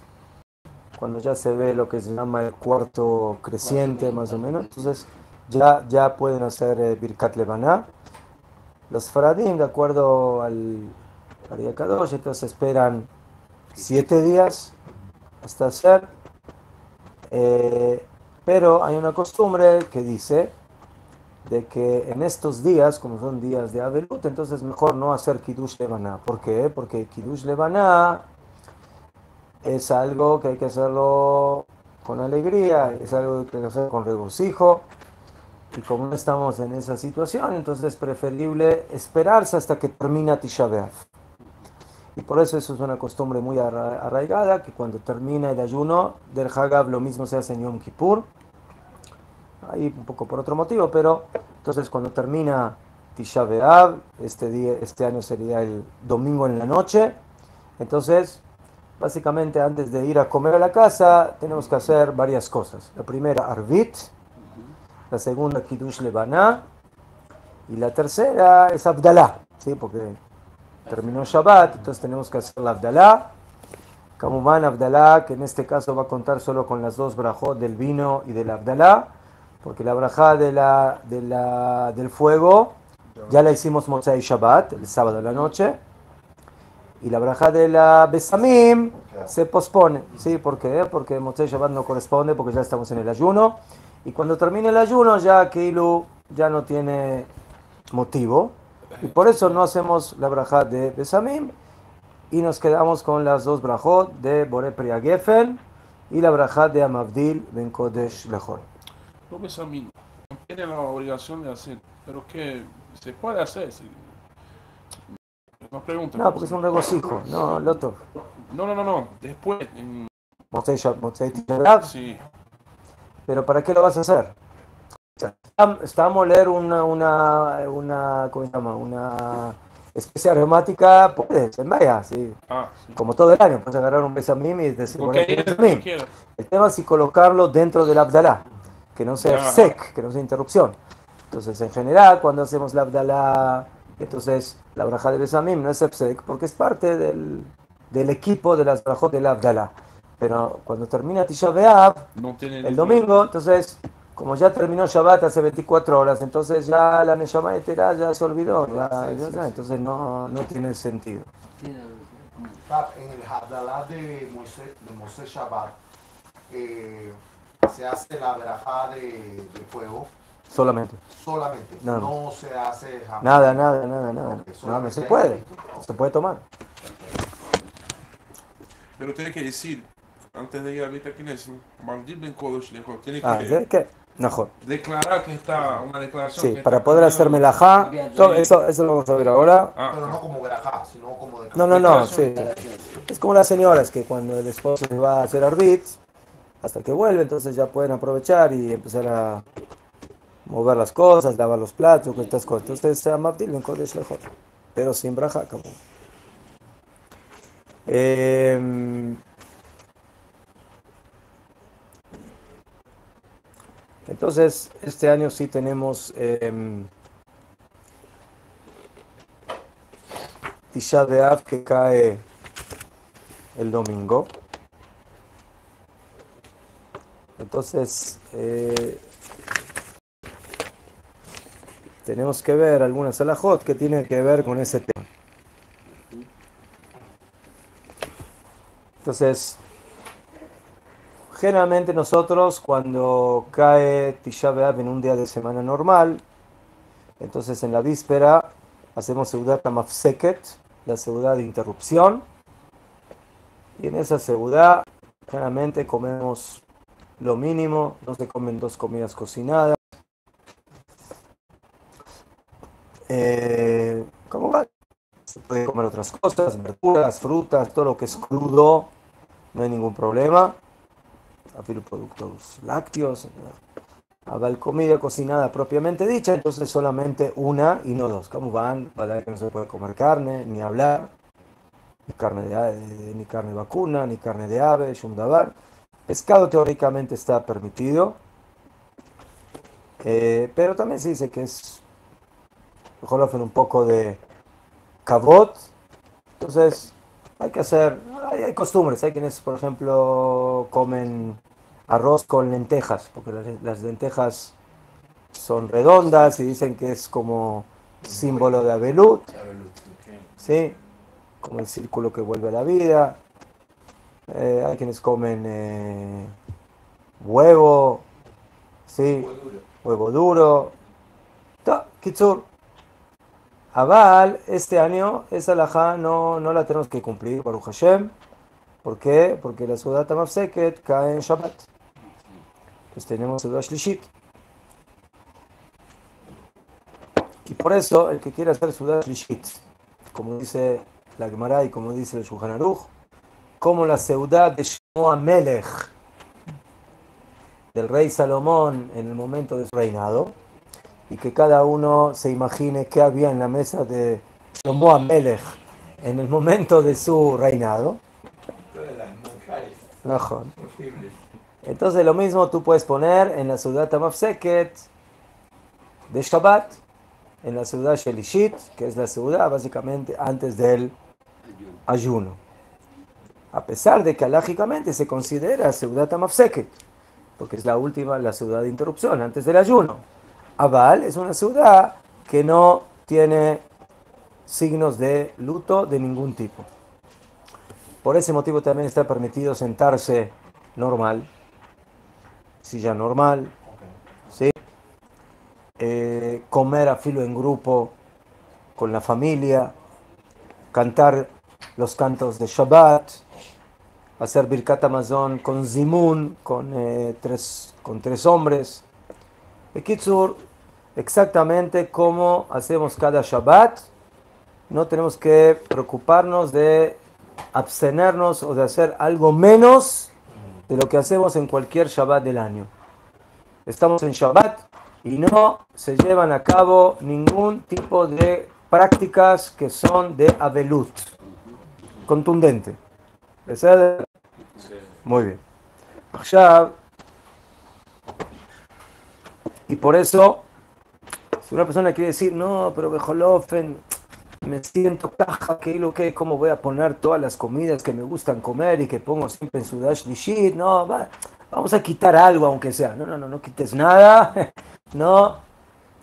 cuando ya se ve lo que se llama el cuarto creciente, más o menos, entonces ya, ya pueden hacer eh, Birkat Levaná. Los Faradim, de acuerdo al Ariya Kadosh, entonces esperan siete días hasta hacer. Eh, pero hay una costumbre que dice de que en estos días, como son días de Avelut, entonces mejor no hacer Kiddush Levaná. ¿Por qué? Porque Kiddush Levaná es algo que hay que hacerlo con alegría, es algo que hay que hacer con regocijo. Y como no estamos en esa situación, entonces es preferible esperarse hasta que termina Tisha B'Av. Y por eso eso es una costumbre muy arra- arraigada, que cuando termina el ayuno del Hagab lo mismo se hace en Yom Kippur, ahí un poco por otro motivo, pero entonces cuando termina Tisha B'Av, este, día, este año sería el domingo en la noche, entonces básicamente antes de ir a comer a la casa tenemos que hacer varias cosas. La primera, Arvit, la segunda, Kiddush Levaná, y la tercera es Abdalá, ¿sí? porque terminó Shabbat, entonces tenemos que hacer la Abdalá. Kamumán Abdalá, que en este caso va a contar solo con las dos brajot del vino y del Abdalá, porque la brajá de la, de la, del fuego ya la hicimos Motzai Shabbat, el sábado de la noche, y la brajá de la Besamim se pospone. ¿Sí? ¿Por qué? Porque Motzei Shabbat no corresponde porque ya estamos en el ayuno. Y cuando termine el ayuno ya Keilu ya no tiene motivo. Y por eso no hacemos la brajat de Besamim y nos quedamos con las dos brajot de Bore Priagefen y la brajat de Amavdil Ben Kodesh Lejol. No Besamim, no tiene la obligación de hacer, pero que se puede hacer. Si... Preguntan. No, porque es un regocijo, no, Loto. No, no, no, no, después. En... Sí, Pero ¿para qué lo vas a hacer? Está a moler una, una, una, ¿cómo se llama? Una especie aromática, puedes, en vaya, sí. ah, sí. Como todo el año, puedes agarrar un besamim y decir, besamim. cualquiera. El tema es si colocarlo dentro del Abdalá, que no sea Ajá. sec, que no sea interrupción. Entonces, en general, cuando hacemos la Abdalá, entonces la braja de Besamim no es sec porque es parte del, del equipo de las brajot del Abdalá. Pero cuando termina Tisha B'Av, No el domingo, entonces, como ya terminó Shabbat hace 24 horas, entonces ya la Neshama de Terah ya se olvidó, ya- ya- entonces no, no tiene sentido. En el Hadalá de Moisés, de Moisés Shabbat eh, se hace la verajá de, de fuego Solamente. solamente. Nada No, se hace jamás. Nada, nada, nada, nada. No, se puede. Se puede tomar. Pero tiene que decir, antes de ir a Beta Kines, Magdil Ben Lejol, tiene que Ah, ¿de qué? Mejor. declarar que está una declaración. Sí, que para poder hacer cambiando. melajá. Eso, eso, eso lo vamos a ver ahora. Ah, Pero no como sino como de No, no, no, sí. Es como las señoras que cuando el esposo se va a hacer arbit, hasta que vuelve, entonces ya pueden aprovechar y empezar a mover las cosas, lavar los platos, estas cosas. Entonces se llama Abdil Ben Kodesh Lejol. Pero sin braja, como. Em, entonces, este año sí tenemos em, Tisha B'Av que cae el domingo. Entonces, eh, tenemos que ver algunas alajot que tienen que ver con ese tema. Entonces, generalmente nosotros cuando cae Tisha B'Av en un día de semana normal, entonces en la víspera hacemos Seudat Mafseket, la Seudá de interrupción, y en esa Seudá generalmente comemos lo mínimo, no se comen dos comidas cocinadas. Eh, ¿Cómo va? Se puede comer otras cosas, verduras, frutas, todo lo que es crudo, no hay ningún problema. Afilo productos lácteos. Haga comida cocinada propiamente dicha, entonces solamente una y no dos. ¿Cómo van? Para que no se puede comer carne, ni hablar, ni carne de, ave- ni carne vacuna, ni carne de ave, shumdabar. Pescado teóricamente está permitido, eh, pero también se dice que es mejor un poco de cabot. Entonces, hay que hacer, hay, hay costumbres. Hay quienes, por ejemplo, comen arroz con lentejas, porque las, las lentejas son redondas y dicen que es como símbolo de abelut, ¿sí? como el círculo que vuelve a la vida. Eh, hay quienes comen eh, huevo, ¿sí? huevo duro. Ta, Kitsur. Aval, este año, esa alajá no, no la tenemos que cumplir, Baruch Hashem. ¿Por qué? Porque la Sudat Mafseket cae en Shabbat. Pues tenemos Sudat Shlishit. Y por eso, el que quiere hacer Sudat Shlishit, como dice la Gemara y como dice el Shulchan Aruch, como la Seudat de Shlomo Melech, del rey Salomón en el momento de su reinado, y que cada uno se imagine qué había en la mesa de Shlomo Amelech en el momento de su reinado. Entonces lo mismo tú puedes poner en la ciudad Tamafseket de Shabbat, en la ciudad Shelishit, que es la ciudad básicamente antes del ayuno. A pesar de que alágicamente se considera ciudad Tamafseket, porque es la última, la ciudad de interrupción antes del ayuno. Aval es una ciudad que no tiene signos de luto de ningún tipo. Por ese motivo también está permitido sentarse normal, silla normal. Eh, comer a filo en grupo con la familia, cantar los cantos de Shabbat, hacer Birkat Amazon con Zimun, con, eh, tres, con tres hombres. Ekitsur, exactamente como hacemos cada Shabbat, no tenemos que preocuparnos de abstenernos o de hacer algo menos de lo que hacemos en cualquier Shabbat del año. Estamos en Shabbat y no se llevan a cabo ningún tipo de prácticas que son de Abelut, contundente. ¿Besed? Muy bien. Y por eso, si una persona quiere decir, no, pero Bejolofen, me siento caja, que lo que, cómo voy a poner todas las comidas que me gustan comer y que pongo siempre en su dash shit, no, va, vamos a quitar algo aunque sea. No, no, no, no quites nada, no,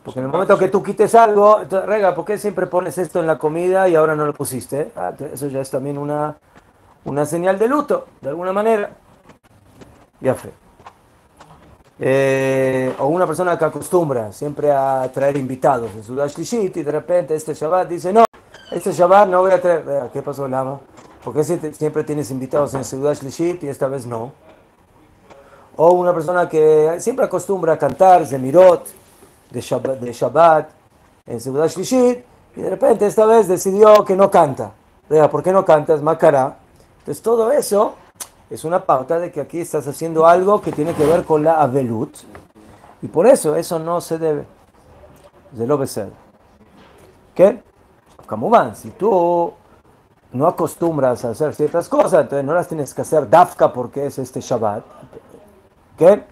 porque en el momento que tú quites algo, rega, ¿por qué siempre pones esto en la comida y ahora no lo pusiste? Ah, eso ya es también una, una señal de luto, de alguna manera. Ya fue. Eh, o una persona que acostumbra siempre a traer invitados en su Dash Lishit y de repente este Shabbat dice, no, este Shabbat no voy a traer. Vea, ¿Qué pasó, Lama? Porque siempre tienes invitados en su Dash Lishit y esta vez no. O una persona que siempre acostumbra a cantar Zemirot de Shabbat, de Shabbat en su Dash Lishit y de repente esta vez decidió que no canta. Vea, ¿por qué no cantas? Macará. Entonces todo eso es una pauta de que aquí estás haciendo algo que tiene que ver con la avelut. Y por eso eso no se debe. De lo. ¿Qué? Como van, si tú no acostumbras a hacer ciertas cosas, entonces no las tienes que hacer dafka porque es este Shabbat. ¿Qué?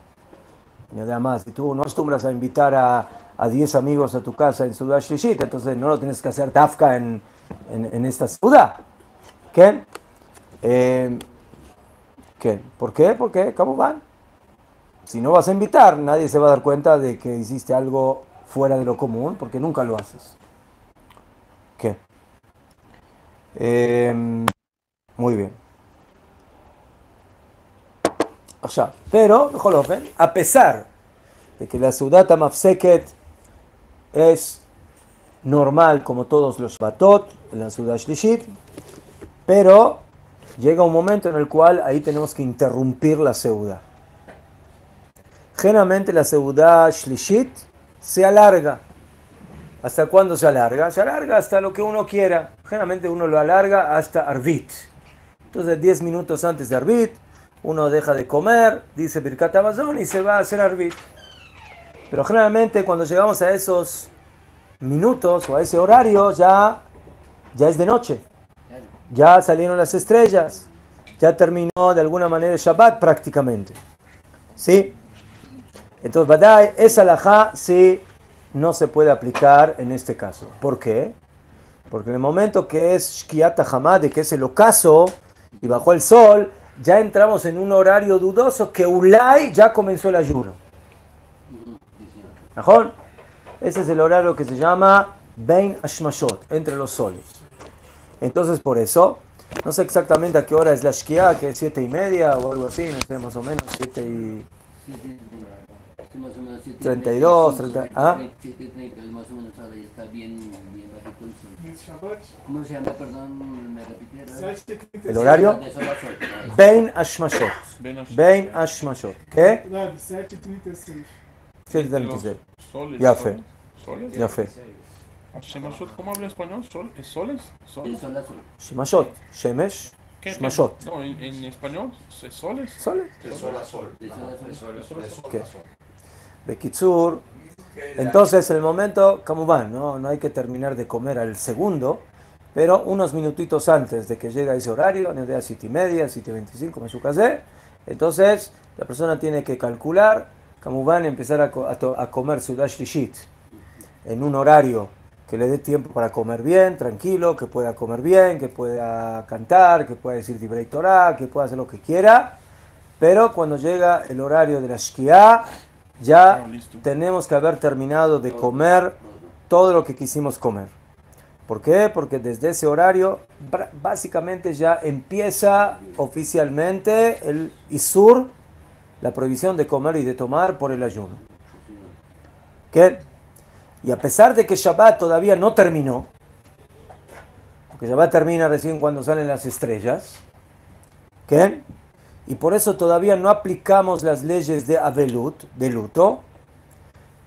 Y además, si tú no acostumbras a invitar a, a 10 amigos a tu casa en Sudá Shlishit, entonces no lo tienes que hacer dafka en, en, en esta ciudad. ¿Qué? Eh, ¿qué? ¿Por qué? Porque, ¿cómo van? Si no vas a invitar, nadie se va a dar cuenta de que hiciste algo fuera de lo común, porque nunca lo haces. ¿Qué? Eh, muy bien. O sea, pero, a pesar de que la ciudad Mafseket es normal como todos los batot en la ciudad Shlishit, pero llega un momento en el cual ahí tenemos que interrumpir la seuda. Generalmente la seuda shlishit se alarga. ¿Hasta cuándo se alarga? Se alarga hasta lo que uno quiera. Generalmente uno lo alarga hasta Arvit. Entonces 10 minutos antes de Arvit, uno deja de comer, dice Birkat Amazon y se va a hacer Arvit. Pero generalmente cuando llegamos a esos minutos o a ese horario ya, ya es de noche ya salieron las estrellas, ya terminó de alguna manera el Shabbat prácticamente. ¿Sí? Entonces, Badai, esa alajá sí no se puede aplicar en este caso. ¿Por qué? Porque en el momento que es Shkiat Hamad, que es el ocaso, y bajó el sol, ya entramos en un horario dudoso que Ulay ya comenzó el ayuno. ¿Mejor? Ese es el horario que se llama Ben Ashmashot, entre los soles. Entonces, por eso, no sé exactamente a qué hora es la Shkia, que es siete y media o algo así, no sé, más o menos, siete y... 32, 30, ¿ah? ¿Cómo se llama? Perdón, me repitieron. ¿El horario? Ben Ashmashot. Ben Ashmashot. ¿Qué? 7.36. Ya fe. Shemashot, ¿cómo habla español? ¿Sol? ¿Es soles? El sol azul. Shemashot. Shemesh. ¿Qué? Shemashot. No, en, en español, ¿es soles? ¿Soles? De sol a sol. De sol a sol. De sol ¿Qué? a sol. Bekitsur. Entonces, el momento, ¿cómo van? No, no hay que terminar de comer al segundo, pero unos minutitos antes de que llegue ese horario, en el día 7 y media, 7 y 25, me casé, entonces la persona tiene que calcular, cómo van a empezar a, a to- a comer su en un horario que le dé tiempo para comer bien, tranquilo, que pueda comer bien, que pueda cantar, que pueda decir Dibrei Torah, que pueda hacer lo que quiera, pero cuando llega el horario de la Shkia, ya Ah, tenemos que haber terminado de comer todo lo que quisimos comer. ¿Por qué? Porque desde ese horario básicamente ya empieza oficialmente el Isur, la prohibición de comer y de tomar por el ayuno. ¿Qué? Y a pesar de que Shabbat todavía no terminó, porque Shabbat termina recién cuando salen las estrellas, ¿qué? Y por eso todavía no aplicamos las leyes de Avelut, de luto,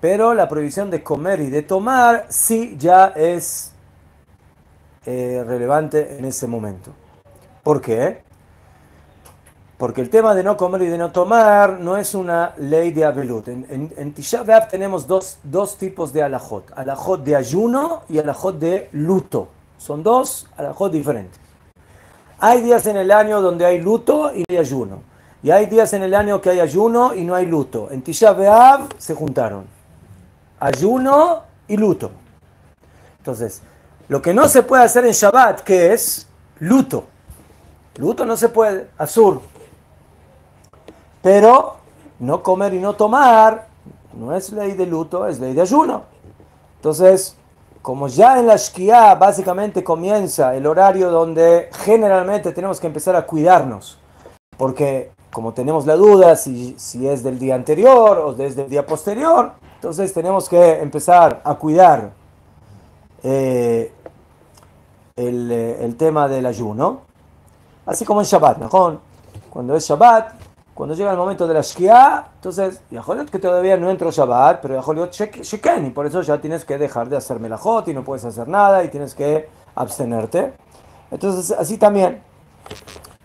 pero la prohibición de comer y de tomar sí ya es eh, relevante en ese momento. ¿Por qué? Porque el tema de no comer y de no tomar no es una ley de en, en Tisha B'Av tenemos dos, dos tipos de alajot. Alajot de ayuno y alajot de luto. Son dos alajot diferentes. Hay días en el año donde hay luto y hay ayuno. Y hay días en el año que hay ayuno y no hay luto. En Tisha B'Av se juntaron. Ayuno y luto. Entonces, lo que no se puede hacer en Shabbat, que es luto. Luto no se puede, azur. Pero no comer y no tomar no es ley de luto, es ley de ayuno. Entonces, como ya en la Shkia básicamente comienza el horario donde generalmente tenemos que empezar a cuidarnos, porque como tenemos la duda si, si es del día anterior o desde el día posterior, entonces tenemos que empezar a cuidar eh, el, eh, el tema del ayuno, así como en Shabbat, ¿no? Cuando es Shabbat, cuando llega el momento de la Shkia, entonces, Yaholiot que todavía no entró Shabbat, pero Yaholiot Sheken, y por eso ya tienes que dejar de hacer melajot y no puedes hacer nada y tienes que abstenerte. Entonces, así también.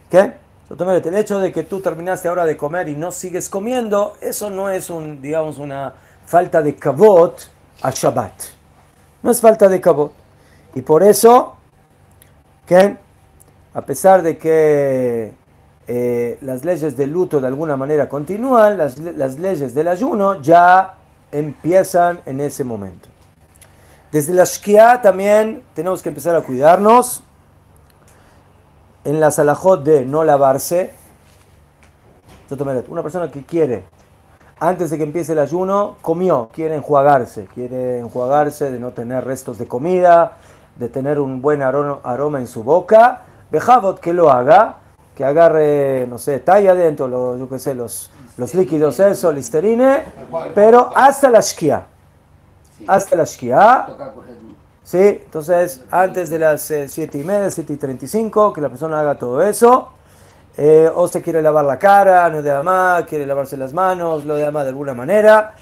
¿Qué? El hecho de que tú terminaste ahora de comer y no sigues comiendo, eso no es un, digamos, una falta de kavot a Shabbat. No es falta de kavot. Y por eso, que a pesar de que eh, las leyes del luto de alguna manera continúan, las, las, leyes del ayuno ya empiezan en ese momento. Desde la Shkia también tenemos que empezar a cuidarnos. En la salajot de no lavarse, una persona que quiere, antes de que empiece el ayuno, comió, quiere enjuagarse, quiere enjuagarse de no tener restos de comida, de tener un buen aroma, aroma en su boca, Bejabot que lo haga, que agarre, no sé, talla adentro, lo, yo qué sé, los, los líquidos, eso, listerine, pero hasta la shkia. Hasta la shkia. Sí, entonces antes de las 7 y media, 7 y 35, que la persona haga todo eso. Eh, o se quiere lavar la cara, no de más, quiere lavarse las manos, lo de más de alguna manera.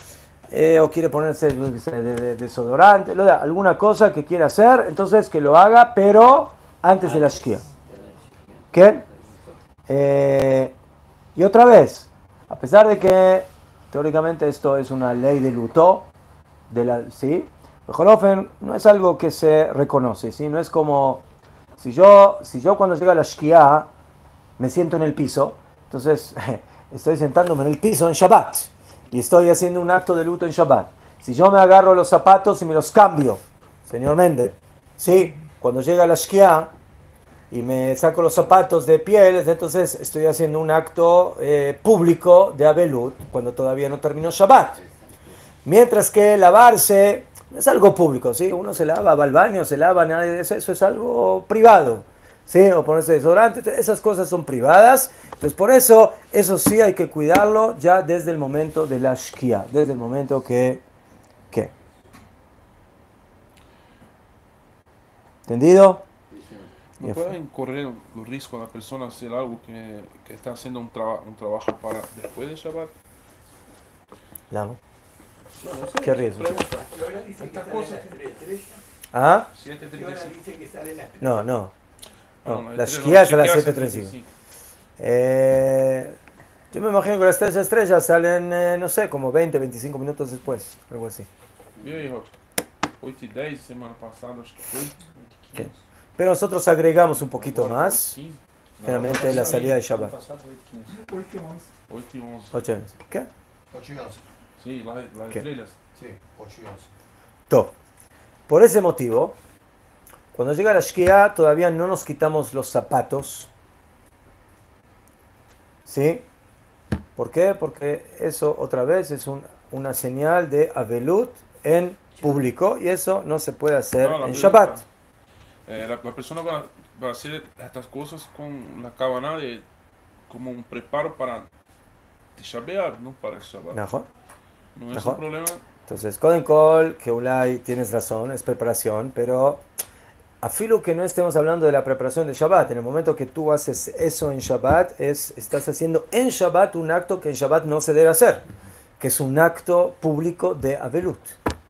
Eh, o quiere ponerse de, de, desodorante, lo de, alguna cosa que quiera hacer, entonces que lo haga, pero antes de la shkia. ¿Qué? Eh, y otra vez, a pesar de que teóricamente esto es una ley de luto, de la, ¿sí? Mejor no es algo que se reconoce, ¿sí? No es como si yo, si yo cuando llega la Shkia me siento en el piso, entonces estoy sentándome en el piso en Shabbat y estoy haciendo un acto de luto en Shabbat. Si yo me agarro los zapatos y me los cambio, señor Méndez, ¿sí? Cuando llega la Shkia y me saco los zapatos de piel, entonces estoy haciendo un acto eh, público de Abelut cuando todavía no terminó Shabbat. Mientras que lavarse es algo público, ¿sí? Uno se lava, va al baño, se lava, nada de eso, eso es algo privado, ¿sí? O ponerse desodorante, esas cosas son privadas. Entonces, por eso, eso sí hay que cuidarlo ya desde el momento de la shkia, desde el momento que... ¿Qué? ¿Entendido? ¿No pueden correr el riesgo a la persona hacer algo que, que está haciendo un, traba, un trabajo para después de Shabbat? Claro. ¿Qué riesgo? ¿Ah? No, no. no la esquía es a las 7.35. Eh, yo me imagino que las tres estrellas salen, eh, no sé, como 20, 25 minutos después, algo así. Yo digo, 8 y 10, semana pasada, ¿Qué? Pero nosotros agregamos un poquito más, generalmente la salida de Shabbat. 8 y 11. 8 y 11. ¿Qué? 8 y 11. Sí, la, la ¿Qué? estrellas. Sí, 8 y 11. Top. Por ese motivo, cuando llega la Shkia, todavía no nos quitamos los zapatos. ¿Sí? ¿Por qué? Porque eso otra vez es un- una señal de Avelut en público y eso no se puede hacer No, en Shabbat. Eh, la, la persona va, va a hacer estas cosas con la cabana de como un preparo para Tisha B'Av, no para el Shabbat. Mejor. No es un problema. Entonces, Coden Col, que Ulay, tienes razón, es preparación, pero a filo que no estemos hablando de la preparación de Shabbat, en el momento que tú haces eso en Shabbat, es, estás haciendo en Shabbat un acto que en Shabbat no se debe hacer, que es un acto público de Avelut.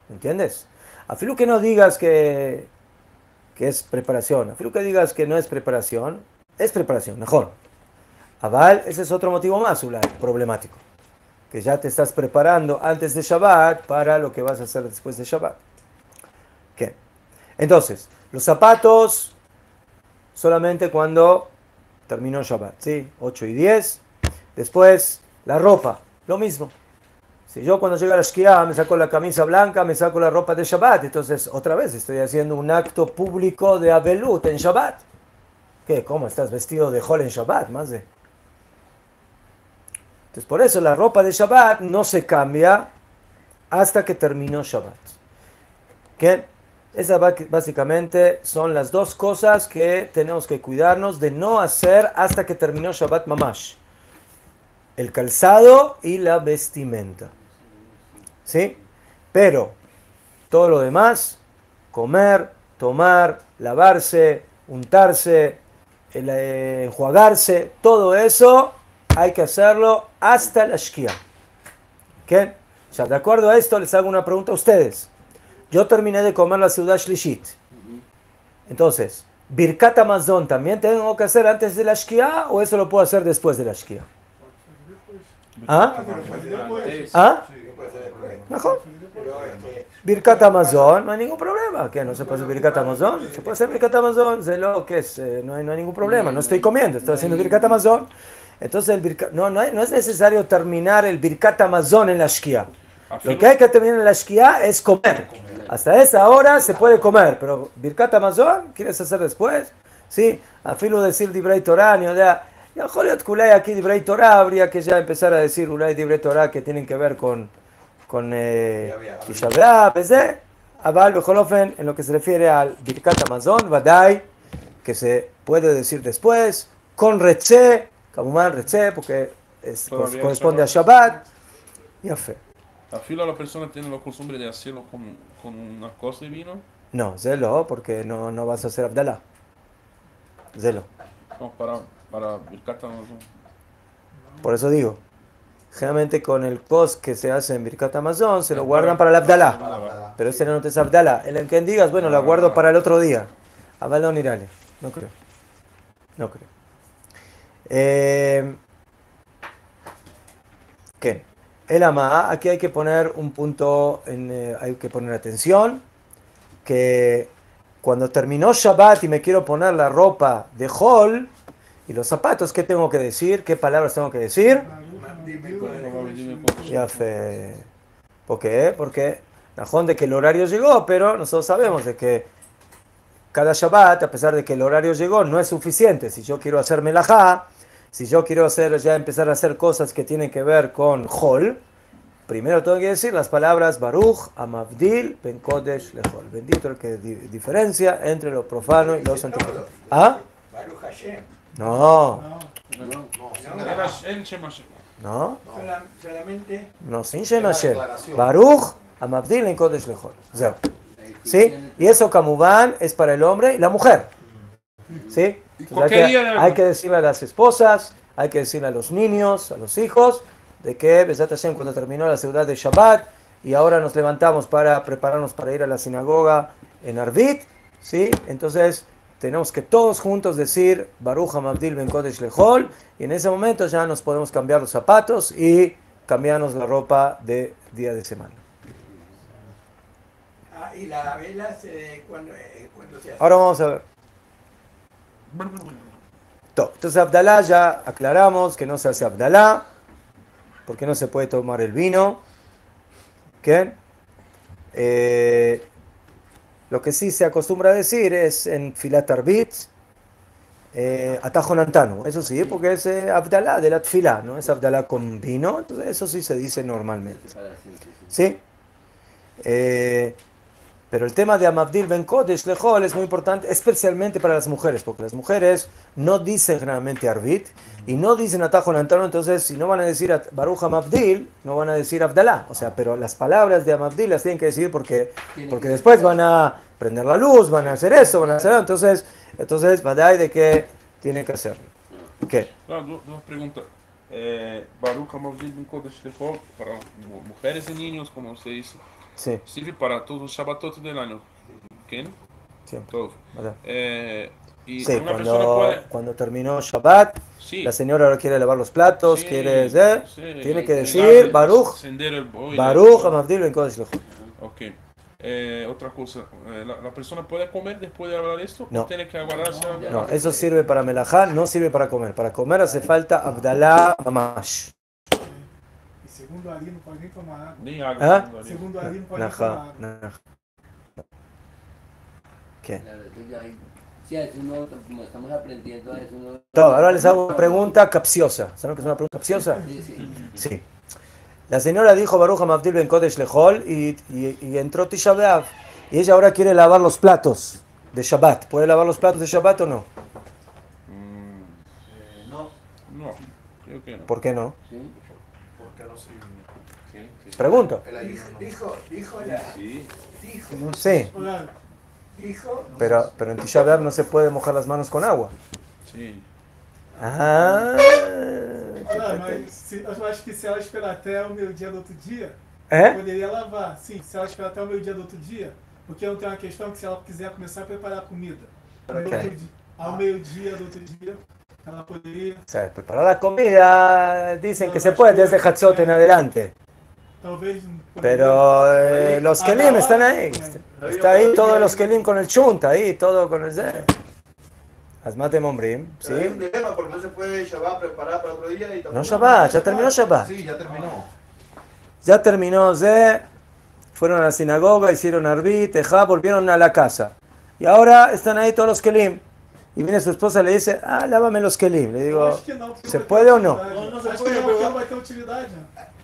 ¿Entiendes? A filo que no digas que, que es preparación, a filo que digas que no es preparación, es preparación, mejor. Aval, ese es otro motivo más, problemático que ya te estás preparando antes de Shabbat para lo que vas a hacer después de Shabbat. ¿Qué? Entonces, los zapatos solamente cuando terminó Shabbat, ¿sí? 8 y 10. Después, la ropa, lo mismo. Si yo cuando llego a la Shkia me saco la camisa blanca, me saco la ropa de Shabbat, entonces otra vez estoy haciendo un acto público de Abelut en Shabbat. ¿Qué? ¿Cómo estás vestido de Hol en Shabbat? Más de... Entonces, por eso la ropa de Shabbat no se cambia hasta que terminó Shabbat. ¿Qué? Esas básicamente son las dos cosas que tenemos que cuidarnos de no hacer hasta que terminó Shabbat Mamash. El calzado y la vestimenta. ¿Sí? Pero todo lo demás, comer, tomar, lavarse, untarse, eh, enjuagarse, todo eso hay que hacerlo hasta la Shkia. ¿Qué? O sea, de acuerdo a esto, les hago una pregunta a ustedes. Yo terminé de comer la ciudad Shlishit. Entonces, Birkat Amazon también tengo que hacer antes de la Shkia o eso lo puedo hacer después de la Shkia? ¿Ah? ¿Ah? Mejor. Birkat Amazon, no hay ningún problema. ¿Qué? ¿No se puede hacer Birkat Amazon? Se puede hacer Birkat Amazon, sé lo que es, eh, no, hay, no hay ningún problema. No estoy comiendo, estoy haciendo Birkat Amazon. Entonces, el Birkat- no, no, no es necesario terminar el Birkat Amazon en la Shkia. Lo que hay que terminar en la Shkia es comer. Hasta esa hora se puede comer, pero Birkat Amazon, ¿quieres hacer después? Sí, a filo decir Dibrei Torah, ni idea. Ya, Joliot Kulei aquí Dibrei Torah, habría que ya empezar a decir Ulay Dibrei Torah que tienen que ver con, con eh, Tisha B'Av, ¿ese? Aval Bejolofen, en lo que se refiere al Birkat Amazon, Vadai, que se puede decir después, con Reche, Kamuman Reche, porque es- Todavía corresponde a Shabbat. Y a fe. A filo la persona tiene la costumbre de hacerlo con, con una cosa de vino. No, Zelo, porque no, no vas a hacer Abdalá. Zelo. No, para, para Birkat Amazon. Por eso digo, generalmente con el post que se hace en Birkat Amazon se lo guardan para el Abdalá. Pero este no te es Abdalá. El que digas, bueno, lo guardo para el otro día. Abdalá no irale. No creo. No creo. Eh, ¿Qué? El ama, aquí hay que poner un punto, en, eh, hay que poner atención, que cuando terminó Shabbat y me quiero poner la ropa de Hol y los zapatos, ¿qué tengo que decir? ¿Qué palabras tengo que decir? Ya fe. ¿Por qué? Porque Najón de que el horario llegó, pero nosotros sabemos de que cada Shabbat, a pesar de que el horario llegó, no es suficiente. Si yo quiero hacer melajá, si yo quiero hacer, ya empezar a hacer cosas que tienen que ver con Hol, primero tengo que decir las palabras Baruch, Amavdil, Ben Kodesh, Lehol. Bendito el que di- diferencia entre lo profano y lo santificado. ¿Ah? Baruch Hashem. No, Era el Shema Shem. No, Sola- solamente no, sin Shem Hashem. declaración. Baruch, Amavdil, Ben Kodesh. Zero. ¿Sí? Y eso, Kamubán, es para el hombre y la mujer. ¿Sí? Hay, que, de- hay que decirle a las esposas, hay que decirle a los niños, a los hijos, de que Besat Hashem, cuando terminó la ciudad de Shabbat y ahora nos levantamos para prepararnos para ir a la sinagoga en Arvit, ¿sí? Entonces tenemos que todos juntos decir Baruch Hamabdil Ben Kodesh Lehol y en ese momento ya nos podemos cambiar los zapatos y cambiarnos la ropa de día de semana. Ah, y la vela se, cuando, eh, cuando se hace. Ahora vamos a ver. To- Entonces Abdalá ya aclaramos que no se hace Abdalá, porque no se puede tomar el vino. ¿Qué? Eh, lo que sí se acostumbra a decir es en Filat Arbit, eh, Atajo Nantano. Eso sí, porque es eh, Abdalá de la Tfilá, no es Abdalá con vino. Entonces eso sí se dice normalmente. ¿Sí? Eh, Pero el tema de Amabdil Ben Kodesh Lejol es muy importante, especialmente para las mujeres, porque las mujeres no dicen generalmente Arbit y no dicen Atajo Lantano, entonces si no van a decir Baruch Amabdil, no van a decir Abdalá. O sea, pero las palabras de Amabdil las tienen que decir porque, porque después van a prender la luz, van a hacer eso, van a hacer eso. Entonces, entonces, Badai de que tiene que hacerlo. ¿Qué? Ah, do- dos preguntas. Eh, Baruch Hamavdil Ben Kodesh Lechol, para mu- mujeres y niños, como se dice, Sí, sirve para todos los Shabbatot del año. ¿Quién? siempre. Eh, y Sí, una cuando, puede. cuando terminó Shabbat, Sí, la señora ahora quiere lavar los platos, sí, quiere sí, tiene que decir Baruch. Baruch Amabdil Ben. Ok. Eh, otra cosa, eh, la, la persona puede comer después de hablar esto? No. ¿O tiene que aguardarse? a- No, eso sirve para melajá, no sirve para comer. Para comer hace falta Abdalá Mamash. Segundo tomar água. Ni algo. ¿Ah? Segundo pode nem tomar água. ¿Qué? Claro, entonces ya hay- sí, es uno, como estamos aprendiendo a eso, uno... Todo, ahora les hago una pregunta capciosa. ¿Saben qué es una pregunta capciosa? Sí, sí. Sí. La señora dijo Baruch Hamabdil Ben Kodesh Lejol y, y, y entró Tisha B'Av. Y ella ahora quiere lavar los platos de Shabbat. ¿Puede lavar los platos de Shabbat o no? Mm, Eh, no, no, creo que no. ¿Por qué no? Sí. Pregunto. Dijo, dijo la. Sí. Dijo, Sí, dijo. pero, pero en Tisha B'Av no se puede mojar las manos con agua. Sí. Ah. olha, mas se, eu acho que se ela esperar até o meio-dia do outro dia, ¿Eh? poderia lavar. Sim, se ela esperar até o meio-dia do outro dia, porque não tem uma questão que se ela quiser começar a preparar a comida ao Ok. meio-dia ao meio-dia do outro dia, O sea, preparar la comida, dicen que se puede desde Hatzot en adelante. Pero eh, los kelim están ahí. Está ahí todos los kelim con el chunta, ahí todo con el. Asmate Mombrim, pero hay un ¿sí? dilema porque no se puede Shabbat preparar para otro día y. No Shabbat, ya terminó Shabbat. Sí, ya terminó. Ya terminó ze. Fueron a la sinagoga, hicieron arbit, tejá, volvieron a la casa. Y ahora están ahí todos los kelim. Y viene su esposa y le dice, ah, lávame los kelim. Le digo, porque ¿se puede o no? No, no se puede, porque pero-.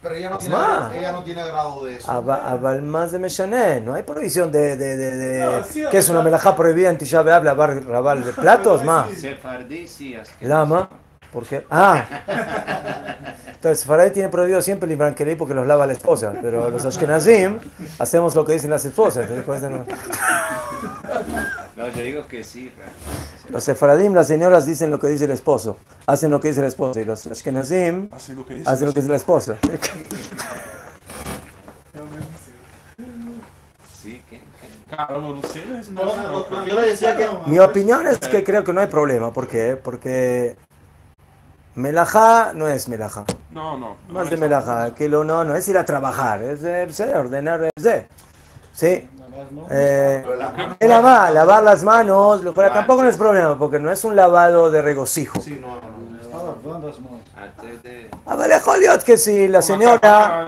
Pero ella no tiene, Ma. ella no tiene grado de eso. Aba- Abal más de Meshané, no hay prohibición de, de, de, de- No, sí, ¿qué es una melajá prohibida en Tisha B'Av lavar, lavar de platos, más? Sefardí sí, asqueroso. Lama, ¿por qué? Ah, entonces Faray tiene prohibido siempre el Ibrankelí porque los lava la esposa, pero los Ashkenazim hacemos lo que dicen las esposas. entonces, no. Yo digo que sí. Los Sefaradim, las señoras dicen lo que dice el esposo, hacen lo que dice la esposa, y los Ashkenazim Hace lo que dice. hacen lo que dice la esposa. Mi opinión es que creo que no hay problema. ¿Por qué? Porque melajá no es melajá. no, no. Más no de es- melajá, que lo no, no es ir a trabajar, es ordenar, es de. Sí. Eh, es lavar, lavar las manos, tampoco no es problema, porque no es un lavado de regocijo. Lavando as mãos. Antes de. A ver, Joliot, que si la señora...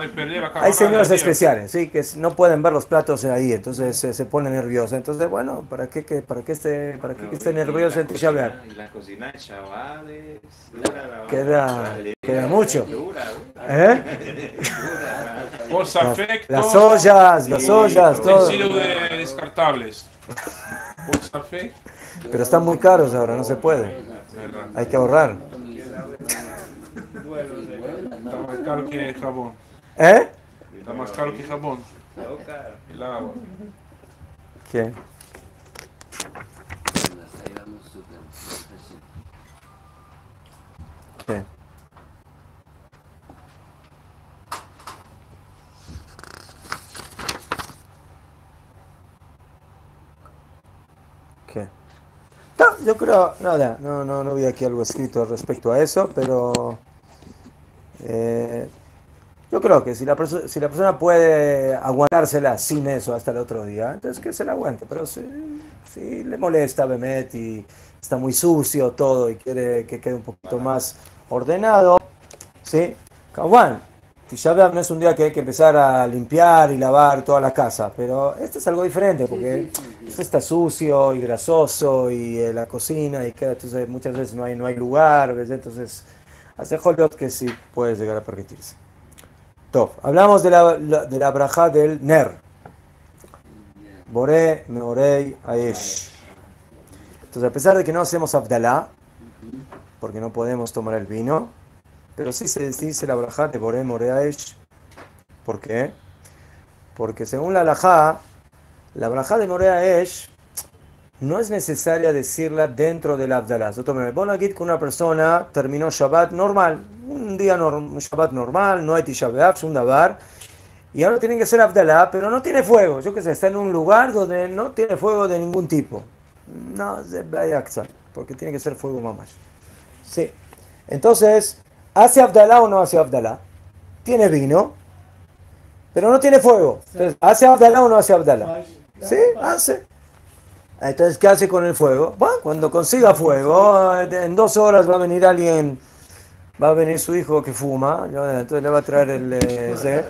Hay señoras especiales, sí, que no pueden ver los platos ahí, entonces se, se pone nerviosa. Entonces, bueno, ¿para qué, que, para qué esté, para qué que esté nerviosa en B'Av? Y la cocina de Shabbat es dura. la- Queda- queda mucho. ¿Eh? Las, ollas, las ollas, todo. De descartables. Pero están muy caros ahora, no se puede. Hay que ahorrar. Está más caro que jabón. ¿Eh? Está más caro que jabón. Loca. El agua. Así. ¿Qué? ¿Qué? No, yo creo, nada, no, no, no vi aquí algo escrito respecto a eso, pero eh, yo creo que si la, si la persona puede aguantársela sin eso hasta el otro día, entonces que se la aguante, pero si, si le molesta Bemet y está muy sucio todo y quiere que quede un poquito más ordenado, ¿sí? Kawan, Tisha B'Av no es un día que hay que empezar a limpiar y lavar toda la casa, pero esto es algo diferente porque esto está sucio y grasoso y eh, la cocina y queda, entonces muchas veces no hay, no hay lugar, ¿ves? entonces hace Joliot que sí puede llegar a permitirse. Top. Hablamos de la, de la braja del Ner. Boré Meorei Aesh. Entonces, a pesar de que no hacemos Abdalá, porque no podemos tomar el vino, pero sí se dice la braja de Boré Meorei Aesh. ¿Por qué? Porque según la halajá, la braja de Morea Aesh no es necesaria decirla dentro del Abdalá. Que una persona terminó Shabbat normal, un día normal, Shabbat normal, no hay Tisha un Dabar, y ahora tiene que ser Abdalá, pero no tiene fuego. Yo que sé, está en un lugar donde no tiene fuego de ningún tipo. No, porque tiene que ser fuego mamás. Sí. Entonces, ¿hace Abdalá o no hace Abdalá? Tiene vino, pero no tiene fuego. Entonces, ¿hace Abdalá o no hace Abdalá? Sí, hace. Entonces, ¿qué hace con el fuego? Bueno, cuando consiga fuego, en dos horas va a venir alguien, va a venir su hijo que fuma, entonces le va a traer el, eh,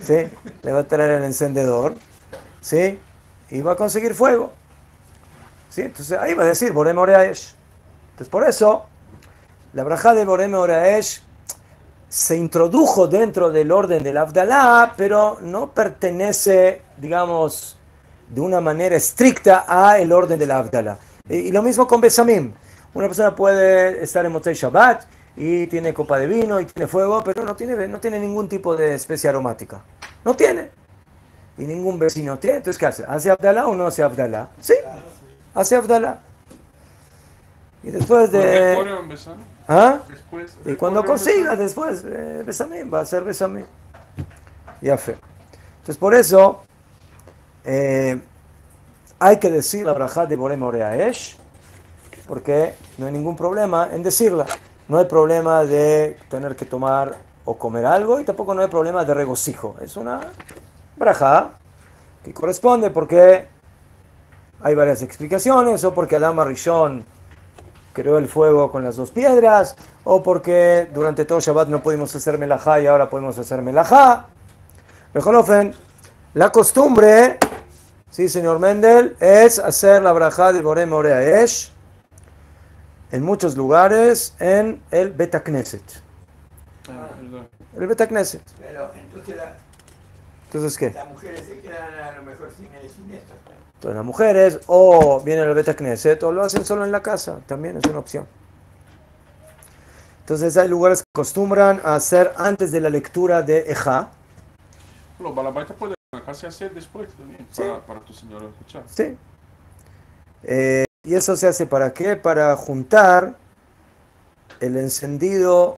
¿sí? le va a traer el encendedor, ¿sí? Y va a conseguir fuego. ¿Sí? Entonces ahí va a decir Borem Oreaesh. Entonces por eso, la braja de Borem Oreaesh se introdujo dentro del orden del Abdalá, pero no pertenece, digamos, de una manera estricta a el orden de la Abdala. Y, lo mismo con Besamim. Una persona puede estar en Motel Shabbat y tiene copa de vino y tiene fuego, pero no tiene, no tiene ningún tipo de especie aromática. No tiene. Y ningún vecino tiene. Entonces, ¿qué hace? ¿Hace Abdalá o no hace Abdalá? Sí, hace Abdalá. Y después de... ¿Ah? y cuando consiga después, eh, Besamim, va a ser Besamim. Ya fe. Entonces, por eso eh, hay que decir la braja de Borem Esh, porque no hay ningún problema en decirla. No hay problema de tener que tomar o comer algo y tampoco no hay problema de regocijo. Es una braja que corresponde porque hay varias explicaciones, o porque Adama Rishon creó el fuego con las dos piedras, o porque durante todo Shabbat no pudimos hacer melajá y ahora podemos hacer melajá. Mejor la costumbre Sí, señor Mendel, es hacer la braja de Borem Orea Esh en muchos lugares en el Betakneset. Ah, el Betakneset. Pero entonces, entonces ¿qué? Las mujeres se quedan a lo mejor sin, sin esto. Entonces las mujeres o vienen al Betakneset o lo hacen solo en la casa, también es una opción. Entonces hay lugares que acostumbran a hacer antes de la lectura de Eja. Los balabaitas pueden dejarse hacer después también, para, para, tu señora escuchar. Sí. Eh, ¿Y eso se hace para qué? Para juntar el encendido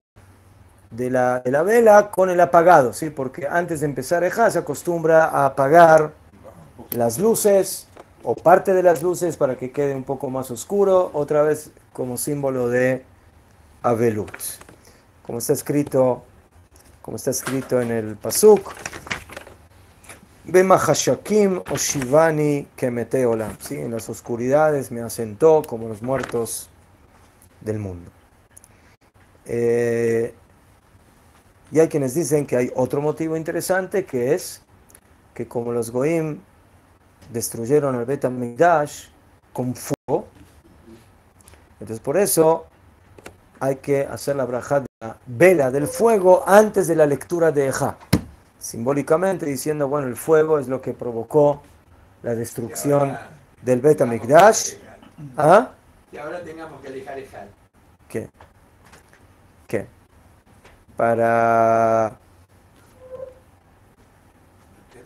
de la, de la vela con el apagado, ¿sí? Porque antes de empezar Eja se acostumbra a apagar las luces o parte de las luces para que quede un poco más oscuro, otra vez como símbolo de Avelut. Como está escrito, como está escrito en el Pasuk, Bemahashakim o Shivani Kemeteola. ¿sí? En las oscuridades me asentó como los muertos del mundo. Eh, y hay quienes dicen que hay otro motivo interesante que es que como los Goim destruyeron el Bet con fuego, entonces por eso hay que hacer la braja de la vela del fuego antes de la lectura de Eja simbólicamente diciendo, bueno, el fuego es lo que provocó la destrucción del Bet Mikdash. ¿Ah? Y ahora tengamos que dejar Ejal. ¿Qué? ¿Qué? Para...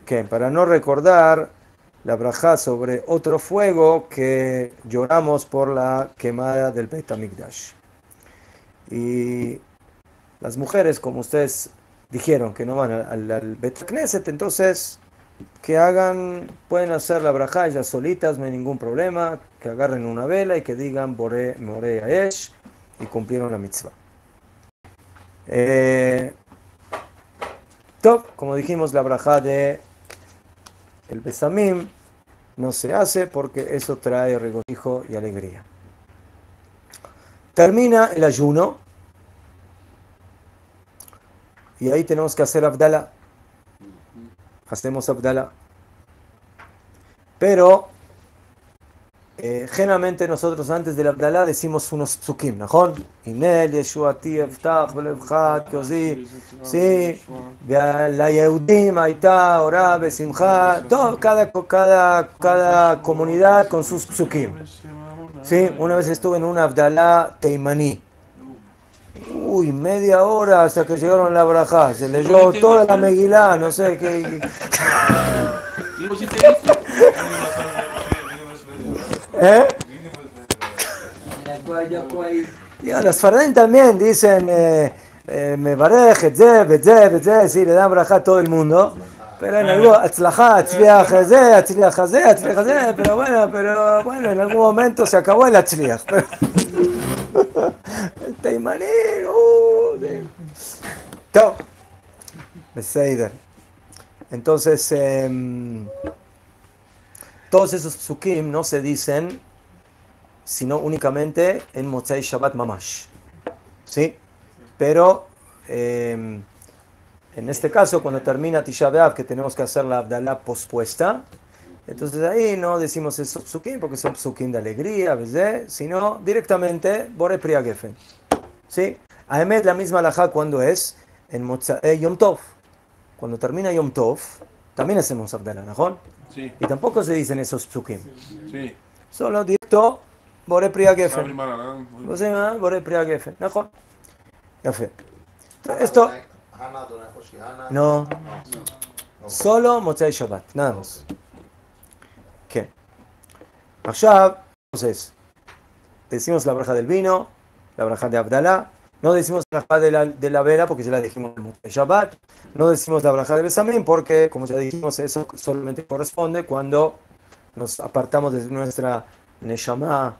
¿Qué? Para no recordar la braja sobre otro fuego que lloramos por la quemada del Bet Mikdash. Y las mujeres, como ustedes dijeron que no van al, al, Bet Knesset, entonces que hagan, pueden hacer la braja ellas solitas, no hay ningún problema, que agarren una vela y que digan Bore More Aesh y cumplieron la mitzvah. Eh, top, como dijimos, la braja de el Besamim no se hace porque eso trae regocijo y alegría. Termina el ayuno y ahí tenemos que hacer Abdala. Hacemos Abdala. Pero eh, generalmente nosotros antes del Abdalá decimos unos psukim, ¿no? Inel, Yeshuati, Eftach, Belevchat, Kozi, sí, la Yehudim, Aita, Orá, Besimcha, todo, cada, cada, cada comunidad con sus psukim. Sí, una vez estuve en un Abdalá Teimaní. Uy, media hora hasta que llegaron a la braja. Se leyó toda la Megilá, no sé qué. ¿Eh? Y a los Faradim también dicen, eh, eh, me barej, etze, etze, etze, sí, le dan braja a todo el mundo. Pero en algún pero bueno, pero bueno, en algún momento se acabó el atzliach. Beseider. Entonces, em, todos esos psukim no se dicen sino únicamente en Motzai Shabbat Mamash. ¿Sí? Pero em, en este caso, cuando termina Tisha B'Av, que tenemos que hacer la Abdalá pospuesta, entonces ahí no decimos el psukim porque son psukim de alegría, ¿ves? sino directamente Bore Priagefen. ¿Sí? Ahmed la misma alajá cuando es en Motza, eh, Yom Tov. Cuando termina Yom Tov, también hacemos Abdala, ¿no? Sí. Y tampoco se dicen esos psukim. Sí. Solo directo Bore Priagefen. Bore Priagefen, ¿no? Esto. No. Solo Motzai Shabbat, nada más. כן. עכשיו, entonces, decimos la braja del vino, la braja de Abdalá, no decimos la braja de la, de la vela porque ya la dijimos en Motzei Shabbat, no decimos la braja de Besamín porque, como ya dijimos, eso solamente corresponde cuando nos apartamos de nuestra Neshama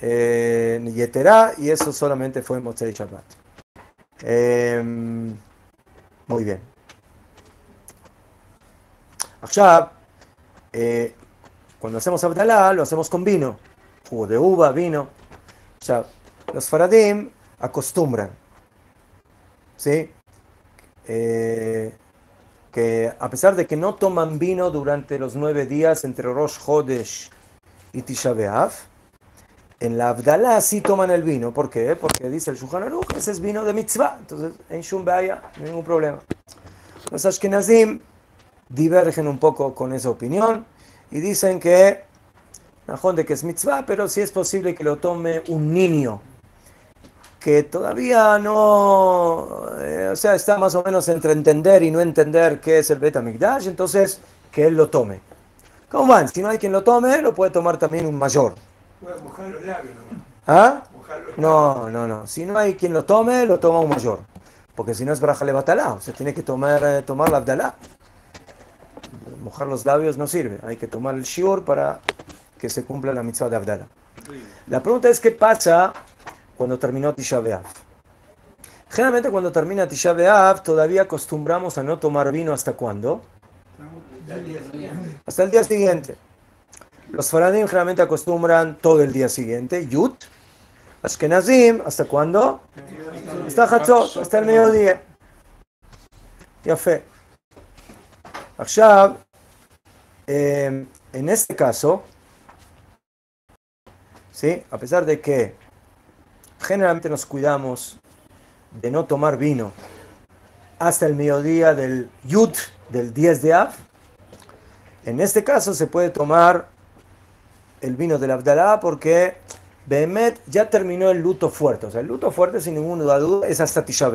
eh, Yeterá y eso solamente fue en Motzei Shabbat. Em, muy bien. Ahora, eh, cuando hacemos Abdalá, lo hacemos con vino, jugo de uva, vino. O sea, los faradim acostumbran, ¿sí? Eh, que a pesar de que no toman vino durante los nueve días entre Rosh Chodesh y Tisha B'Av, en la Abdalá sí toman el vino. ¿Por qué? Porque dice el Shulchan Aruch, ese es vino de mitzvah. Entonces, en Shum Baya, ningún problema. Los Ashkenazim divergen un poco con esa opinión y dicen que, de que es mitzvah, pero sí es posible que lo tome un niño que todavía no, eh, o sea, está más o menos entre entender y no entender qué es el Beta Mikdash, entonces que él lo tome. ¿Cómo van? Si no hay quien lo tome, lo puede tomar también un mayor. Bueno, mojar los labios nomás. ¿Ah? Mojar los No, no, no. Si no hay quien lo tome, lo toma un mayor. Porque si no es braja batalá, o sea, tiene que tomar, eh, tomar la abdalá Mojar los labios no sirve. Hay que tomar el shiur para que se cumpla la mitzvah de abdalá. La pregunta es: ¿qué pasa cuando terminó Tisha B'Av? Generalmente, cuando termina Tisha B'Av, todavía acostumbramos a no tomar vino hasta cuándo? Hasta el día siguiente. Los faradim generalmente acostumbran todo el día siguiente, Yut. Ashkenazim, ¿hasta cuándo? Hasta Hatzot, hasta el mediodía. Ya fe. עכשיו, eh, en este caso, ¿sí? a pesar de que generalmente nos cuidamos de no tomar vino hasta el mediodía del Yud, del 10 de Av, en este caso se puede tomar el vino del Abdalá porque Behemet ya terminó el luto fuerte. O sea, el luto fuerte, sin ninguna duda, es hasta Tisha.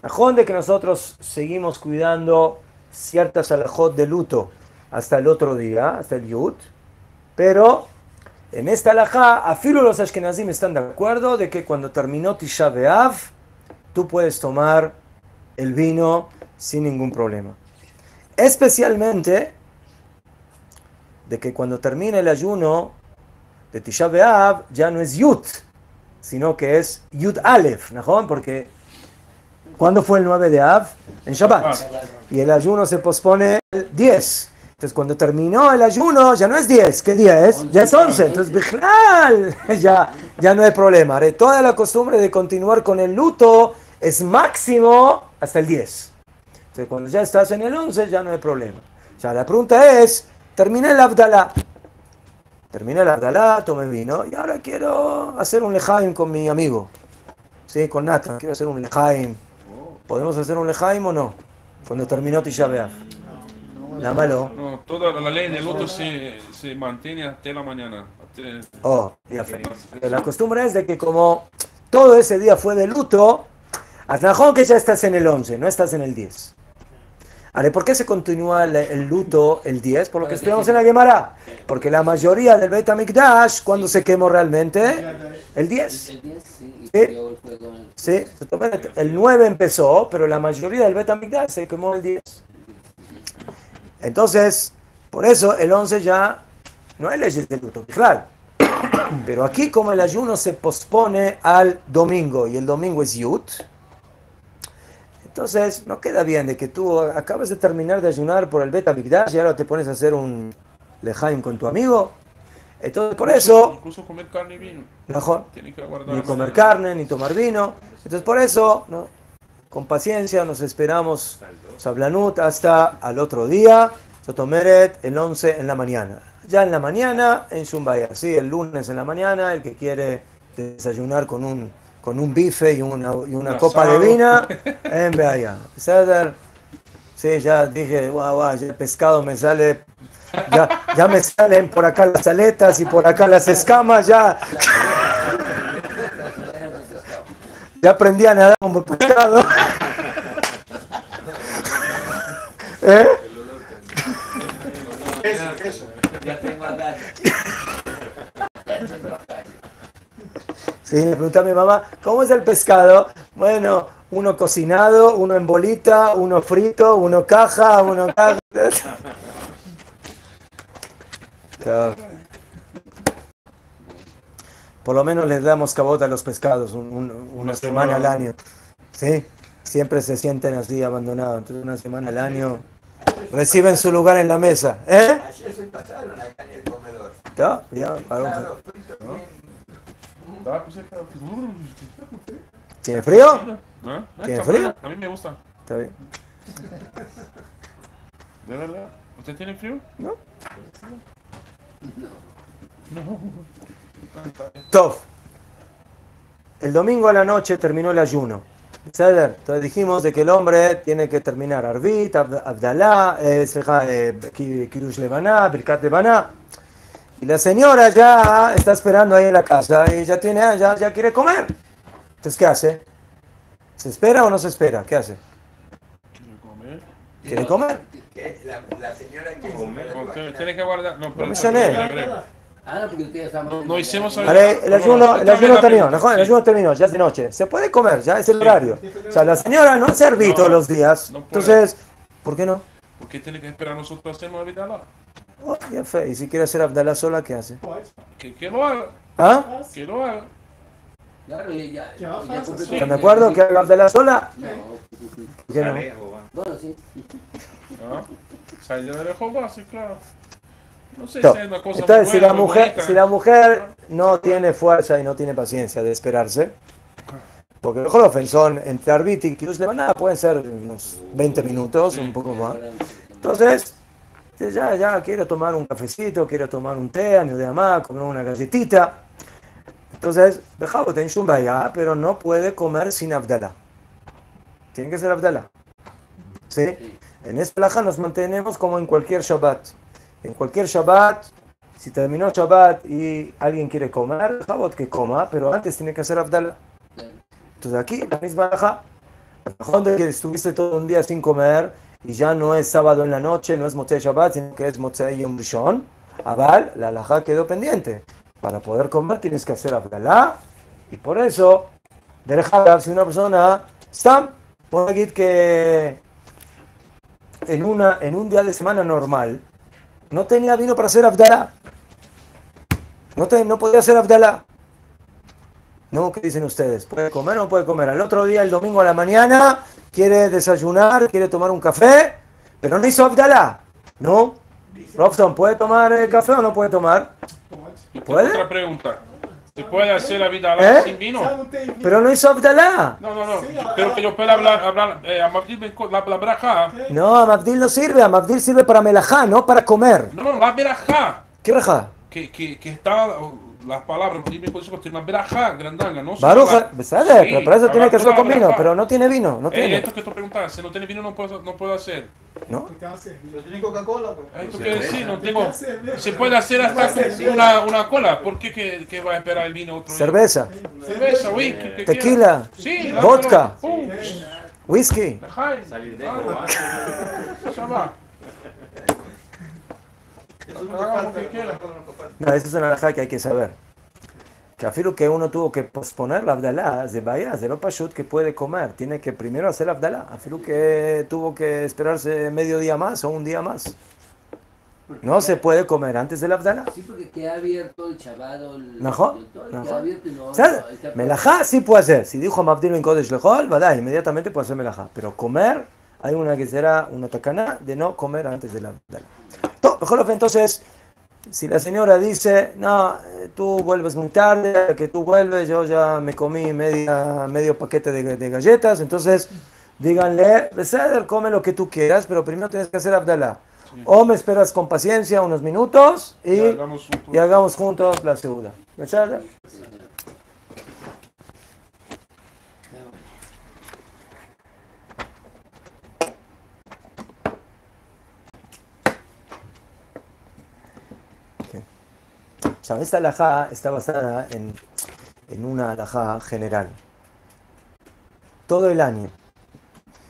Ajón de que nosotros seguimos cuidando ciertas alajot de luto hasta el otro día, hasta el Yud, pero en esta alajá, afilo los Ashkenazim están de acuerdo de que cuando terminó Tisha B'Av, tú puedes tomar el vino sin ningún problema. Especialmente de que cuando termina el ayuno de Tisha B'Av ya no es Yud, sino que es Yud Aleph, ¿no? Porque ¿cuándo fue el 9 de Av? En Shabbat. Y el ayuno se pospone el 10. Entonces cuando terminó el ayuno ya no es 10, ¿qué día es? Ya es 11. Entonces, ya, ya no hay problema. Ahora, Toda la costumbre de continuar con el luto es máximo hasta el 10. Entonces cuando ya estás en el 11 ya no hay problema. Sea, la pregunta es, terminé el Abdalá. terminé la Abdalá, tomé vino y ahora quiero hacer un lejaim con mi amigo. Sí, con Nathan, quiero hacer un lejaim. ¿Podemos hacer un lejaim o no? Cuando terminó Tisha La malo. No, toda la ley del luto se, se mantiene hasta la mañana. hasta- Oh, ya fe. La costumbre es de que como todo ese día fue de luto, hasta que ya estás en el 11, no estás en el 10. Ahora, ¿por qué se continúa el, el luto el 10? Por lo que estudiamos en la Gemara. Porque la mayoría del Beit HaMikdash, cuando se quemó realmente? El 10. El 10, sí, Sí. el fuego en el- Sí, el 9 empezó, pero la mayoría del Bet HaMikdash se quemó el 10. Entonces, por eso el 11 ya no hay leyes de luto, claro. Pero aquí como el ayuno se pospone al domingo y el domingo es Yut, entonces no queda bien de que tú acabas de terminar de ayunar por el Bet HaMikdash y ahora te pones a hacer un lejaim con tu amigo. Entonces, por eso, Incluso comer carne y vino. mejor, que ni comer carne, ni tomar vino. Entonces, por eso, ¿no? Con paciencia, nos esperamos Sablanut hasta al otro día, Sotomeret, el 11 en la mañana. Ya en la mañana, en Shumbaya, sí, el lunes en la mañana, el que quiere desayunar con un, con un bife y una, y una Un copa de vino, en. Ceder, sí, ya dije, guau, guau, el pescado me sale, ya, ya me salen por acá las aletas y por acá las escamas, ya. Ya aprendí a nadar como pescado. ¿Eh? Eso, eso. Ya tengo andar. Sí, me pregunta mi mamá, ¿cómo es el pescado? Bueno, uno cocinado, uno en bolita, uno frito, uno caja, uno caja. Por lo menos les damos cabota a los pescados un- un- una semana al año. Sí, siempre se sienten así abandonados. Entonces una semana al año reciben su lugar en la mesa. ¿Eh? Ayer se pasaron acá en el comedor. Ya, algo- ¿Tiene frío? ¿Ah? ¿Tiene frío? A mí me gusta. Está bien. ¿De verdad? ¿Usted tiene frío? No. No. Top. El domingo a la noche terminó el ayuno. ¿Seder? Entonces dijimos de que el hombre tiene que terminar Arbit, Abd- Abdalá, eh, eh, Kirush Levaná, Birkat Levaná. Y la señora ya está esperando ahí en la casa y ya tiene, ah, ya, ya quiere comer. Entonces, ¿qué hace? ¿Se espera o no se espera? ¿Qué hace? ¿Quiere comer? ¿Quiere comer? La, la señora que Usted tiene que guardar. No, pero. Ah, no, porque ustedes están... No, no hicimos el ayuno, el ayuno terminó, ¿no? el ayuno terminó, ya es de noche. Se puede comer, ya es el horario. O sea, la señora no Arbit No, todos los días. no. Entonces, ¿por qué no? ¿Por qué tiene que esperar nosotros hacer vida Oh, ya fe. Y si quiere hacer Abdalá sola, ¿qué hace? Que, que lo haga. ¿Ah? Que lo haga. Claro, ya, ya, Ya, ya pasa, cumple sí. todo. ¿Están de acuerdo que haga Abdalá sola? No, ¿Por qué no? Bueno, sí. ¿Ah? Salir de sí, claro. No sé No. si es una cosa Entonces, si buena, la muy mujer, bonita. si la mujer no tiene fuerza y no tiene paciencia de esperarse, porque mejor ofensón entre Arbit y Kirush Levaná pueden ser unos 20 minutos, un poco más. Entonces, ya, ya quiero tomar un cafecito, quiero tomar un té, año de amá, comer una galletita. Entonces, dejado en Shumbaya, pero no puede comer sin Abdalá. Tiene que ser Abdalá. ¿Sí? En esta plaja nos mantenemos como en cualquier Shabbat. En cualquier Shabbat, si terminó Shabbat y alguien quiere comer, dejado que coma, pero antes tiene que hacer Abdalá. Entonces aquí, la misma baja, que estuviste todo un día sin comer y ya no es sábado en la noche, no es Motzei Shabbat, sino que es Motzei Yom Rishon, Abal, la alajá quedó pendiente. Para poder comer tienes que hacer Abdalá y por eso, de Hagav, si una persona, Stam, puede decir que en, una, en un día de semana normal no tenía vino para hacer Abdalá. No, te- no podía hacer Abdalá. No, ¿qué dicen ustedes? ¿Puede comer o no puede comer? Al otro día, el domingo a la mañana, quiere desayunar, quiere tomar un café, pero no hizo Abdalá. ¿No? Robson, ¿puede tomar eh, café o no puede tomar? ¿Puede? Otra pregunta. ¿Se puede hacer la vida ¿Eh? sin vino? Pero no hizo Abdalá. No, no, no. Pero que yo pueda hablar, hablar eh, a la, la braja. No, a Mabdil no sirve, a Mabdil sirve para melajá, no para comer. No, no, la braja. ¿Qué raja? que, que, que está las palabras, tiene una verajá grandanga, ¿no? Baruja, Sí, besade, pero para eso tiene que hacerlo con vino, pero no tiene vino, no Eh, tiene. esto que tú preguntas, si no tiene vino no puedo, no puedo hacer. ¿No? ¿Qué hace? Pero tiene Coca-Cola, pues. Esto quiere decir, no tengo... Cerveza. Se puede hacer hasta una, una cola, ¿por qué que, que va a esperar el vino otro día? Cerveza, Cerveza, whisky, que quiera. tequila, Sí, vodka, Pum. whisky. Salir de ah, Cuba. ya va. Eso no esa es una alhaja que hay que saber. Que afirmo que uno tuvo que posponer la Abdalá, de vaya, de lo pashut que puede comer. Tiene que primero hacer la Abdalá. Afirmo que tuvo que esperarse medio día más o un día más. No se puede comer antes de la Abdalá. Sí, porque queda abierto el chabado. El, Melajá sí puede hacer. Si dijo Mabdil en Kodesh Lejol, va inmediatamente puede hacer melajá. Pero comer, hay una que será una tacaná de no comer antes de la Abdalá. Mejor, Entonces, si la señora dice, no, eh, tú vuelves muy tarde, que tú vuelves, yo ya me comí media, medio paquete de, de galletas, entonces díganle, Beseder, come lo que tú quieras, pero primero tienes que hacer Abdalá. O me esperas con paciencia unos minutos y, hagamos y hagamos juntos la segunda. Sea, esta alajá está basada en, en una alajá general. Todo el año.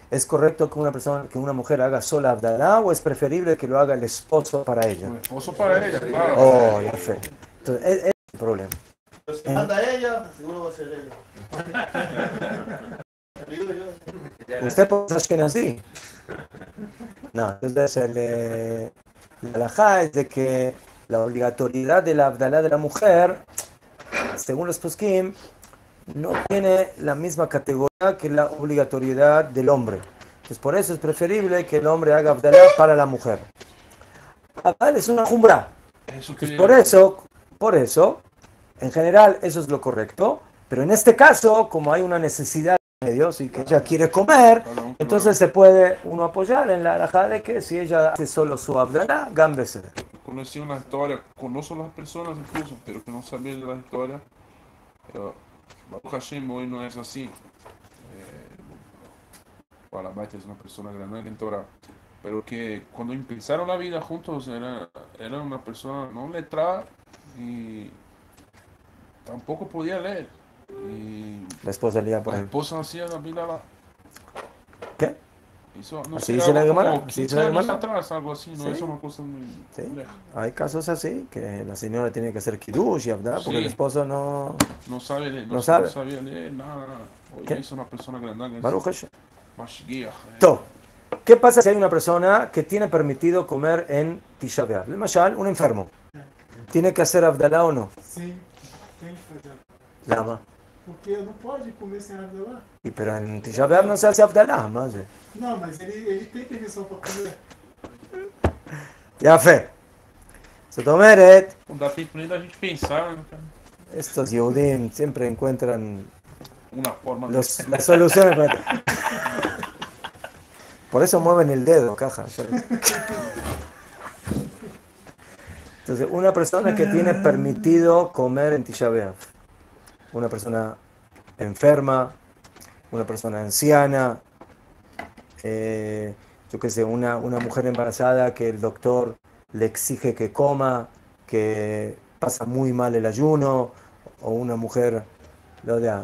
¿Es correcto que una persona, que una mujer haga sola Abdalá o es preferible que lo haga el esposo para ella? Un esposo para ella, claro. Oh, ya fe. Entonces, es, es el problema. Pero si manda ella, seguro va a ser ella. ¿Usted piensa que así? No, entonces el, eh, la alajá es de que la obligatoriedad de la Abdalá de la mujer, según los poskim, no tiene la misma categoría que la obligatoriedad del hombre. Entonces por eso es preferible que el hombre haga Abdalá para la mujer. Abdal es una jumbra. Por eso, por eso, en general eso es lo correcto, pero en este caso, como hay una necesidad de Dios y que ella quiere comer, entonces se puede uno apoyar en la alajá de que si ella hace solo su abdalá, gambese. conocí una historia, conozco las personas incluso, pero que no sabía de la historia. Pero Baruch Hashem hoy no es así. Eh, Barabate es una persona grande en Torah. Pero que cuando empezaron la vida juntos era, era una persona no letrada y tampoco podía leer. Y La esposa le iba por la ahí. esposa hacía la vida la- ¿Qué? hizo, no Así dice la Gemara, así 15 dice la Gemara. atrás, algo así, no Sí. es una cosa muy Sí. Hay casos así, que la señora tiene que hacer kiddush y abdalá porque Sí. el esposo no... No sabe leer, no, No sabe. sabía leer nada. ¿Qué? es una persona grande. Baruch Hashem. Mashgiach, eh. To. ¿Qué pasa si hay una persona que tiene permitido comer en Tisha B'Av? El Mashal, un enfermo. ¿Tiene que hacer abdalá o no? Fazer. Lama. Porque não pode comer sem Abdalá. Y pero en Tisha B'Av no se hace abdalá, más. Não, mas ele, ele tem permissão para comer. Ya fe. Sotomeret, Não dá tempo nem da gente pensar, né, cara? estos Yehudim siempre encuentran Una forma de- los- las soluciones. para- Por eso mueven el dedo, caja. Entonces, una persona que tiene permitido comer en Tisha B'Av, una persona enferma, una persona anciana, eh, yo qué sé, una, una mujer embarazada que el doctor le exige que coma, que pasa muy mal el ayuno, o una mujer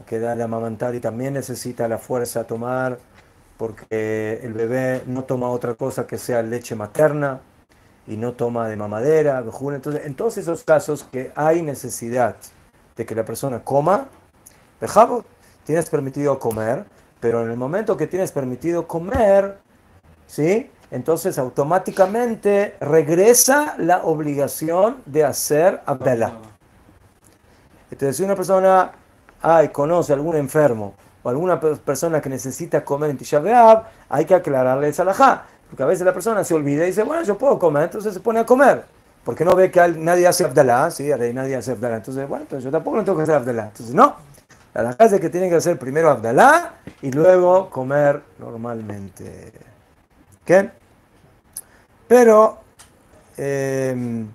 que da de amamantar y también necesita la fuerza a tomar, porque el bebé no toma otra cosa que sea leche materna y no toma de mamadera, entonces en todos esos casos que hay necesidad de que la persona coma, dejamos, tienes permitido comer, pero en el momento que tienes permitido comer, ¿sí? Entonces automáticamente regresa la obligación de hacer Abdalá. Entonces, si una persona ay, conoce a algún enfermo o alguna pe- persona que necesita comer en Tisha hay que aclararle esa alajá. Porque a veces la persona se olvida y dice, bueno, yo puedo comer, entonces se pone a comer. Porque no ve que nadie hace Abdalá, sí, nadie hace Abdalá. Entonces, bueno, entonces yo tampoco no tengo que hacer Abdalá. Entonces, no. La alajá es que tiene que hacer primero Abdalá y luego comer normalmente. ¿Qué? Pero, em,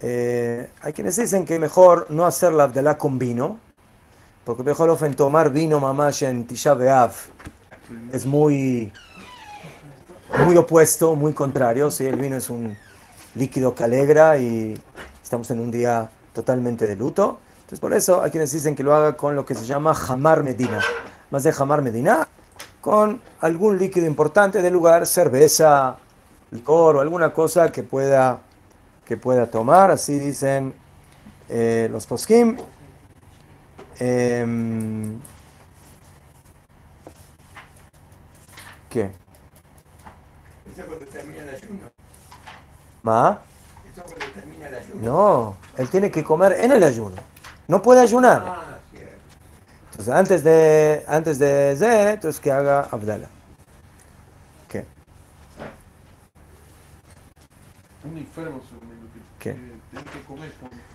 Eh, hay quienes dicen que mejor no hacer la Abdalá con vino, porque mejor en tomar vino mamash en Tisha es muy, muy opuesto, muy contrario. ¿sí? El vino es un líquido que alegra y estamos en un día totalmente de luto. Entonces por eso hay quienes dicen que lo haga con lo que se llama jamar medina. Más de jamar medina, con algún líquido importante del lugar, cerveza, licor o alguna cosa que pueda, que pueda tomar. Así dicen eh, los poskim. Em, ¿Qué? Eso cuando termina el ayuno. ¿Ma? Eso cuando termina el ayuno. No, él tiene que comer en el ayuno. No puede ayunar. Ah. Entonces, antes de, antes de Zé, entonces que haga Abdala. ¿Qué? Un enfermo seguramente, ¿Qué?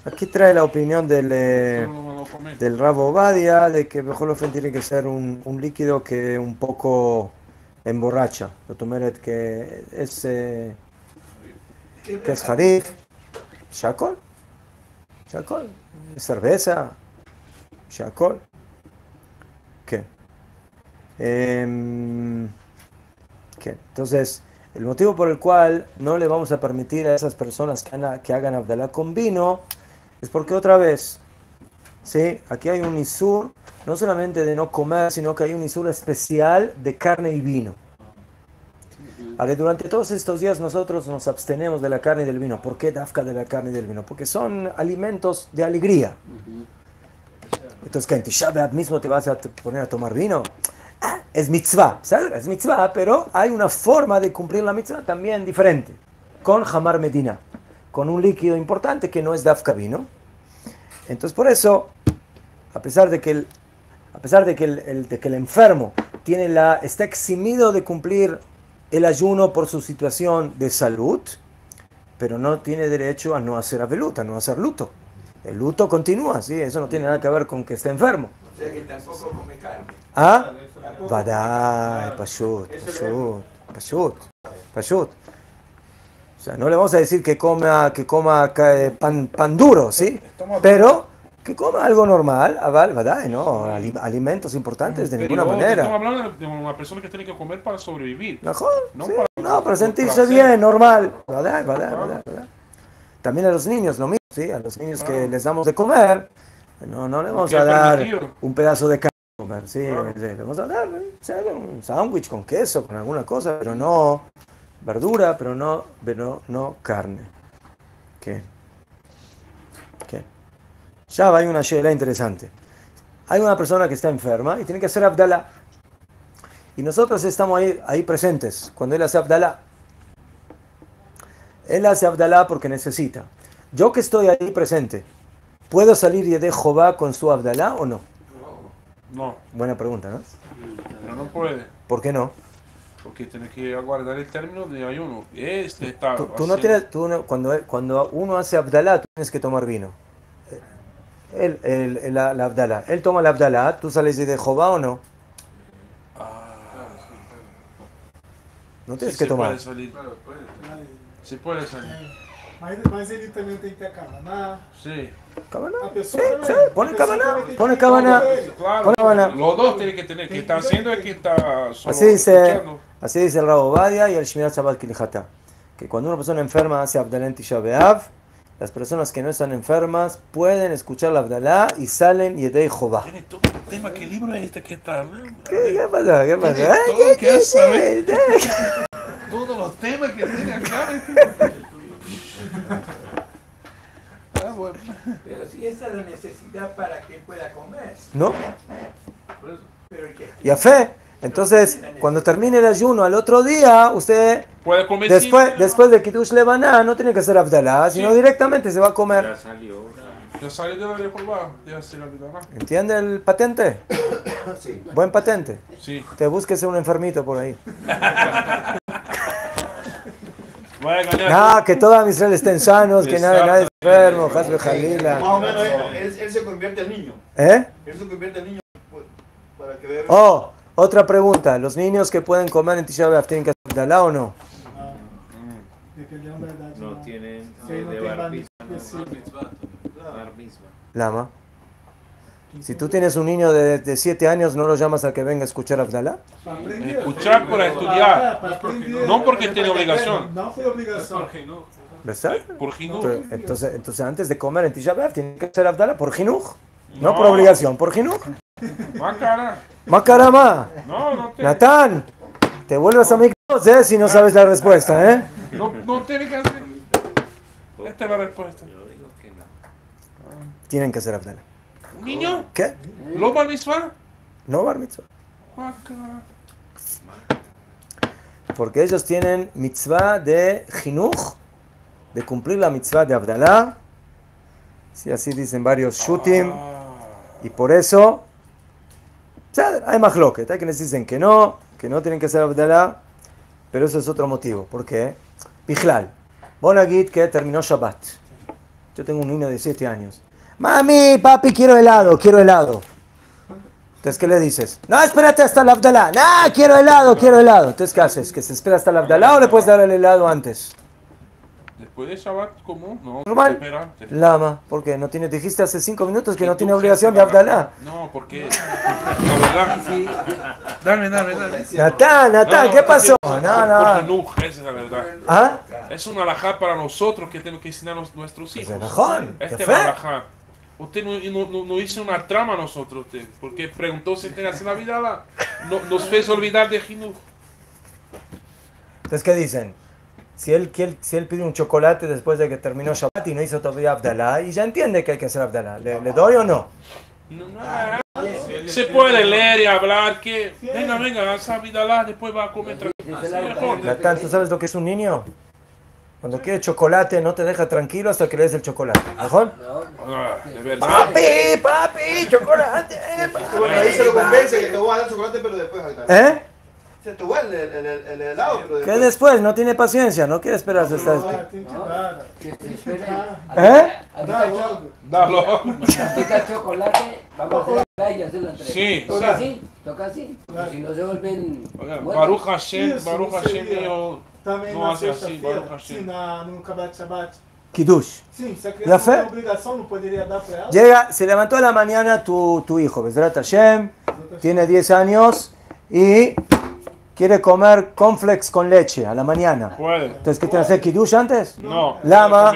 Aquí trae la opinión del, eh, del Rabo Badia de que Bejolofen tiene que ser un, un líquido que un poco emborracha. Lo tomeret que es, eh, que es jarif, shakol, shakol, cerveza. ¿Qué? Em, ¿Qué? Entonces, el motivo por el cual no le vamos a permitir a esas personas que, hagan- que Abdalá con vino es porque otra vez, ¿sí? aquí hay un isur, no solamente de no comer, sino que hay un isur especial de carne y vino. Ahora, durante todos estos días nosotros nos abstenemos de la carne y del vino. ¿Por qué dafka de la carne y del vino? Porque son alimentos de alegría. Entonces, que en Tisha mismo te vas a poner a tomar vino. Ah, es mitzvah, ¿sabes? Es mitzvah, pero hay una forma de cumplir la mitzvah también diferente. Con jamar medina, con un líquido importante que no es dafka vino. Entonces, por eso, a pesar de que el, a pesar de que el, el- de que el enfermo tiene la, está eximido de cumplir el ayuno por su situación de salud, pero no tiene derecho a no hacer avelut, a no hacer luto. El luto continúa, ¿sí? Eso no tiene nada que ver con que esté enfermo. O sea que tampoco come carne. ¿Ah? Badai, pashut, pashut, pashut, pashut. O sea, no le vamos a decir que coma, que coma ca- pan, pan duro, ¿sí? Pero que coma algo normal, aval, badai, ¿no? Ali- alimentos importantes de Pero ninguna Estamos manera. hablando de una persona que tiene que comer para sobrevivir. Mejor, No sí, para- no, para sentirse placer. bien, normal. Badai, badai, badai, badai. También a los niños, lo mismo, ¿sí? A los niños que les damos de comer, no, no le vamos Porque a dar permitido. un pedazo de carne. a comer, Sí, le vamos a dar ¿eh? Un sándwich con queso, con alguna cosa, pero no verdura, pero no, pero no carne. ¿Qué? Ya hay una shela interesante. Hay una persona que está enferma y tiene que hacer Abdalá. Y nosotros estamos ahí, ahí presentes cuando él hace Abdalá. Él hace Abdalá porque necesita. Yo que estoy ahí presente, ¿puedo salir de Jehová con su Abdalá o no? No, Buena pregunta, ¿no? pero no puede. ¿Por qué no? Porque tiene que aguardar el término de ayuno. Este está. Tú, tú no tienes, tú no- cuando, cuando uno hace Abdalá, tú tienes que tomar vino. Él, él- la, la Abdalá. Él toma la Abdalá, ¿tú sales de Jehová o no? No tienes Sí, que se tomar. puede salir. Se puede salir. Mas, mas ele também tem que acabar. Sí. ¿Cabana? Sí, sí, pone cabana, pone cabana. cuidar dele. Claro, Pon cabana. los dos tienen que tener. Que está haciendo es que está solo Así dice, escuchando. así dice el Rabo Badia y el Shmirat Shabbat Kilijata. Que cuando una persona enferma hace Abdalá en Tisha B'Av, las personas que no están enfermas pueden escuchar la Abdalá y salen y de Jehová. Tiene todo el tema. ¿Qué libro es este que está hablando? ¿Qué, qué pasa? ¿Qué pasa? ¿qué- qué- qué- Todos los temas que tiene acá. Ah, bueno. Pero si esa es la necesidad para que pueda comer. ¿No? Pero el que Y a fe. Entonces, cuando termine el ayuno al otro día, usted, Puede comer después, sin- después de Kiddush Levaná, no tiene que hacer Abdalá, sino Sí. directamente se va a comer. Ya salió. Ya sale de la. Ya se la olvidará. ¿Entiende el patente? Sí. Buen patente. Sí. Te búsquese un enfermito por ahí. Ganar. No, que toda Israel estén sanos, que nadie, nadie enfermo, Hasbe Más Jalila. o menos él, él- él se convierte en niño. ¿Eh? Él se convierte en niño pues, para que vea. Oh, otra pregunta. ¿Los niños que pueden comer en Tisha B'Av tienen que hacer Abdalá o no? No tienen Sí, eh, no de bar. Lama. Si tú tienes un niño de 7 años, ¿no lo llamas a que venga a escuchar Abdalá? Escuchar para estudiar. No porque tiene obligación. Não foi obrigação. ¿Verdad? Por. Entonces, entonces, antes de comer en Tisha B'Av, tiene que hacer Abdalá por Jinuj. No, No. por obligación, por Jinuj. Va cara. Macarama. No, no te, Natán, te vuelves a mi casa, ¿eh? si no sabes la respuesta, ¿eh? no, no tiene que hacer. Esta es la respuesta. Yo digo que no. Tienen que hacer Abdalá. ¿Un niño? ¿Qué? ¿Lo bar mitzvah? No bar mitzvah. Porque ellos tienen mitzvah de Jinuj, de cumplir la mitzvah de Abdalá. Sí, así dicen varios shutim. Ah. Y por eso, hay más loque. Hay quienes dicen que no, que no tienen que ser Abdalá. Pero eso es otro motivo. ¿Por qué? Pijlal. Bonagit que terminó Shabbat. Yo tengo un niño de 7 años. Mami, papi, quiero helado, quiero helado. Entonces, ¿qué le dices? No, espérate hasta la Abdalá. No, quiero helado, quiero helado. Entonces, ¿qué haces? ¿Que se espera hasta la Abdalá o le puedes dar el helado antes? Después de Shabbat, ¿cómo? No, Normal. espera antes. Lama, ¿por qué? ¿No tiene, dijiste hace 5 minutos que no tiene obligación de Abdalá? No, porque. La verdad. Sí, Dame, dame, dame. Natán, Natán, No, ¿qué pasó? No, no. Esa es la verdad. ¿Ah? Es un alajá para nosotros que tenemos que enseñar a nuestros hijos. Este es alajá. Usted no, no, no- no hizo una trama a nosotros, usted, porque preguntó si tenía la vida. No, nos fez olvidar de Jinuj. Entonces, ¿qué dicen? Si él, que él- si él pide un chocolate después de que terminó Shabbat y no hizo todavía Abdalá, y ya entiende que hay que hacer Abdalá, ¿le, le doy o no? No, no, se puede leer y hablar que. Venga, venga, haz vida, después va a comer tranquilo. ¿tú sabes lo que es un niño? Cuando quiere chocolate no te deja tranquilo hasta que le des el chocolate. ¿Mejor? Ah, de verdad. Papi, papi, chocolate. Bueno, ahí se lo convence que te voy a dar chocolate, pero después. ¿Eh? Se te voy el, el, el, el helado, pero ¿Qué después. después? No tiene paciencia, no quiere esperarse hasta Ah. ¿Eh? Dalo. Pica chocolate, vamos a hacer la y hacer la entrega. Sí, Toca sí. así, toca así. Si no se vuelven. Baruch Hashem, Baruch Hashem, na hace sexta-feira, Baruch Hashem. sim, na, no Kabat Shabbat. Kiddush. Sim, se a Já criança fé? tem obrigação, não poderia dar para ela? Llega, se levantó a la mañana tu, tu hijo, Besrat Hashem, tiene 10 años y quiere comer cornflakes con leche a la mañana. Puede. Entonces, ¿qué tiene que hacer Kiddush antes? No. Lama.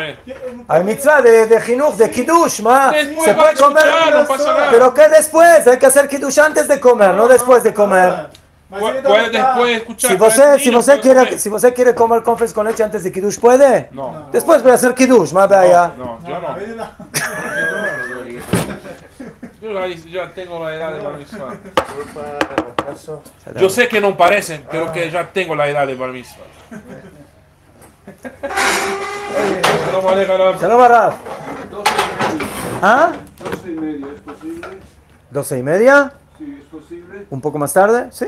Hay mitzvah de, de Jinuj, de Kiddush, ma. Después Se puede comer. escuchar, no pasa nada. Pero ¿qué después? Hay que hacer Kiddush antes de comer, no después de comer. Puede después escuchar. Si el si puede quiere, comer. si você quiere comer cornflakes con leche antes de Kiddush, ¿puede? No. Después voy a hacer Kiddush, más vaya. No, yo Não, no. Yo ya, ya tengo la edad de Bar Mitzvah. Yo sé que no parecen, pero que ya tengo la edad de Bar Mitzvah. Alegra la- Shalom Araf. ¿Ah? 12 y media, ¿es posible? ¿Doce y media? Sí, es posible. ¿Un poco más tarde? Sí.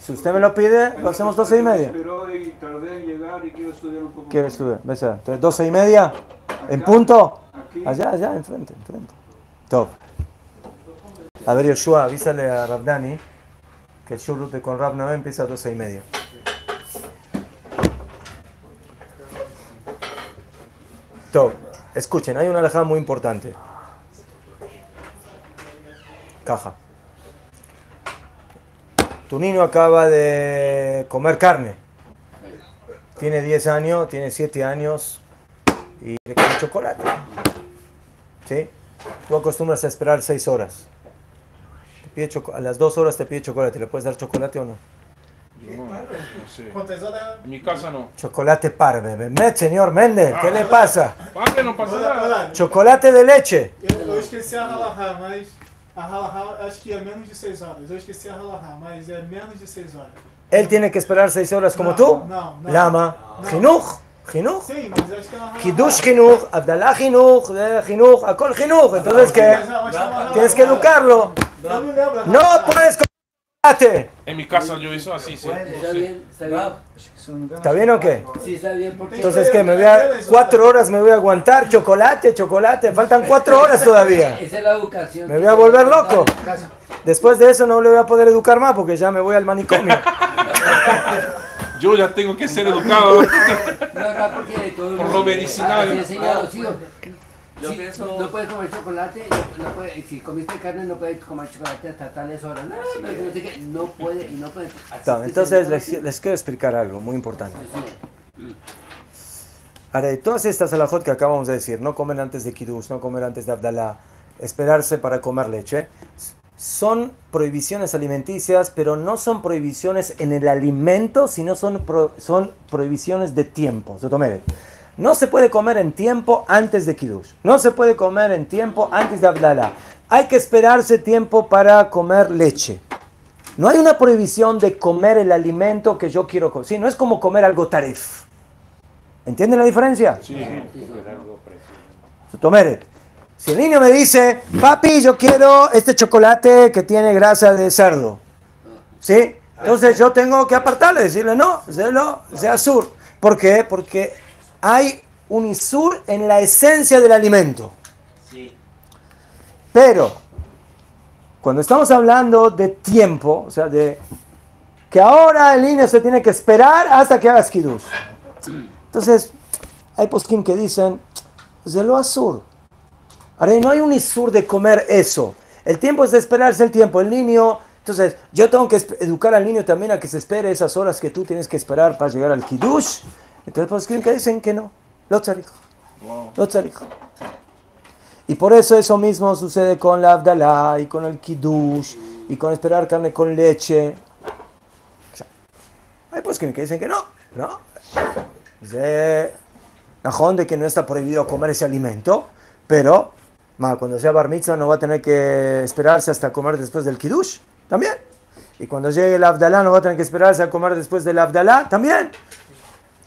Si usted me lo pide, lo hacemos doce y media. Pero hoy tardé en llegar y quiero estudiar un poco. ¿Quiere más. estudiar? ¿Ves? Entonces, doce y media, en punto. Aquí. Allá, allá, enfrente, enfrente. Top. A ver, Yoshua, avísale a Rabdani que el shurrute con Rab Nave empieza a doce y media. Top. Escuchen, hay una alejada muy importante. Caja. Tu niño acaba de comer carne. Tiene 10 años, tiene 7 años y le quiere chocolate. ¿Sí? Tú acostumbras a esperar 6 horas. Pide a las 2 horas te pide chocolate. ¿Le puedes dar chocolate o no? No, no sé. En mi casa no. Chocolate parve. Met, señor Méndez, ¿qué le pasa? Ah, que no pasa nada. Chocolate de leche. eu, esqueci a Halahá, mas a Halahá acho que é menos de 6 horas. Eu esqueci a Halahá, mas é menos de 6 horas. Él tiene que esperar 6 horas como No, tú. no, no. Lama. Jinuj. Que. Kiddush Jinuj. Abdallah Jinuj. eh, Jinuj. Akol Jinuj. Entonces, ¿qué? Tienes que educarlo. No puedes comer chocolate. En mi casa yo hizo así, sí. Está bien, está bien. ¿Está bien o qué? Sí, está bien. Porque Entonces, ¿qué? Me voy a... Cuatro horas me voy a aguantar. Chocolate, chocolate. Faltan cuatro horas todavía. Esa es la educación. Me voy a volver loco. Después de eso no le voy a poder educar más porque ya me voy al manicomio. Yo ya tengo que ser educado No, acá porque todo por lo medicinal. Sí, Yo Sí, pienso- no puedes comer chocolate, no si comiste carne no puedes comer chocolate hasta tales horas. No, no, no, sé qué, no puede y no puede. Entonces les, les quiero explicar algo muy importante. Ahora, de todas estas alajot que acabamos de decir, no comer antes de Kiddush, no comer antes de Abdalá, esperarse para comer leche, son prohibiciones alimenticias, pero no son prohibiciones en el alimento, sino son, pro- son prohibiciones de tiempo. No se puede comer en tiempo antes de Kiddush. No se puede comer en tiempo antes de Abdalá. Hay que esperarse tiempo para comer leche. No hay una prohibición de comer el alimento que yo quiero comer. Sí, no es como comer algo tarif. ¿Entienden la diferencia? Sí. Tomere. Si el niño me dice, papi, yo quiero este chocolate que tiene grasa de cerdo. ¿Sí? Entonces yo tengo que apartarle, decirle, no, no, sea sur. ¿Por qué? Porque hay un isur en la esencia del alimento. Sí. Pero, cuando estamos hablando de tiempo, o sea, de que ahora el niño se tiene que esperar hasta que hagas kiddush. Entonces, hay poskim que dicen, de lo azul. Ahora, no hay un isur de comer eso. El tiempo es de esperarse el tiempo. El niño, entonces, yo tengo que educar al niño también a que se espere esas horas que tú tienes que esperar para llegar al kiddush. Entonces, poskim que dicen que no. Lo tzarich. Lo tzarich. Y por eso eso mismo sucede con la Abdalá y con el Kiddush y con esperar carne con leche. Hay pues que dicen que no, ¿no? De de que no está prohibido comer ese alimento, pero ma, cuando sea bar mitzvah no va a tener que esperarse hasta comer después del Kiddush, también. Y cuando llegue el Abdalá no va a tener que esperarse a comer después del Abdalá, también.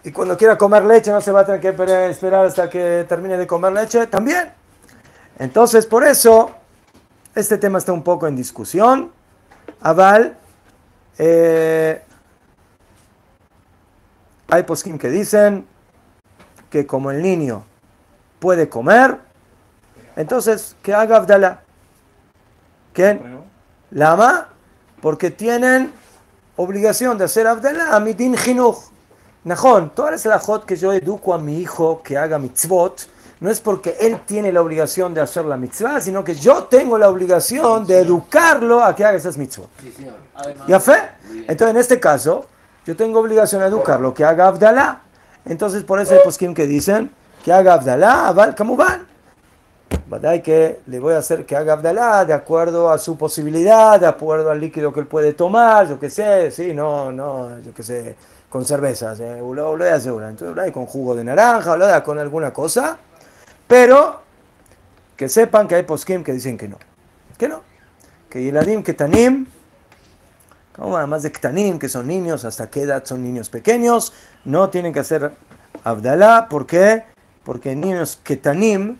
Y cuando quiera comer leche no se va a tener que pe- esperar hasta que termine de comer leche, también. Entonces, por eso, este tema está un poco en discusión. Aval, eh, hay poskim que dicen que como el niño puede comer, entonces que haga Abdalá. ¿Qué? Lama, porque tienen obligación de hacer Abdalá, mitin jinuj. Najón, todas las alajot que yo educo a mi hijo que haga mitzvot, no es porque él tiene la obligación de hacer la mitzvah, sino que yo tengo la obligación de educarlo a que haga esas mitzvot. ¿Ya fe? Entonces, en este caso, yo tengo obligación de educarlo, que haga Abdalá. Entonces, por eso hay poskim que dicen que haga Abdalá, Abal, ¿cómo ¿Verdad? que le voy a hacer que haga Abdalá de acuerdo a su posibilidad, de acuerdo al líquido que él puede tomar, yo qué sé, sí, no, no, yo qué sé, con cervezas, eh, lo, lo asegura. Entonces, ¿verdad? con jugo de naranja, ¿verdad? con alguna cosa, pero que sepan que hay poskim que dicen que no, que no, que Yiladim, que Tanim, como además de Ktanim, que son niños, hasta qué edad son niños pequeños, no tienen que hacer Abdalá, ¿por qué? Porque niños Ketanim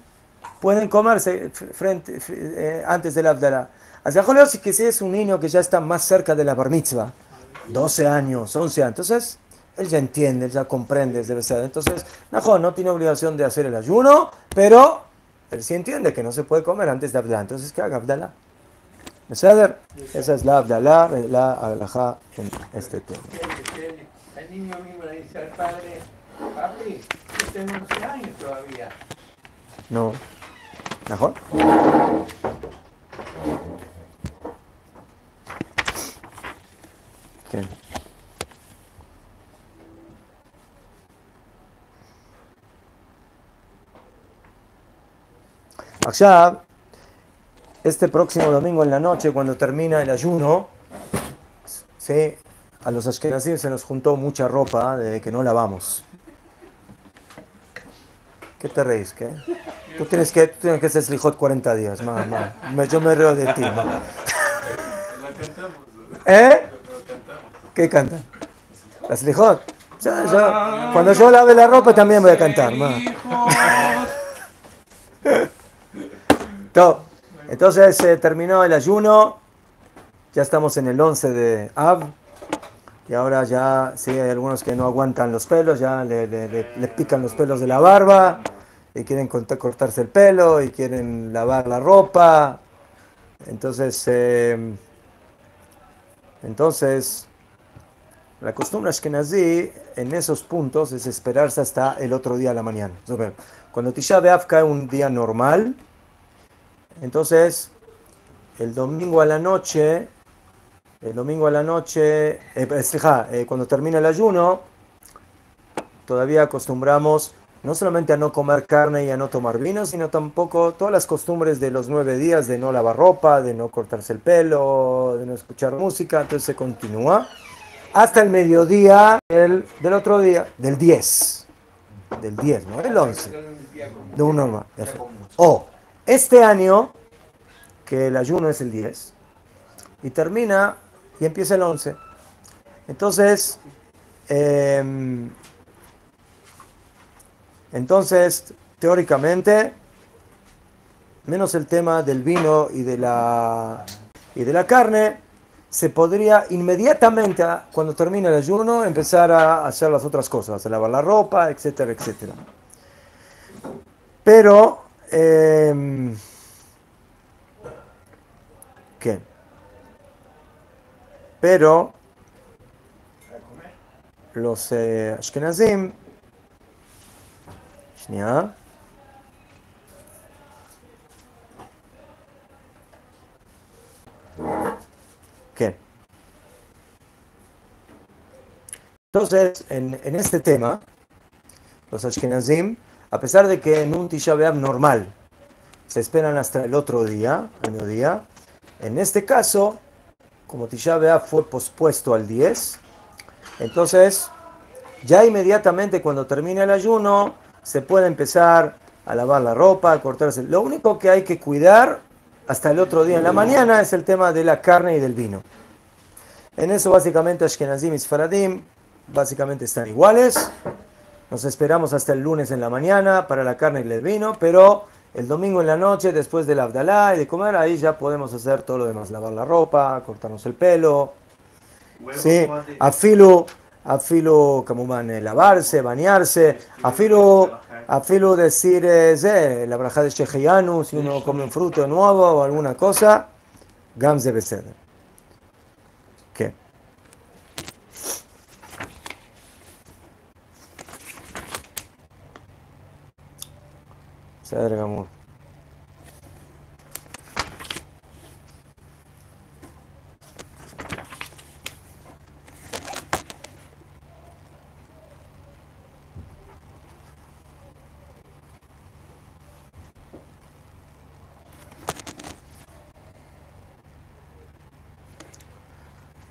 pueden comerse frente, eh, antes del Abdalá. Así que si que si es un niño que ya está más cerca de la bar mitzvah, 12 años, 11 años, entonces él ya entiende, él ya comprende, debe ser. Entonces, Najón no tiene obligación de hacer el ayuno, pero él sí entiende que no se puede comer antes de Abdalá, entonces que haga Abdalá. Esa es la Abdalá, la alajá en este tema. El niño mismo le dice al padre, papi, yo tengo 11 años todavía. No. ¿Mejor? ¿Qué? עכשיו, este próximo domingo en la noche, cuando termina el ayuno, ¿sí? a los ashkenazim se nos juntó mucha ropa de que no lavamos. ¿Qué te reís? ¿Qué? Tú tienes que, tú tienes que ser slijot 40 días, ma, ma. Me- Yo me río de ti, ma. ¿Eh? ¿Qué cantan? ¿La slijot? Cuando yo lave la ropa también voy a cantar, ma. To- Entonces se terminó el ayuno, ya estamos en el 11 de Av, y ahora ya sí hay algunos que no aguantan los pelos, ya le, le- le- le pican los pelos de la barba, y quieren corta- cortarse el pelo, y quieren lavar la ropa. Entonces, eh, entonces La costumbre ashkenazí en esos puntos es esperarse hasta el otro día a la mañana. Cuando Tisha B'Av cae un día normal, entonces el domingo a la noche, el domingo a la noche, eh, eh, cuando termina el ayuno, todavía acostumbramos no solamente a no comer carne y a no tomar vino, sino tampoco todas las costumbres de los nueve días de no lavar ropa, de no cortarse el pelo, de no escuchar música, entonces se continúa hasta el mediodía del, del otro día, del 10, del 10, no el 11, de un normal. O este año, que el ayuno es el 10, y termina y empieza el 11. Entonces, eh, entonces, teóricamente, menos el tema del vino y de la, y de la carne, se podría inmediatamente, cuando termine el ayuno, empezar a hacer las otras cosas, a lavar la ropa, etcétera, etcétera. Pero, eh, ¿qué? Pero, los eh, Ashkenazim ¿Ya? ¿Qué? Entonces, en, en, este tema, los Ashkenazim, a pesar de que en un Tisha normal se esperan hasta el otro día, el mediodía, en este caso, como Tisha fue pospuesto al 10, entonces ya inmediatamente cuando termine el ayuno, se puede empezar a lavar la ropa, a cortarse. Lo único que hay que cuidar hasta el otro día en la mañana es el tema de la carne y del vino. En eso básicamente Ashkenazim y Sfaradim básicamente están iguales. Nos esperamos hasta el lunes en la mañana para la carne y el vino, pero el domingo en la noche, después del Abdalá y de comer, ahí ya podemos hacer todo lo demás, lavar la ropa, cortarnos el pelo. Sí, afilo afilo כמובן lavarse, bañarse, afilo, afilo decir eh, la braja de Sheheyanu, si uno come un fruto nuevo o alguna cosa, גם זה בסדר. כן. בסדר גמור.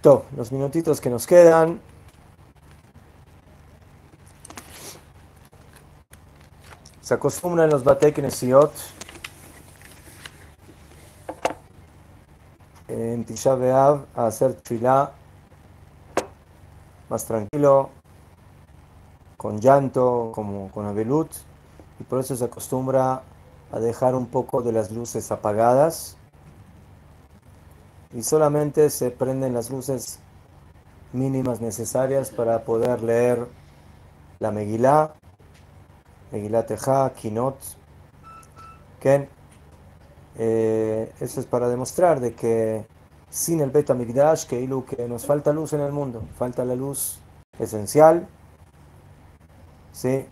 Los minutitos que nos quedan. Se acostumbra en los Batek en Tisha B'Av, a hacer tefilá más tranquilo, con llanto, como con abelut, y por eso se acostumbra a dejar un poco de las luces apagadas y solamente se prenden las luces mínimas necesarias para poder leer la Megilá, Megilá Teja, Kinot, Ken. Eh, eso es para demostrar de que sin el Bet Migdash, que, que nos falta luz en el mundo, falta la luz esencial, ¿sí?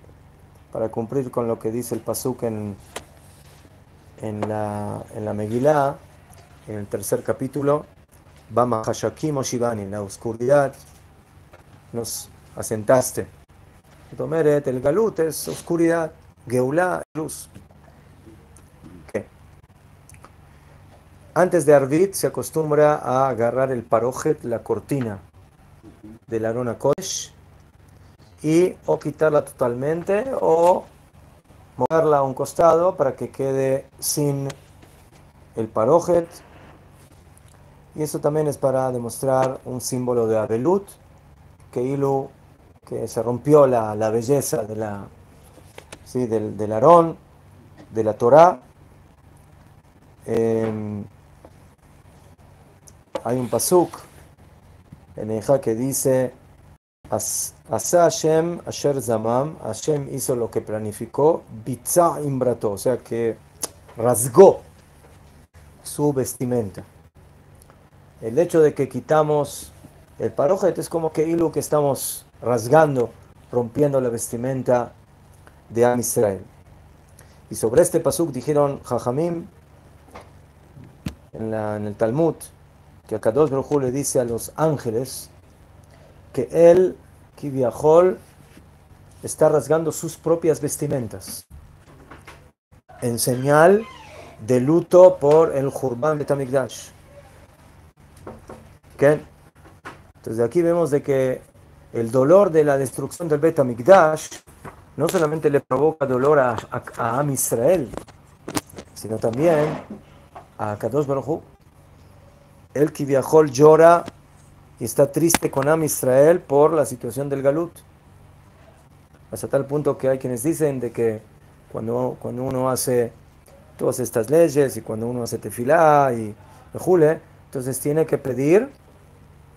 para cumplir con lo que dice el Pasuk en, en la, en la Megilá, en el tercer capítulo, en la oscuridad nos asentaste. Tomeret, el galut es oscuridad, Geulá, luz. Antes de Arvit se acostumbra a agarrar el parojet, la cortina de la Arona Kodesh, y o quitarla totalmente o moverla a un costado para que quede sin el parojet y eso también es para demostrar un símbolo de Abelut, que Ilu, que se rompió la, belleza de la, ¿sí? del, del Aarón, de la Torah. Em, hay un pasuk en Eja que dice Asa Hashem Asher Zamam, Hashem hizo lo que planificó, Bitza Imbrato, o sea que rasgó su vestimenta el hecho de que quitamos El parojet es como que hilo que estamos rasgando, rompiendo la vestimenta de Am Israel. Y sobre este pasuk dijeron Jajamim en, el Talmud que a Kadosh Baruj le dice a los ángeles que él, Kiviahol, está rasgando sus propias vestimentas en señal de luto por el Jurban de. ¿Ok? Entonces aquí vemos de que el dolor de la destrucción del Bet Hamikdash no solamente le provoca dolor a, a, a Am Israel, sino también a Kadosh Baruj. Él que viajó llora y está triste con Am Israel por la situación del Galut. Hasta tal punto que hay quienes dicen de que cuando, cuando uno hace todas estas leyes y cuando uno hace tefilá y jule, entonces tiene que pedir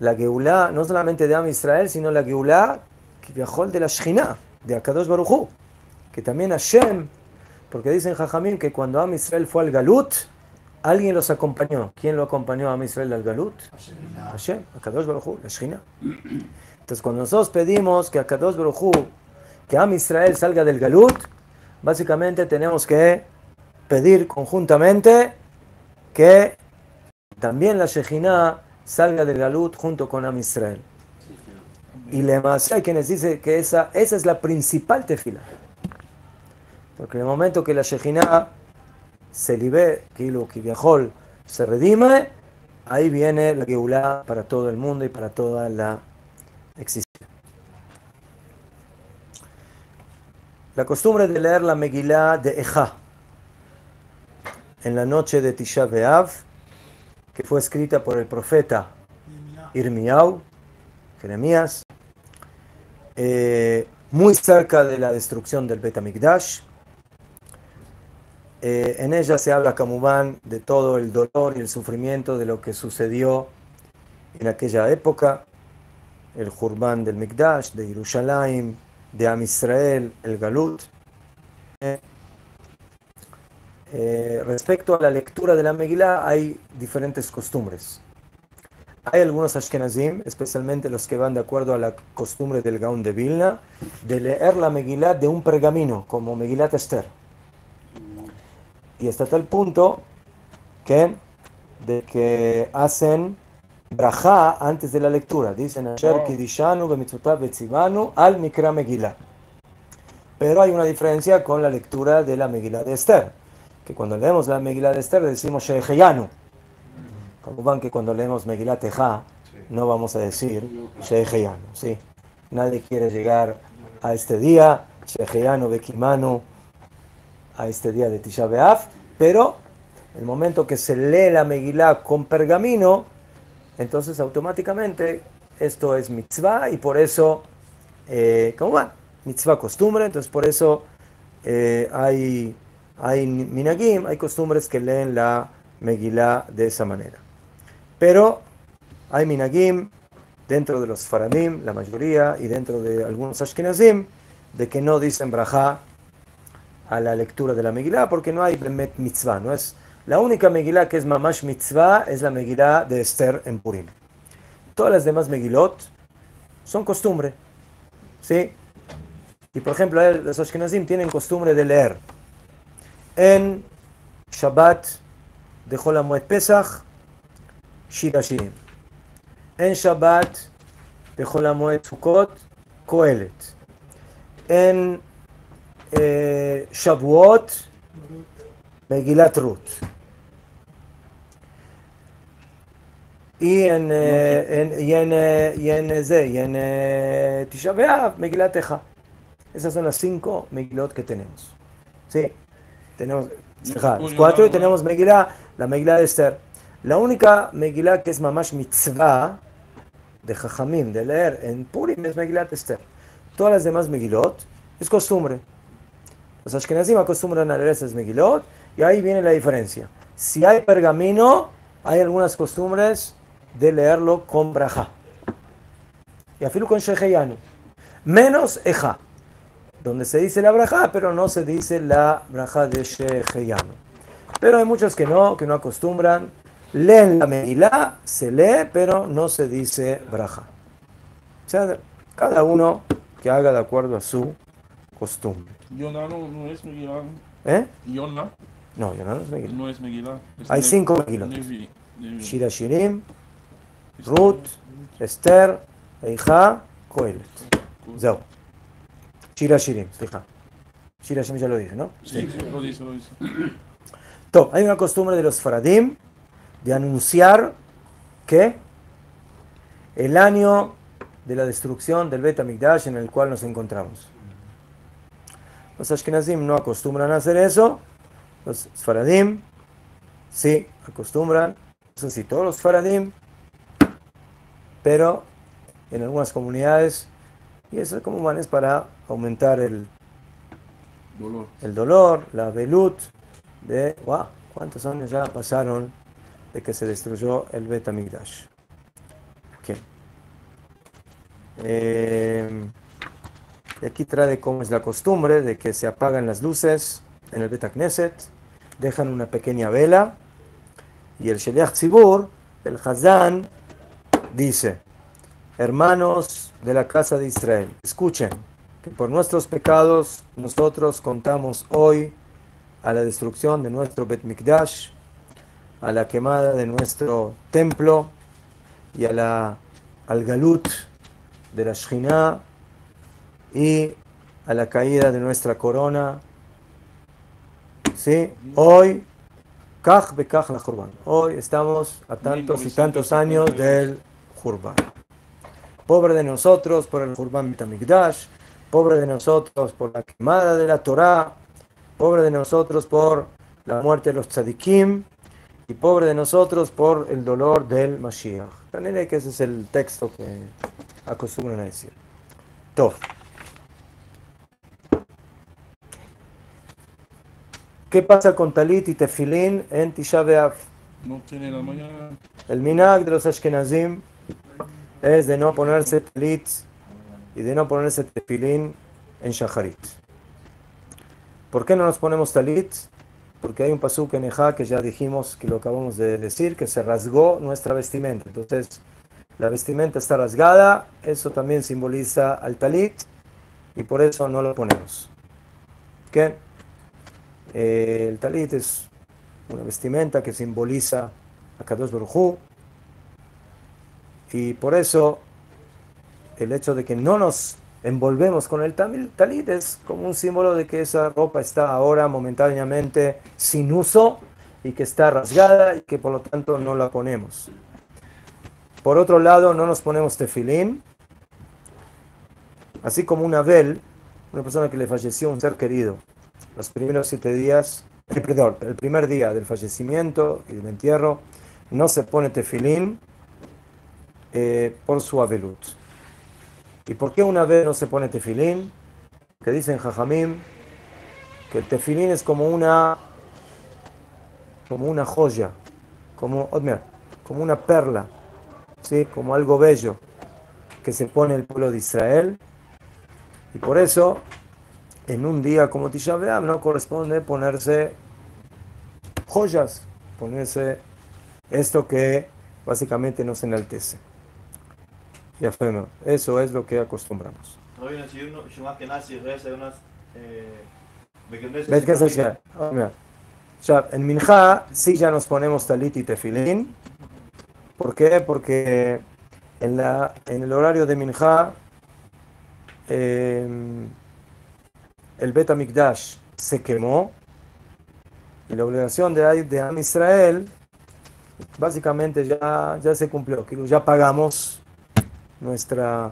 la Geulá, no solamente de Am Israel, sino la Geulá que viajó de la Shekhinah, de Akadosh Baruj Hu, que también Hashem, porque dicen Jajamim que cuando Am Israel fue al Galut, alguien los acompañó. ¿Quién lo acompañó a Am Israel al Galut? Hashem, Akadosh Baruj Hu, la Shekhinah. Entonces cuando nosotros pedimos que Akadosh Baruj Hu, que Am Israel salga del Galut, básicamente tenemos que pedir conjuntamente que también la Shekhinah salga del Galut junto con Am Israel. Y además hay quienes dicen que esa, esa es la principal tefila. Porque en el momento que la Shekhinah se libere, que lo que viajó se redime, ahí viene la Geulah para todo el mundo y para toda la existencia. La costumbre de leer la Megillah de Ejá en la noche de Tisha B'Av, que fue escrita por el profeta Irmiau, Jeremías, eh, muy cerca de la destrucción del Bet HaMikdash. Eh, en ella se habla, Kamubán, de todo el dolor y el sufrimiento de lo que sucedió en aquella época, el Jurban del Mikdash, de Jerusalén, de Am Israel, el Galut. Eh, respecto a la lectura de la Megillah, hay diferentes costumbres. Hay algunos Ashkenazim, especialmente los que van de acuerdo a la costumbre del Gaón de Vilna, de leer la Megillah de un pergamino, como Megillat Esther. Y hasta tal punto que, de que hacen brajá antes de la lectura. Dicen Asher Kidishanu b'mitzvotav betzivanu al Mikra Megillah. Pero hay una diferencia con la lectura de la Megillah de Esther. Que cuando leemos la Megillah de Esther decimos Sheheyanu. Como van que cuando leemos Megillah Tejá no vamos a decir Sheheyanu. ¿sí? Nadie quiere llegar a este día, Sheheyanu Bekimanu, a este día de Tisha B'Av, pero el momento que se lee la Megillah con pergamino, entonces automáticamente esto es mitzvah y por eso, eh, ¿cómo va? Mitzvah costumbre, entonces por eso eh, hay, hay minagim, hay costumbres que leen la Megillah de esa manera. Pero hay minagim dentro de los faradim, la mayoría, y dentro de algunos ashkenazim, de que no dicen brajá a la lectura de la Megillah porque no hay Bemet mitzvah, no es la única Megillah que es mamash mitzvah es la Megillah de Esther en Purim. Todas las demás Megilot son costumbre, ¿sí? Y por ejemplo, los Ashkenazim tienen costumbre de leer en Shabbat de Moed Pesach, Shir Hashirim. En Shabbat de Moed Sukkot, Kohelet. En eh, Shavuot, Megilat Ruth. Y en, eh, en, y en, eh, y en, ese, y en eh, Tisha B'Av, Megilat Eja. Esas son las cinco Megilot que tenemos. Sí, tenemos Sejá, los cuatro y tenemos Megillah, la Megillah de Esther. La única Megillah que es Mamash Mitzvah de Jajamim, de leer en Purim, es Megillah de Esther. Todas las demás Megilot es costumbre. Los Ashkenazim acostumbran a leer esas Megilot y ahí viene la diferencia. Si hay pergamino, hay algunas costumbres de leerlo con braja. Y afilo con Sheheyanu. Menos Eja, donde se dice la braja, pero no se dice la braja de Sheheyanu. Pero hay muchos que no, que no acostumbran. Leen la Megillah, se lee, pero no se dice braja. O sea, cada uno que haga de acuerdo a su costumbre. Yonah no, no es Megillah. ¿Eh? Yonah No, yo no es Megillah. no es Megillah. es Hay cinco Megilot. Shira Shirim, Ruth, Esther, Eija, Coelet. Zeu. Shira Shirim, fija. Shira Shirim ya lo dije, ¿no? Sí, sí, lo dice, lo dice. Top, hay una costumbre de los faradim de anunciar que el año de la destrucción del Bet HaMikdash en el cual nos encontramos. Los Ashkenazim no acostumbran a hacer eso, los faradim sí acostumbran, eso sí, todos los faradim, pero en algunas comunidades, y eso como van es para aumentar el, Dolor. el dolor, la velut de, wow, ¿cuántos años ya pasaron de que se destruyó el Bet HaMikdash? Ok. Eh, y aquí trae cómo es la costumbre de que se apagan las luces en el Bet HaKnesset, dejan una pequeña vela y el Sheliach Tzibur, el Hazán, dice, hermanos de la casa de Israel, escuchen que por nuestros pecados nosotros contamos hoy a la destrucción de nuestro Bet Mikdash, a la quemada de nuestro templo y a la, al galut de la Shekhinah y a la caída de nuestra corona. ¿Sí? Hoy, Kaj Bekaj la Jurban. Hoy estamos a tantos y tantos años del Jurban. Pobre de nosotros por el Jurban Mitamikdash, pobre de nosotros por la quemada de la Torah, pobre de nosotros por la muerte de los tzadikim y pobre de nosotros por el dolor del Mashiach. También que ese es el texto que acostumbran a decir. Tov. ¿Qué pasa con Talit y Tefilín en Tisha B'Av? No tiene la mañana. El minag de los Ashkenazim es de no ponerse Talit y de no ponerse Tefilín en Shacharit. ¿Por qué no nos ponemos Talit? Porque hay un pasuk en Ejá que ya dijimos, que lo acabamos de decir, que se rasgó nuestra vestimenta. Entonces, la vestimenta está rasgada, eso también simboliza al Talit y por eso no lo ponemos. ¿Qué? Eh, el talit es una vestimenta que simboliza a Kadosh Baruj y por eso el hecho de que no nos envolvemos con el talit es como un símbolo de que esa ropa está ahora momentáneamente sin uso y que está rasgada y que por lo tanto no la ponemos. Por otro lado, no nos ponemos tefilín, así como una vel, una persona que le falleció un ser querido, los primeros siete días, eh, perdón, el primer día del fallecimiento y del entierro, no se pone tefilín eh, por su abelut. ¿Y por qué una vez no se pone tefilín? Que dicen Jajamim que el tefilín es como una como una joya, como, oh, como una perla, ¿sí? como algo bello que se pone el pueblo de Israel. Y por eso, en un día como Tisha no corresponde ponerse joyas, ponerse esto que básicamente nos enaltece. Ya fue, ¿no? Eso es lo que acostumbramos. Eh, Bekneset, ¿Ves qué es también. el Ah, en Minjá sí ya nos ponemos talit y tefilín. ¿Por qué? Porque en, la, en el horario de Minjá eh, el Bet HaMikdash se quemó y la obligación de, de Am Israel básicamente ya, ya se cumplió. Ya pagamos nuestra,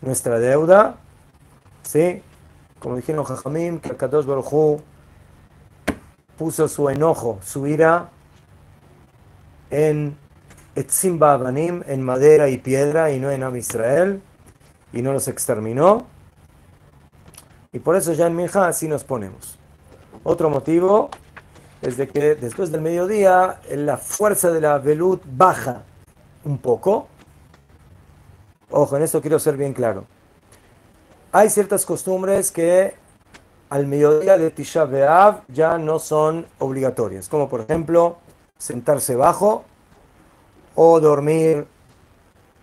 nuestra deuda. ¿sí? Como dijeron Jajamim, que Kadosh Baruj Hu puso su enojo, su ira en Etzim Ba'avanim, en madera y piedra, y no en Am Israel, y no los exterminó. Y por eso ya en Minja así nos ponemos. Otro motivo es de que después del mediodía la fuerza de la velut baja un poco. Ojo, en esto quiero ser bien claro. Hay ciertas costumbres que al mediodía de Tisha B'Av ya no son obligatorias, como por ejemplo sentarse bajo o dormir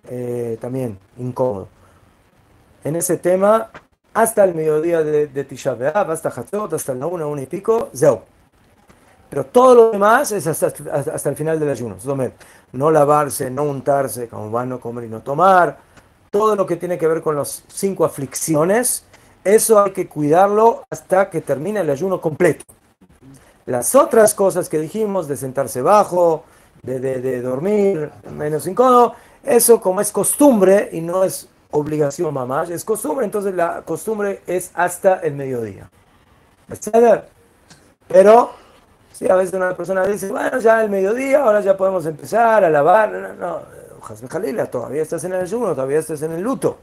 eh, también incómodo. en ese tema hasta el mediodía de, de Tisha B'Av, hasta Hatzot, hasta la una, una y pico, zeu. Pero todo lo demás es hasta, hasta, hasta el final del ayuno. No lavarse, no untarse, como van, no comer y no tomar. Todo lo que tiene que ver con las cinco aflicciones, eso hay que cuidarlo hasta que termine el ayuno completo. Las otras cosas que dijimos, de sentarse bajo, de, de- de dormir menos incómodo, eso como es costumbre y no es obligación mamá, es costumbre, entonces la costumbre es hasta el mediodía. ¿Está Pero, si a veces una persona dice, bueno, ya el mediodía, ahora ya podemos empezar a lavar, no, no, no, Jasbe Jalila, todavía estás en el ayuno, todavía estás en el luto.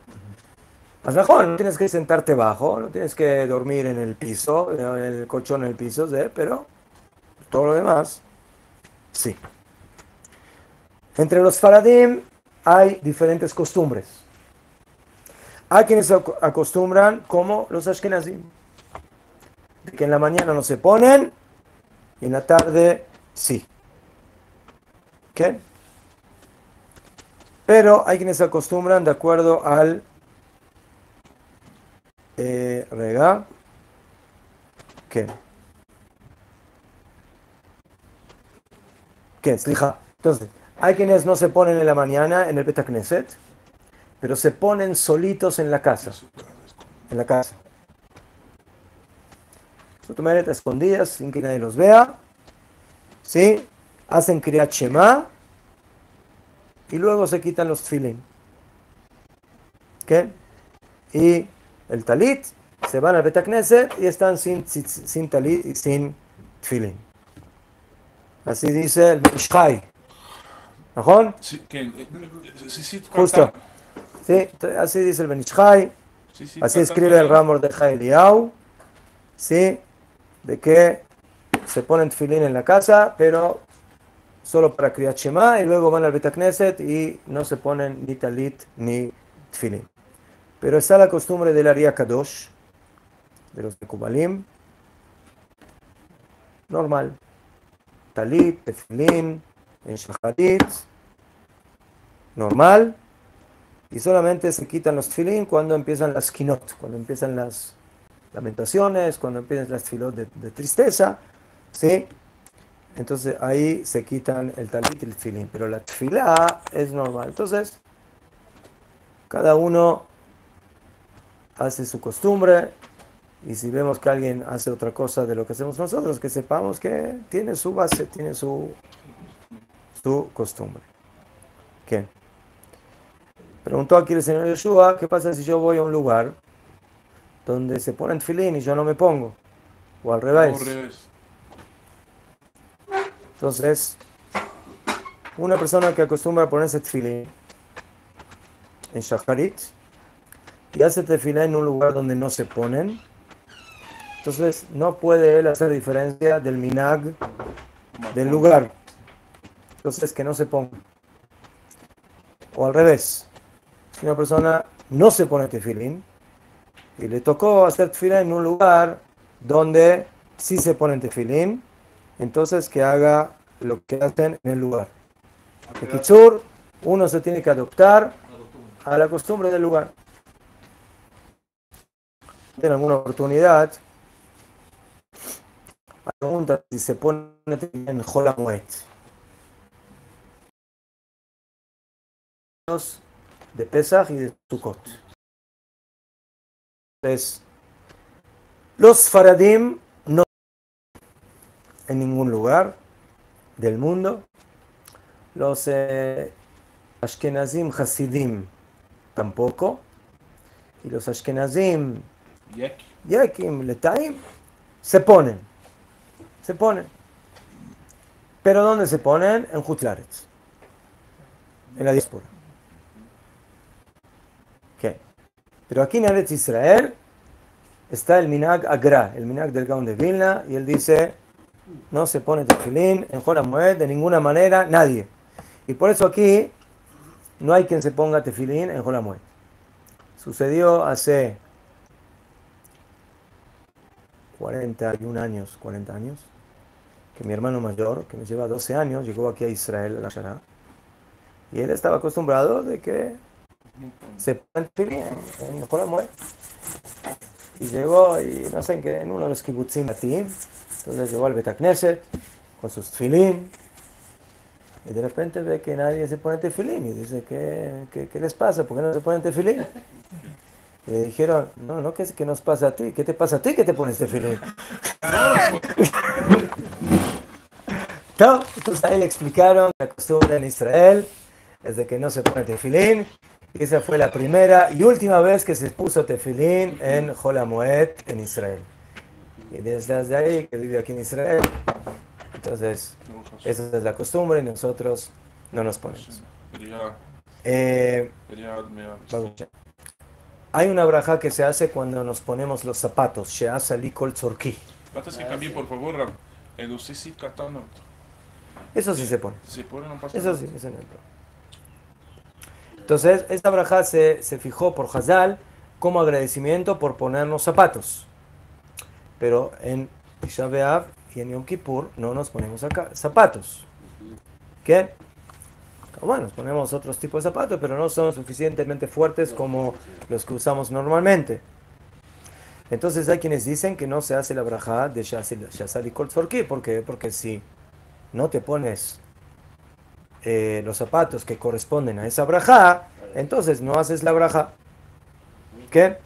Más mejor, no tienes que sentarte bajo, no tienes que dormir en el piso, en el colchón en el piso, ¿sí? pero todo lo demás, sí. Entre los faradim hay diferentes costumbres. Hay quienes acostumbran como los ashkenazim, que en la mañana no se ponen y en la tarde sí. ¿Qué? Pero hay quienes se acostumbran de acuerdo al eh, rega. ¿Qué? ¿Qué? Slija. Entonces, hay quienes no se ponen en la mañana en el Betacneset, pero se ponen solitos en la casa. En la casa. Sotomaret escondidas, sin que nadie los vea. ¿Sí? Hacen Kriyat Shema y luego se quitan los tfilin. ¿Qué? Y el talit, se van al Betacneset y están sin, sin, sin talit y sin tfilin. Así dice el Mishkai. ¿Najón? Sí, que, eh, sí, sí, Justo. Sí, así dice el Benishai. Sí, sí, Así escribe el Ramor de Eliau. Sí, de que se ponen tefilín en la casa, pero solo para Kriyat Shema y luego van al Betacneset y no se ponen ni talit ni tefilín. Pero está la costumbre del Aria Kadosh, de los Mekubalim. Normal. Talit, tefilín, en shaharit. Normal. Y solamente se quitan los tefilín cuando empiezan las kinot, cuando empiezan las lamentaciones, cuando empiezan las tefilot de, de tristeza, ¿sí? Entonces ahí se quitan el talit y el tefilín, pero la tefilá es normal. Entonces, cada uno hace su costumbre y si vemos que alguien hace otra cosa de lo que hacemos nosotros, que sepamos que tiene su base, tiene su, su costumbre. ¿Qué? Preguntó aquí el señor Yeshua, ¿qué pasa si yo voy a un lugar donde se ponen filín y yo no me pongo? O al revés. Al revés. Entonces, una persona que acostumbra a ponerse tefilín en shaharit y hace tefilín en un lugar donde no se ponen, entonces no puede él hacer diferencia del minag del lugar. Entonces, que no se ponga. O al revés, si una persona no se pone tefilín y le tocó hacer tefilín en un lugar donde sí se pone tefilín, entonces que haga lo que hacen en el lugar. En Kitzur, uno se tiene que adoptar a la costumbre del lugar. En alguna oportunidad, pregunta si se pone en Jolamuet. De Pesach y de Sukkot. Entonces, los Faradim en ningún lugar del mundo. Los eh, Ashkenazim Hasidim tampoco. Y los Ashkenazim. Yakim Letaim se ponen. Se ponen. ¿Pero dónde se ponen? En Jutlaret. En la diáspora. ¿Qué? Pero aquí en Eretz Israel está el Minag Agra, el Minag del Gaon de Vilna, y él dice, no se pone tefilín en Jola Moed de ninguna manera, nadie. Y por eso aquí no hay quien se ponga tefilín en Jola Moed. Sucedió hace 41 años, 40 años, que mi hermano mayor, que me lleva 12 años, llegó aquí a Israel, a la Shana, y él estaba acostumbrado de que se ponen tefilín en, HaMoed. Y llegó, y no sé en qué, en uno de los kibbutzim latín, entonces llegó al Betacneset con sus tefilín, y de repente ve que nadie se pone tefilín, y dice, ¿qué, qué, les pasa? ¿Por qué no se ponen tefilín? Y le dijeron, no, no, ¿qué, ¿qué nos pasa a ti? ¿Qué te pasa a ti que te pones tefilín? Entonces ahí le explicaron la costumbre en Israel es de que no se pone tefilín. Y esa fue la primera y última vez que se puso tefilín en Hol HaMoed en Israel. Y desde ahí, que vive aquí en Israel, entonces esa es la costumbre y nosotros no nos ponemos. Eh, hay una braja que se hace cuando nos ponemos los zapatos, Sheasa Likol Tzorki. Antes que cambie, por favor, el. Eso sí se pone. Se pone, no pasa Eso sí, no hay problema. Entonces, esta braja se, se fijó por Hazal como agradecimiento por ponernos zapatos. Pero en Tisha B'Av y en Yom Kippur no nos ponemos acá zapatos. ¿Qué? Bueno, nos ponemos otros tipos de zapatos, pero no son suficientemente fuertes como los que usamos normalmente. Entonces hay quienes dicen que no se hace la braja de Shazal y Kol Tzorki. ¿Por qué? Porque si no te pones eh, los zapatos que corresponden a esa braja, entonces no haces la braja. ¿Qué?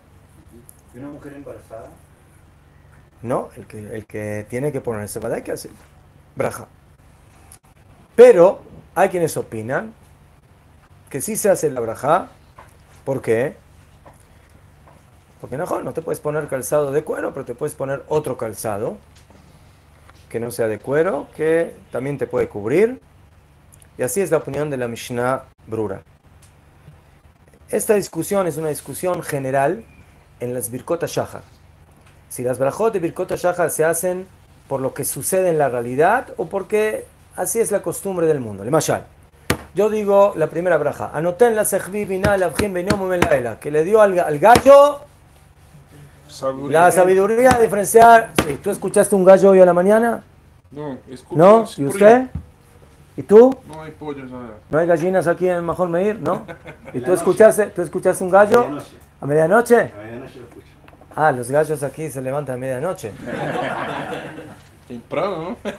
¿Y una mujer embarazada? No, el que, el que tiene que ponerse hay que hacer braja. Pero hay quienes opinan que sí se hace la braja. ¿Por qué? Porque no, no te puedes poner calzado de cuero, pero te puedes poner otro calzado que no sea de cuero, que también te puede cubrir. Y así es la opinión de la Mishnah Brura. Esta discusión es una discusión general en las Birkot Shahar. Si las brajot de Birkot Shahar se hacen por lo que sucede en la realidad o porque así es la costumbre del mundo. Le mashal. Yo digo la primera braja. Anoten la umelaela, que le dio al, al gallo la sabiduría de diferenciar. Sí, ¿Tú escuchaste un gallo hoy a la mañana? No, escucha. ¿No? ¿Y usted? ¿Y tú? No hay pollos, nada. ¿No hay gallinas aquí en Major Meir? ¿No? ¿Y tú escuchaste, tú escuchaste un gallo? ¿A medianoche? A medianoche. Ah, los gallos aquí se levantan a medianoche. Temprano, ¿no?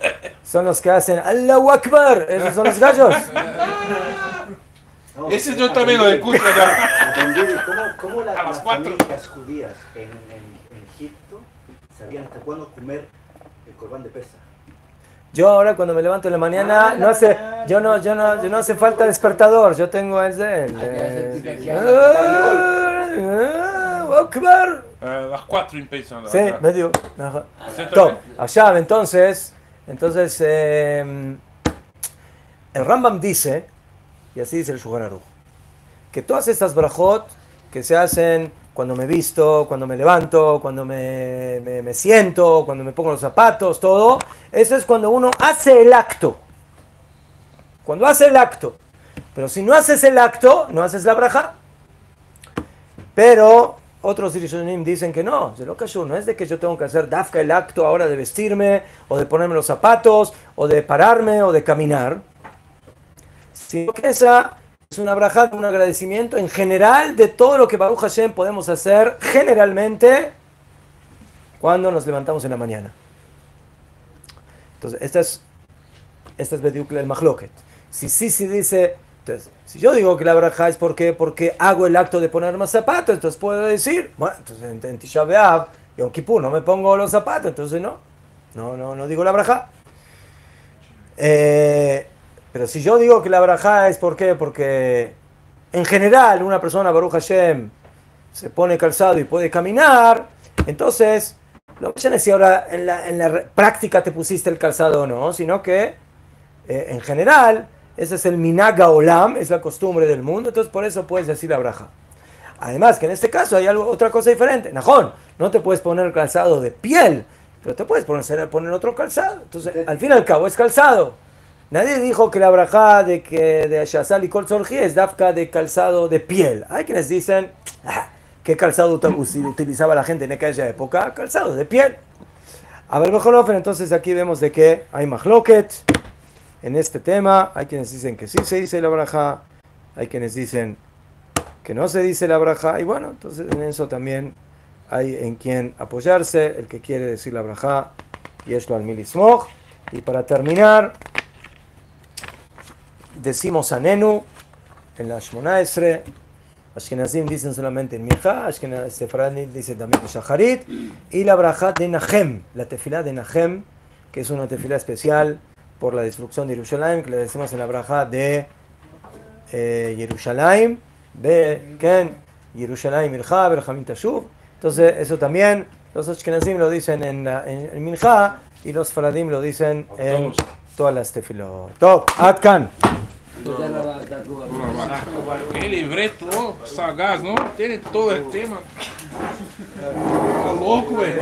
Son los que hacen Allahu Akbar. Esos son los gallos. No, Ese yo también lo escucho de ¿Cómo, cómo las las cuatro. familias judías en, en- en Egipto sabían hasta cuándo comer el corbán de pesa? Yo ahora cuando me levanto en la mañana no hace, yo no, yo no, yo no hace falta despertador. Yo tengo ese. el, eh, Allahu Akbar. A las 4 empiezan. Sí, medio. Top. Allá, entonces, entonces eh, el Rambam dice, y así dice el Shulchan que todas estas brajot que se hacen cuando me visto, cuando me levanto, cuando me, me- me siento, cuando me pongo los zapatos, todo, eso es cuando uno hace el acto. Cuando hace el acto. Pero si no haces el acto, no haces la braja. Pero otros Rishonim dicen que no, se lo cayó, no es de que yo tengo que hacer dafka el acto ahora de vestirme, o de ponerme los zapatos, o de pararme, o de caminar, sino que esa es una braja, un agradecimiento en general de todo lo que Baruch Hashem podemos hacer generalmente cuando nos levantamos en la mañana. Entonces, esta es, esta es el Mahloket. Si sí, sí dice, entonces, si yo digo que la braja es porque, porque hago el acto de poner más zapatos, entonces puedo decir, bueno, entonces en, Tisha B'Av y en Kippur no me pongo los zapatos, entonces no, no, no, no digo la braja. Eh, pero si yo digo que la braja es ¿por qué? porque en general una persona, Baruch Hashem, se pone calzado y puede caminar, entonces no me si ahora en la, en la práctica te pusiste el calzado o no, sino que eh, en general ese es el minaga olam, es la costumbre del mundo, entonces por eso puedes decir la braja. Además que en este caso hay algo, otra cosa diferente. Najón, no te puedes poner calzado de piel, pero te puedes poner, poner otro calzado. Entonces, al fin y al cabo es calzado. Nadie dijo que la braja de que de Shazal y Kol es dafka de calzado de piel. Hay quienes dicen, "Ah, ¿qué calzado utilizaba la gente en aquella época? Calzado de piel. A ver, Bejolofen, entonces aquí vemos de que hay mahloket en este tema. Hay quienes dicen que sí se dice la braja, hay quienes dicen que no se dice la braja. Y bueno, entonces en eso también hay en quien apoyarse, el que quiere decir la braja, y esto al milismoj. Y para terminar, decimos a Nenu en la Shmona Esre. Ashkenazim dicen solamente en Micha, Ashkenazim dice también en Shacharit. Y la braja de Nahem, la tefilá de Nahem, que es una tefilá especial por la destrucción de Jerusalén, que le decimos en la braja de eh, Jerusalén, de Ken, Jerusalén, Mirja, Berjamín Tashub. Entonces, eso también, los Ashkenazim lo dicen en, en, en y los Faradim lo dicen en todas las tefilot. Top, Atkan. Que libreto, ó, sagaz, não? Tem todo o tema. Tá louco, velho.